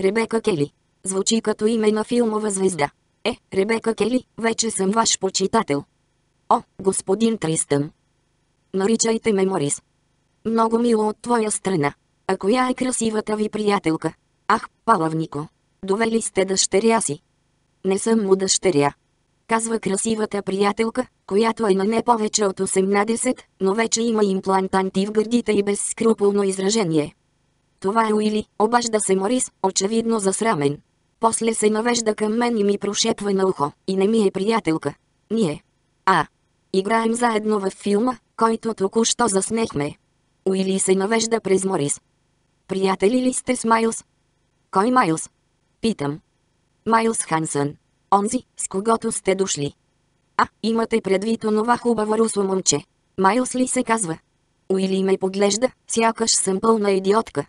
Ребека Кели. Звучи като име на филмова звезда. Е, Ребека Кели, вече съм ваш почитател. О, господин Тристън. Наричайте ме Морис. Много мило от твоя страна. А коя е красивата ви приятелка? Ах, Палавнико. Довели сте дъщеря си. Не съм му дъщеря. Казва красивата приятелка, която е на не повече от 18, но вече има имплантанти в гърдите и безскрупулно изражение. Това е Уили, обажда се Морис, очевидно засрамен. После се навежда към мен и ми прошепва на ухо, и не ми е приятелка. Ние. А. Играем заедно във филма, който току-що заснехме. Уили се навежда през Морис. Приятели ли сте с Майлз? Кой Майлз? Питам. Майлз Хансън. Онзи, с когото сте дошли. А, имате предвид онова хубаво русло момче. Майлз ли се казва? Уили ме поглежда, сякаш съм пълна идиотка.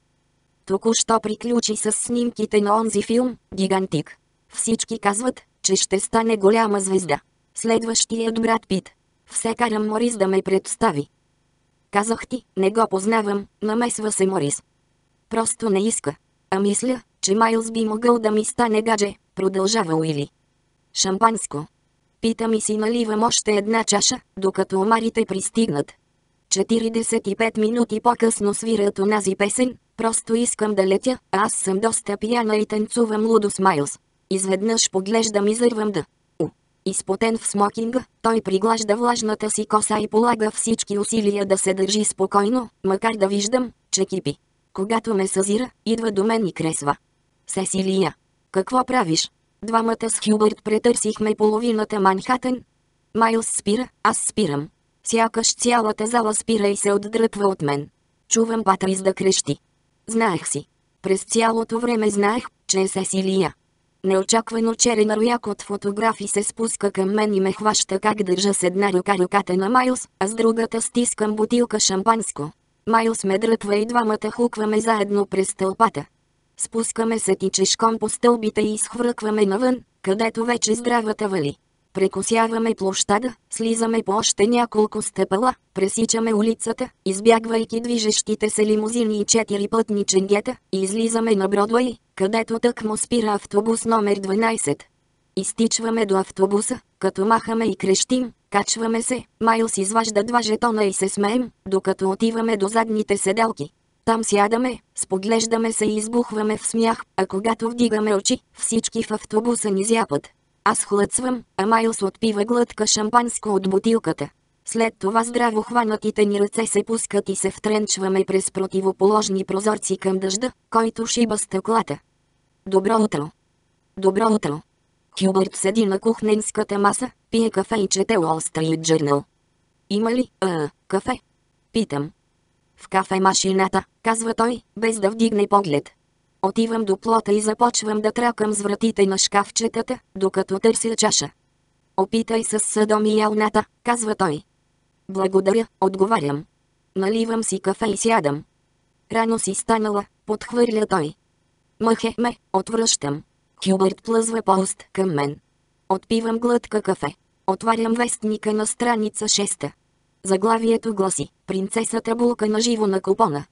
Току-що приключи с снимките на онзи филм, Гигантик. Всички казват, че ще стане голяма звезда. Следващият брат Пит. Все карам Морис да ме представи. Казах ти, не го познавам, намесва се Морис. Просто не иска. А мисля, че Майлз би могъл да ми стане гадже, продължава Уили. Шампанско. Питам и си наливам още една чаша, докато омарите пристигнат. 45 минути по-късно свират онази песен, просто искам да летя, а аз съм доста пияна и танцувам лудо с Майлз. Изведнъж поглеждам и зървам да. У. Изпотен в смокинга, той приглажда влажната си коса и полага всички усилия да се държи спокойно, макар да виждам, че кипи. Когато ме съзира, идва до мен и кресва. Сесилия. Какво правиш? Двамата с Хюбърт претърсихме половината Манхатън. Майлз спира, аз спирам. Сякаш цялата зала спира и се отдръпва от мен. Чувам Патрис да крещи. Знаех си. През цялото време знаех, че е Сесилия. Неочаквано черен рояк от фотографи се спуска към мен и ме хваща как държа с една ръка ръката на Майлз, а с другата стискам бутилка шампанско. Майлз ме дръпва и двамата хукваме заедно през тълпата. Спускаме се тичешком по стълбите и изхвъркваме навън, където вече здравата вали. Прекосяваме площада, слизаме по още няколко стъпала, пресичаме улицата, избягвайки движещите се лимузини и четири пътни ченгета, и излизаме на Бродвей, където тък му спира автобус номер 12. Изтичваме до автобуса, като махаме и крещим, качваме се, Майлс изважда два жетона и се смеем, докато отиваме до задните седалки. Там сядаме, споглеждаме се и избухваме в смях, а когато вдигаме очи, всички в автобуса ни зяпат. Аз хлъцвам, а Майлс отпива глътка шампанско от бутилката. След това здраво хванатите ни ръце се пускат и се втренчваме през противоположни прозорци към дъжда, който шиба стъклата. Добро утро! Добро утро! Хюбърт седи на кухненската маса, пие кафе и чете Wall Street Journal. Има ли, а, кафе? Питам. В кафе машината, казва той, без да вдигне поглед. Отивам до плота и започвам да тракам с вратите на шкафчетата, докато търся чаша. Опитай с съдом и ялната, казва той. Благодаря, отговарям. Наливам си кафе и сядам. Рано си станала, подхвърля той. Мъхе ме, отвръщам. Хюбърт плъзва по уст към мен. Отпивам глътка кафе. Отварям вестника на страница 6. Заглавието гласи «Принцесата булка на живо на купона».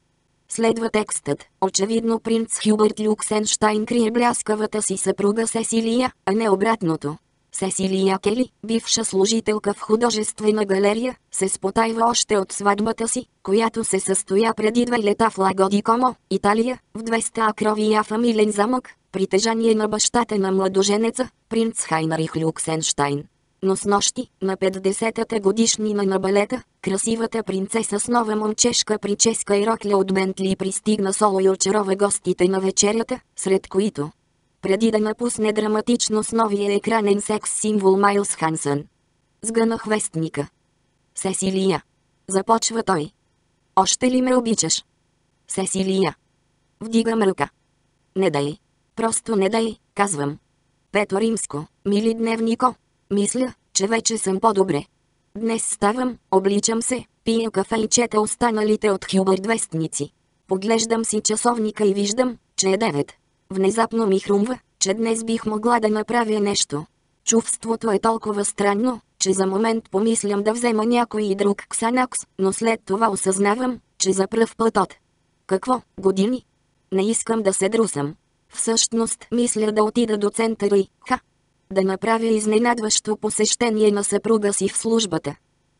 Следва текстът. Очевидно принц Хюбърт Люксенштайн крие бляскавата си съпруга Сесилия, а не обратното. Сесилия Кели, бивша служителка в художествена галерия, се спотайва още от сватбата си, която се състоя преди две лета в Лагоди Комо, Италия, в 200 акровия фамилен замък, притежание на бащата на младоженеца, принц Хайнарих Люксенштайн. Но с нощи, на 50-та годишнина на балета, красивата принцеса с нова момчешка прическа и рокля от Бентли пристигна соло и очарова гостите на вечерята, сред които преди да напусне драматично с новия екранен секс символ Майлс Хансън. Сгънах вестника. Сесилия. Започва той. Още ли ме обичаш? Сесилия. Вдигам ръка. Не дай. Просто не дай, казвам. Пето Римско, мили дневнико. Мисля, че вече съм по-добре. Днес ставам, обличам се, пия кафе и чета останалите от Хюбърт вестници. Поглеждам си часовника и виждам, че е 9. Внезапно ми хрумва, че днес бих могла да направя нещо. Чувството е толкова странно, че за момент помислям да взема някой и друг ксанакс, но след това осъзнавам, че за пръв път от... Какво, години? Не искам да се друсам. Всъщност мисля да отида до центъра и, ха, да направя изненадващо посещение на съпруга си в службата.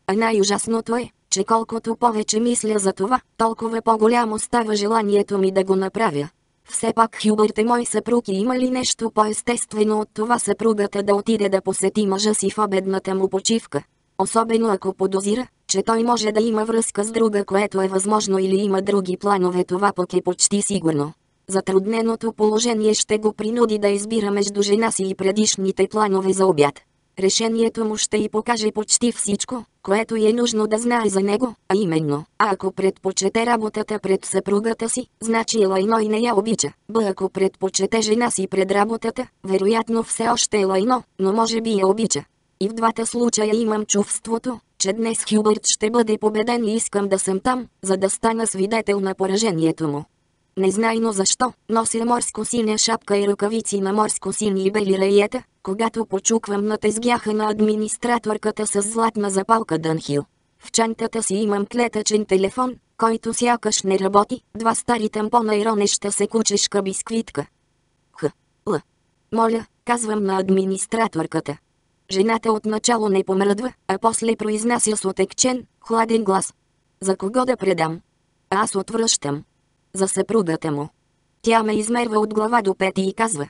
А най-ужасното е, че колкото повече мисля за това, толкова по-голямо става желанието ми да го направя. Все пак Хюбърт е мой съпруг и има ли нещо по-естествено от това съпругата да отиде да посети мъжа си в обедната му почивка? Особено ако подозира, че той може да има връзка с друга, което е възможно или има други планове, това пък е почти сигурно. Затрудненото положение ще го принуди да избира между жена си и предишните планове за обяд. Решението му ще й покаже почти всичко, което е нужно да знае за него, а именно, ако предпочете работата пред съпругата си, значи Елайно и не я обича. Б ако предпочете жена си пред работата, вероятно все още е Лайно, но може би я обича. И в двата случая имам чувството, че днес Хюбърт ще бъде победен и искам да съм там, за да стана свидетел на поражението му. Незнайно защо, нося морско-синя шапка и ръкавици на морско-сини и бели раиета, когато почуквам на тезгяха на администраторката с златна запалка Дънхил. В чантата си имам клетъчен телефон, който сякаш не работи, два стари тампона и ронеща се кучешка бисквитка. Х. Л. Моля, казвам на администраторката. Жената отначало не помръдва, а после произнася с отекчен, хладен глас. За кого да предам? Аз отвръщам. За съпругата му. Тя ме измерва от глава до пети и казва.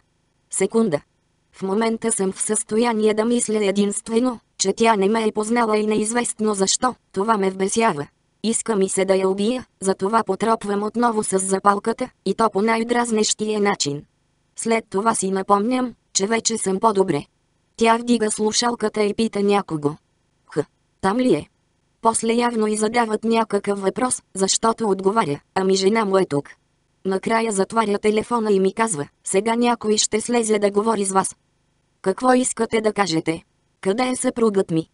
Секунда. В момента съм в състояние да мисля единствено, че тя не ме е познала и неизвестно защо, това ме вбесява. Иска ми се да я убия, затова потропвам отново с запалката, и то по най-дразнещия начин. След това си напомням, че вече съм по-добре. Тя вдига слушалката и пита някого. Х, там ли е? После явно и задават някакъв въпрос, защото отговаря, ами жена му е тук. Накрая затваря телефона и ми казва, сега някой ще слезе да говори с вас. Какво искате да кажете? Къде е съпругът ми?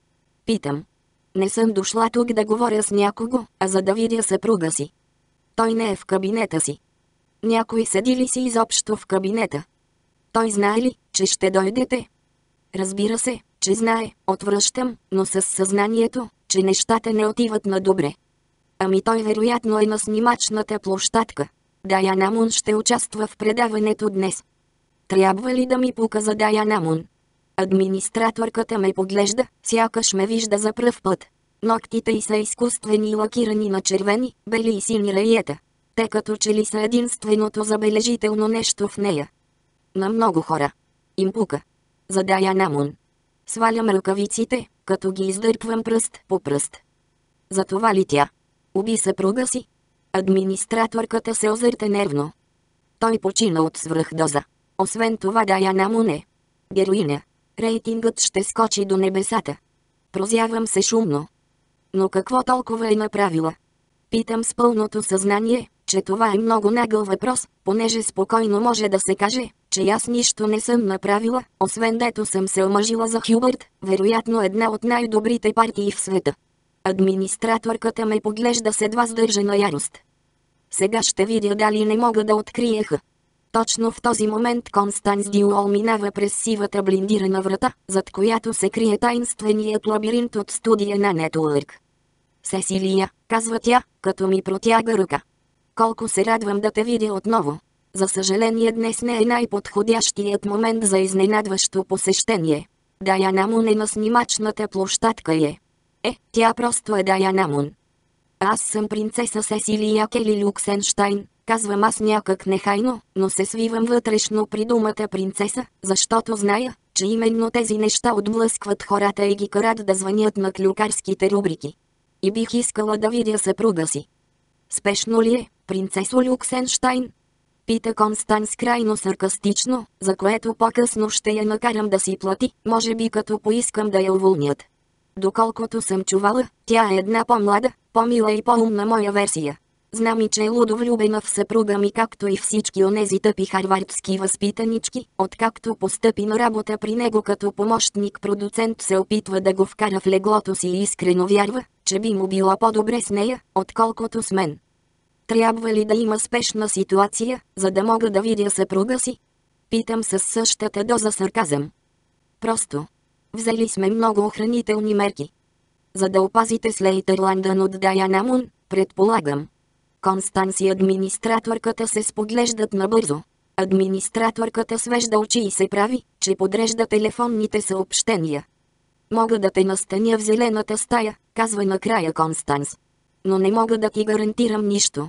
Питам. Не съм дошла тук да говоря с някого, а за да видя съпруга си. Той не е в кабинета си. Някой седи ли си изобщо в кабинета? Той знае ли, че ще дойдете? Разбира се, че знае, отвръщам, но с съзнанието, че нещата не отиват на добре. Ами той вероятно е на снимачната площадка. Даяна Мун ще участва в предаването днес. Трябва ли да ми пука за Даяна Мун? Администраторката ме поглежда, сякаш ме вижда за пръв път. Ноктите й са изкуствени и лакирани на червени, бели и сини раиета. Те като че ли са единственото забележително нещо в нея. На много хора. Им пука. За Даяна Мун. Свалям ръкавиците, като ги издърпвам пръст по пръст. Затова ли тя? Уби съпруга си? Администраторката се озърта нервно. Той почина от свръхдоза. Освен това Даяна Мун е. Героиня. Рейтингът ще скочи до небесата. Прозявам се шумно. Но какво толкова е направила? Питам с пълното съзнание, че това е много нагъл въпрос, понеже спокойно може да се каже, че аз нищо не съм направила, освен дето съм се омъжила за Хюбърт, вероятно една от най-добрите партии в света. Администраторката ме поглежда с едва сдържана ярост. Сега ще видя дали не мога да откриеха. Точно в този момент Констанс Диуол минава през сивата блиндирана врата, зад която се крие таинственият лабиринт от студия на Нетуърк. Сесилия, казва тя, като ми протяга ръка. Колко се радвам да те видя отново. За съжаление днес не е най-подходящият момент за изненадващо посещение. Даяна Мун е на снимачната площадка е. Е, тя просто е Даяна Мун. Аз съм принцеса Сесилия Кели Люксенштайн, казвам аз някак нехайно, но се свивам вътрешно при думата принцеса, защото зная, че именно тези неща отблъскват хората и ги карат да звънят на клюкарските рубрики. И бих искала да видя съпруга си. Спешно ли е, принцесо Люксенштайн? Пита Констанс крайно саркастично, за което по-късно ще я накарам да си плати, може би като поискам да я уволнят. Доколкото съм чувала, тя е една по-млада, по-мила и по-умна моя версия. Знам и че е лудо влюбена в съпруга ми както и всички онези тъпи харвардски възпитанички, откакто постъпи на работа при него като помощник-продуцент се опитва да го вкара в леглото си и искрено вярва, че би му било по-добре с нея, отколкото с мен. Трябва ли да има спешна ситуация, за да мога да видя съпруга си? Питам със същата доза сарказъм. Просто. Взели сме много охранителни мерки. За да опазите Слейтър Ландън от Даяна Мун, предполагам. Констанс и администраторката се споглеждат набързо. Администраторката свежда очи и се прави, че подрежда телефонните съобщения. Мога да те настаня в зелената стая, казва накрая Констанс. Но не мога да ти гарантирам нищо.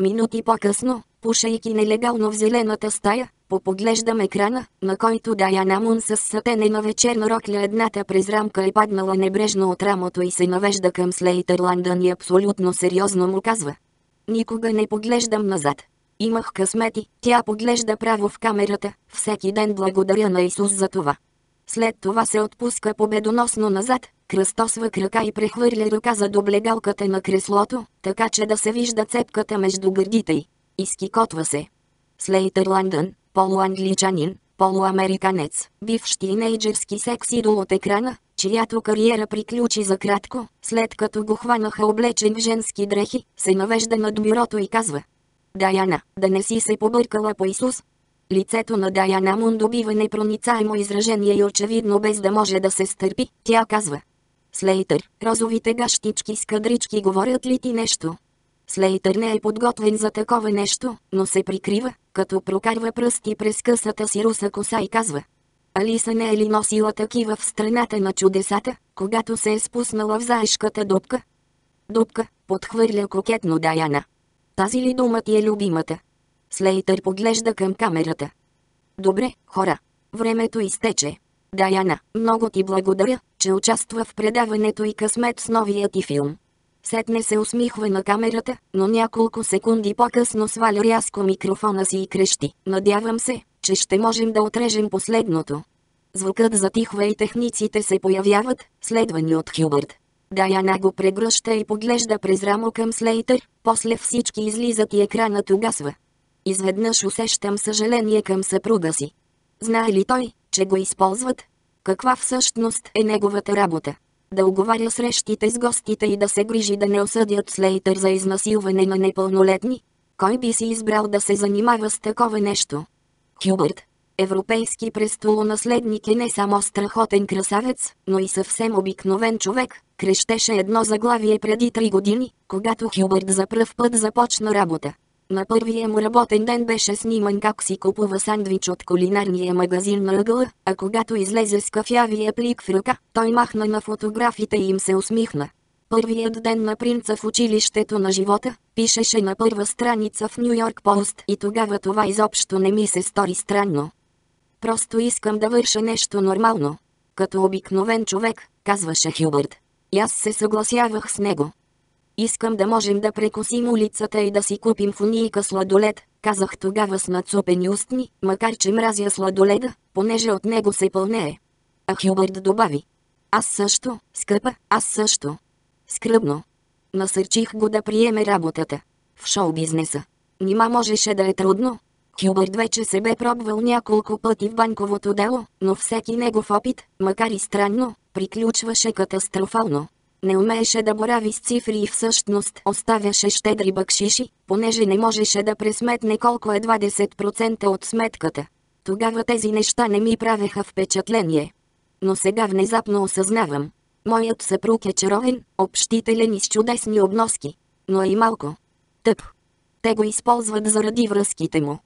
Минути по-късно, пушейки нелегално в зелената стая, попоглеждам екрана, на който Даяна Мун с сатенена вечерна рокля едната през рамка е паднала небрежно от рамото и се навежда към Слейтър Ландън и абсолютно сериозно му казва. Никога не поглеждам назад. Имах късмети, тя поглежда право в камерата, всеки ден благодаря на Исус за това. След това се отпуска победоносно назад, кръстосва крака и прехвърля ръка за доблегалката на креслото, така че да се вижда цепката между гърдите й. Изкикотва се. Слейтър Ландън, полуангличанин, полуамериканец, бивш тинейджерски секс идол от екрана, чиято кариера приключи за кратко, след като го хванаха облечен в женски дрехи, се навежда над бюрото и казва. Даяна, да не си се побъркала по Исус, Лицето на Даяна Мун добива непроницаемо изражение и очевидно без да може да се стърпи, тя казва. Слейтър, розовите гащички с кадрички говорят ли ти нещо? Слейтър не е подготвен за такова нещо, но се прикрива, като прокарва пръсти през късата си руса коса и казва. Алиса не е ли носила такива в страната на чудесата, когато се е спуснала в заешката дупка? Дупка, подхвърля кокетно Даяна. Тази ли дума ти е любимата? Слейтър поглежда към камерата. Добре, хора. Времето изтече. Даяна, много ти благодаря, че участва в предаването и късмет с новия ти филм. Сетне се усмихва на камерата, но няколко секунди по-късно сваля рязко микрофона си и крещи. Надявам се, че ще можем да отрежем последното. Звукът затихва и техниците се появяват, следвани от Хюбърт. Даяна го прегръща и поглежда през рамо към Слейтър, после всички излизат и екранът угасва. Изведнъж усещам съжаление към съпруга си. Знае ли той, че го използват? Каква всъщност е неговата работа? Да оговаря срещите с гостите и да се грижи да не осъдят Слейтър за изнасилване на непълнолетни? Кой би си избрал да се занимава с такова нещо? Хюбърт. Европейски престолонаследник е не само страхотен красавец, но и съвсем обикновен човек, крещеше едно заглавие преди три години, когато Хюбърт за пръв път започна работа. На първия му работен ден беше сниман как си купува сандвич от кулинарния магазин на ъгъла, а когато излезе с кафявия плик в ръка, той махна на фотографите и им се усмихна. Първият ден на принца в училището на живота, пишеше на първа страница в Нью Йорк Пост и тогава това изобщо не ми се стори странно. Просто искам да върша нещо нормално. Като обикновен човек, казваше Хюбърт. И аз се съгласявах с него. Искам да можем да прекусим улицата и да си купим фунийка сладолед, казах тогава с нацупени устни, макар че мразя сладоледа, понеже от него се пълнее. А Хюбърт добави. Аз също, скъпа, аз също. Скръбно. Насърчих го да приеме работата. В шоу-бизнеса. Нима можеше да е трудно. Хюбърт вече се бе пробвал няколко пъти в банковото дело, но всеки негов опит, макар и странно, приключваше катастрофално. Не умееше да борави с цифри и всъщност оставяше щедри бакшиши, понеже не можеше да пресметне колко е 20% от сметката. Тогава тези неща не ми правеха впечатление. Но сега внезапно осъзнавам. Моят съпруг е чаровен, общителен и с чудесни обноски. Но е и малко. Тъп. Те го използват заради връзките му.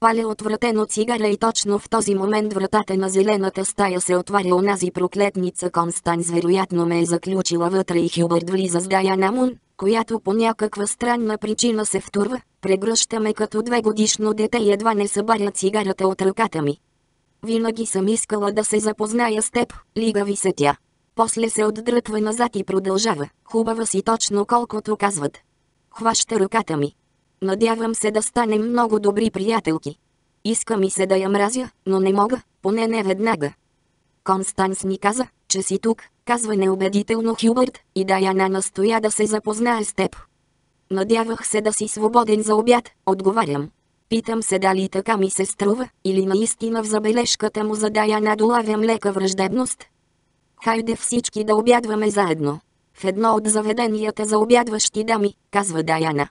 Паля отвратено цигара и точно в този момент вратата на зелената стая се отваря онази проклетница Констанс вероятно ме е заключила вътре и Хюбърт влиза с Даяна Мун, която по някаква странна причина се втурва, прегръщаме като две годишно дете и едва не събаря цигарата от ръката ми. Винаги съм искала да се запозная с теб, лигави се тя. После се отдръпва назад и продължава, хубава си точно колкото казват. Хваща ръката ми. Надявам се да станем много добри приятелки. Иска ми се да я мразя, но не мога, поне не веднага. Констанс ни каза, че си тук, казва неубедително Хюбърт, и Даяна настоя да се запознае с теб. Надявах се да си свободен за обяд, отговарям. Питам се дали така ми се струва, или наистина в забележката му за Даяна долавям лека враждебност. Хайде всички да обядваме заедно. В едно от заведенията за обядващи дами, казва Даяна.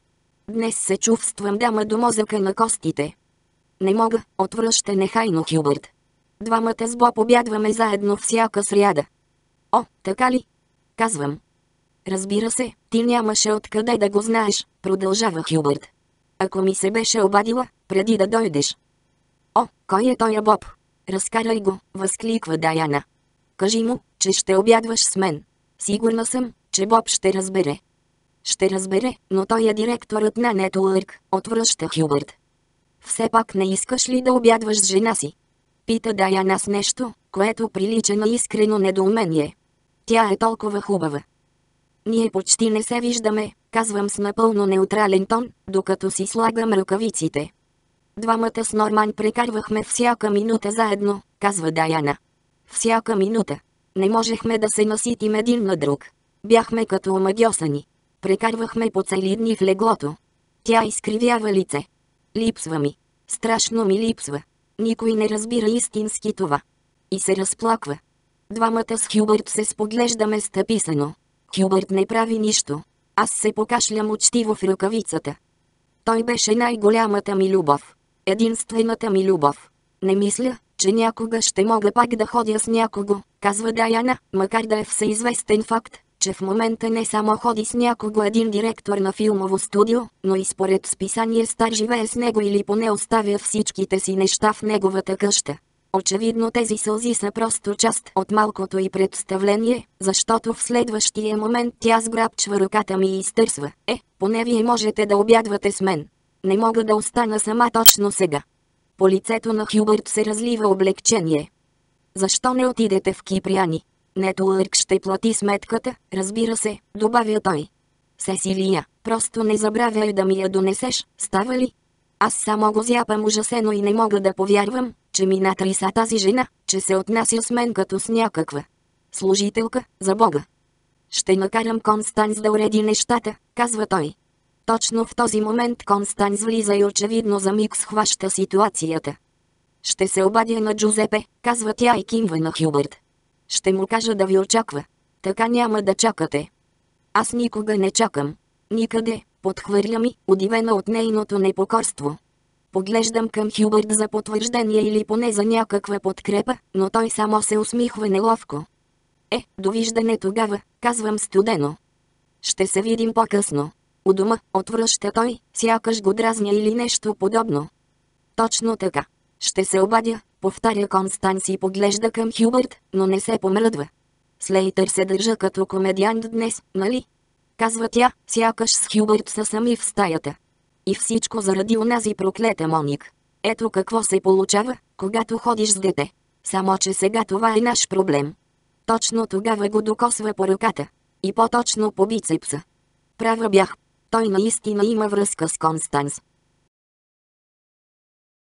Днес се чувствам дама до мозъка на костите. Не мога, отвръща нехайно Хюбърт. Двамата с Боб обядваме заедно всяка сряда. О, така ли? Казвам. Разбира се, ти нямаше откъде да го знаеш, продължава Хюбърт. Ако ми се беше обадила, преди да дойдеш. О, кой е той Боб? Разкарай го, възкликва Даяна. Кажи му, че ще обядваш с мен. Сигурна съм, че Боб ще разбере. Ще разбере, но той е директорът на Network, отвръща Хюбърт. Все пак не искаш ли да обядваш с жена си? Пита Даяна с нещо, което прилича на искрено недоумение. Тя е толкова хубава. Ние почти не се виждаме, казвам с напълно неутрален тон, докато си слагам ръкавиците. Двамата с Норман прекарвахме всяка минута заедно, казва Даяна. Всяка минута. Не можехме да се наситим един на друг. Бяхме като омагьосани. Прекарвахме по цели дни в леглото. Тя изкривява лице. Липсва ми. Страшно ми липсва. Никой не разбира истински това. И се разплаква. Двамата с Хюбърт се споглеждаме стъписано. Хюбърт не прави нищо. Аз се покашлям учтиво в ръкавицата. Той беше най-голямата ми любов. Единствената ми любов. Не мисля, че някога ще мога пак да ходя с някого, казва Даяна, макар да е всеизвестен факт, че в момента не само ходи с някого един директор на филмово студио, но и според списание Стар живее с него или поне оставя всичките си неща в неговата къща. Очевидно тези сълзи са просто част от малкото и представление, защото в следващия момент тя сграбчва ръката ми и изтърсва. Е, поне вие можете да обядвате с мен. Не мога да остана сама точно сега. По лицето на Хюбърт се разлива облегчение. Защо не отидете в Киприяни? Нетуърк ще плати сметката, разбира се, добавя той. Сесилия, просто не забравяй да ми я донесеш, става ли? Аз само го зяпам ужасено и не мога да повярвам, че ми натриса тази жена, че се отнася с мен като с някаква служителка, за Бога. Ще накарам Констанс да уреди нещата, казва той. Точно в този момент Констанс влиза и очевидно за миг схваща ситуацията. Ще се обадя на Джузепе, казва тя и кимва на Хюбърт. Ще му кажа да ви очаква. Така няма да чакате. Аз никога не чакам. Никъде, подхвърля ми, удивена от нейното непокорство. Поглеждам към Хюбърт за потвърждение или поне за някаква подкрепа, но той само се усмихва неловко. Е, довиждане тогава, казвам студено. Ще се видим по-късно. У дома, отвръща той, сякаш го дразня или нещо подобно. Точно така. Ще се обадя, повтаря Констанс и поглежда към Хюбърт, но не се помръдва. Слейтър се държа като комедиант днес, нали? Казва тя, сякаш с Хюбърт са сами в стаята. И всичко заради онази проклета Моник. Ето какво се получава, когато ходиш с дете. Само че сега това е наш проблем. Точно тогава го докосва по ръката. И по-точно по бицепса. Права бях. Той наистина има връзка с Констанс.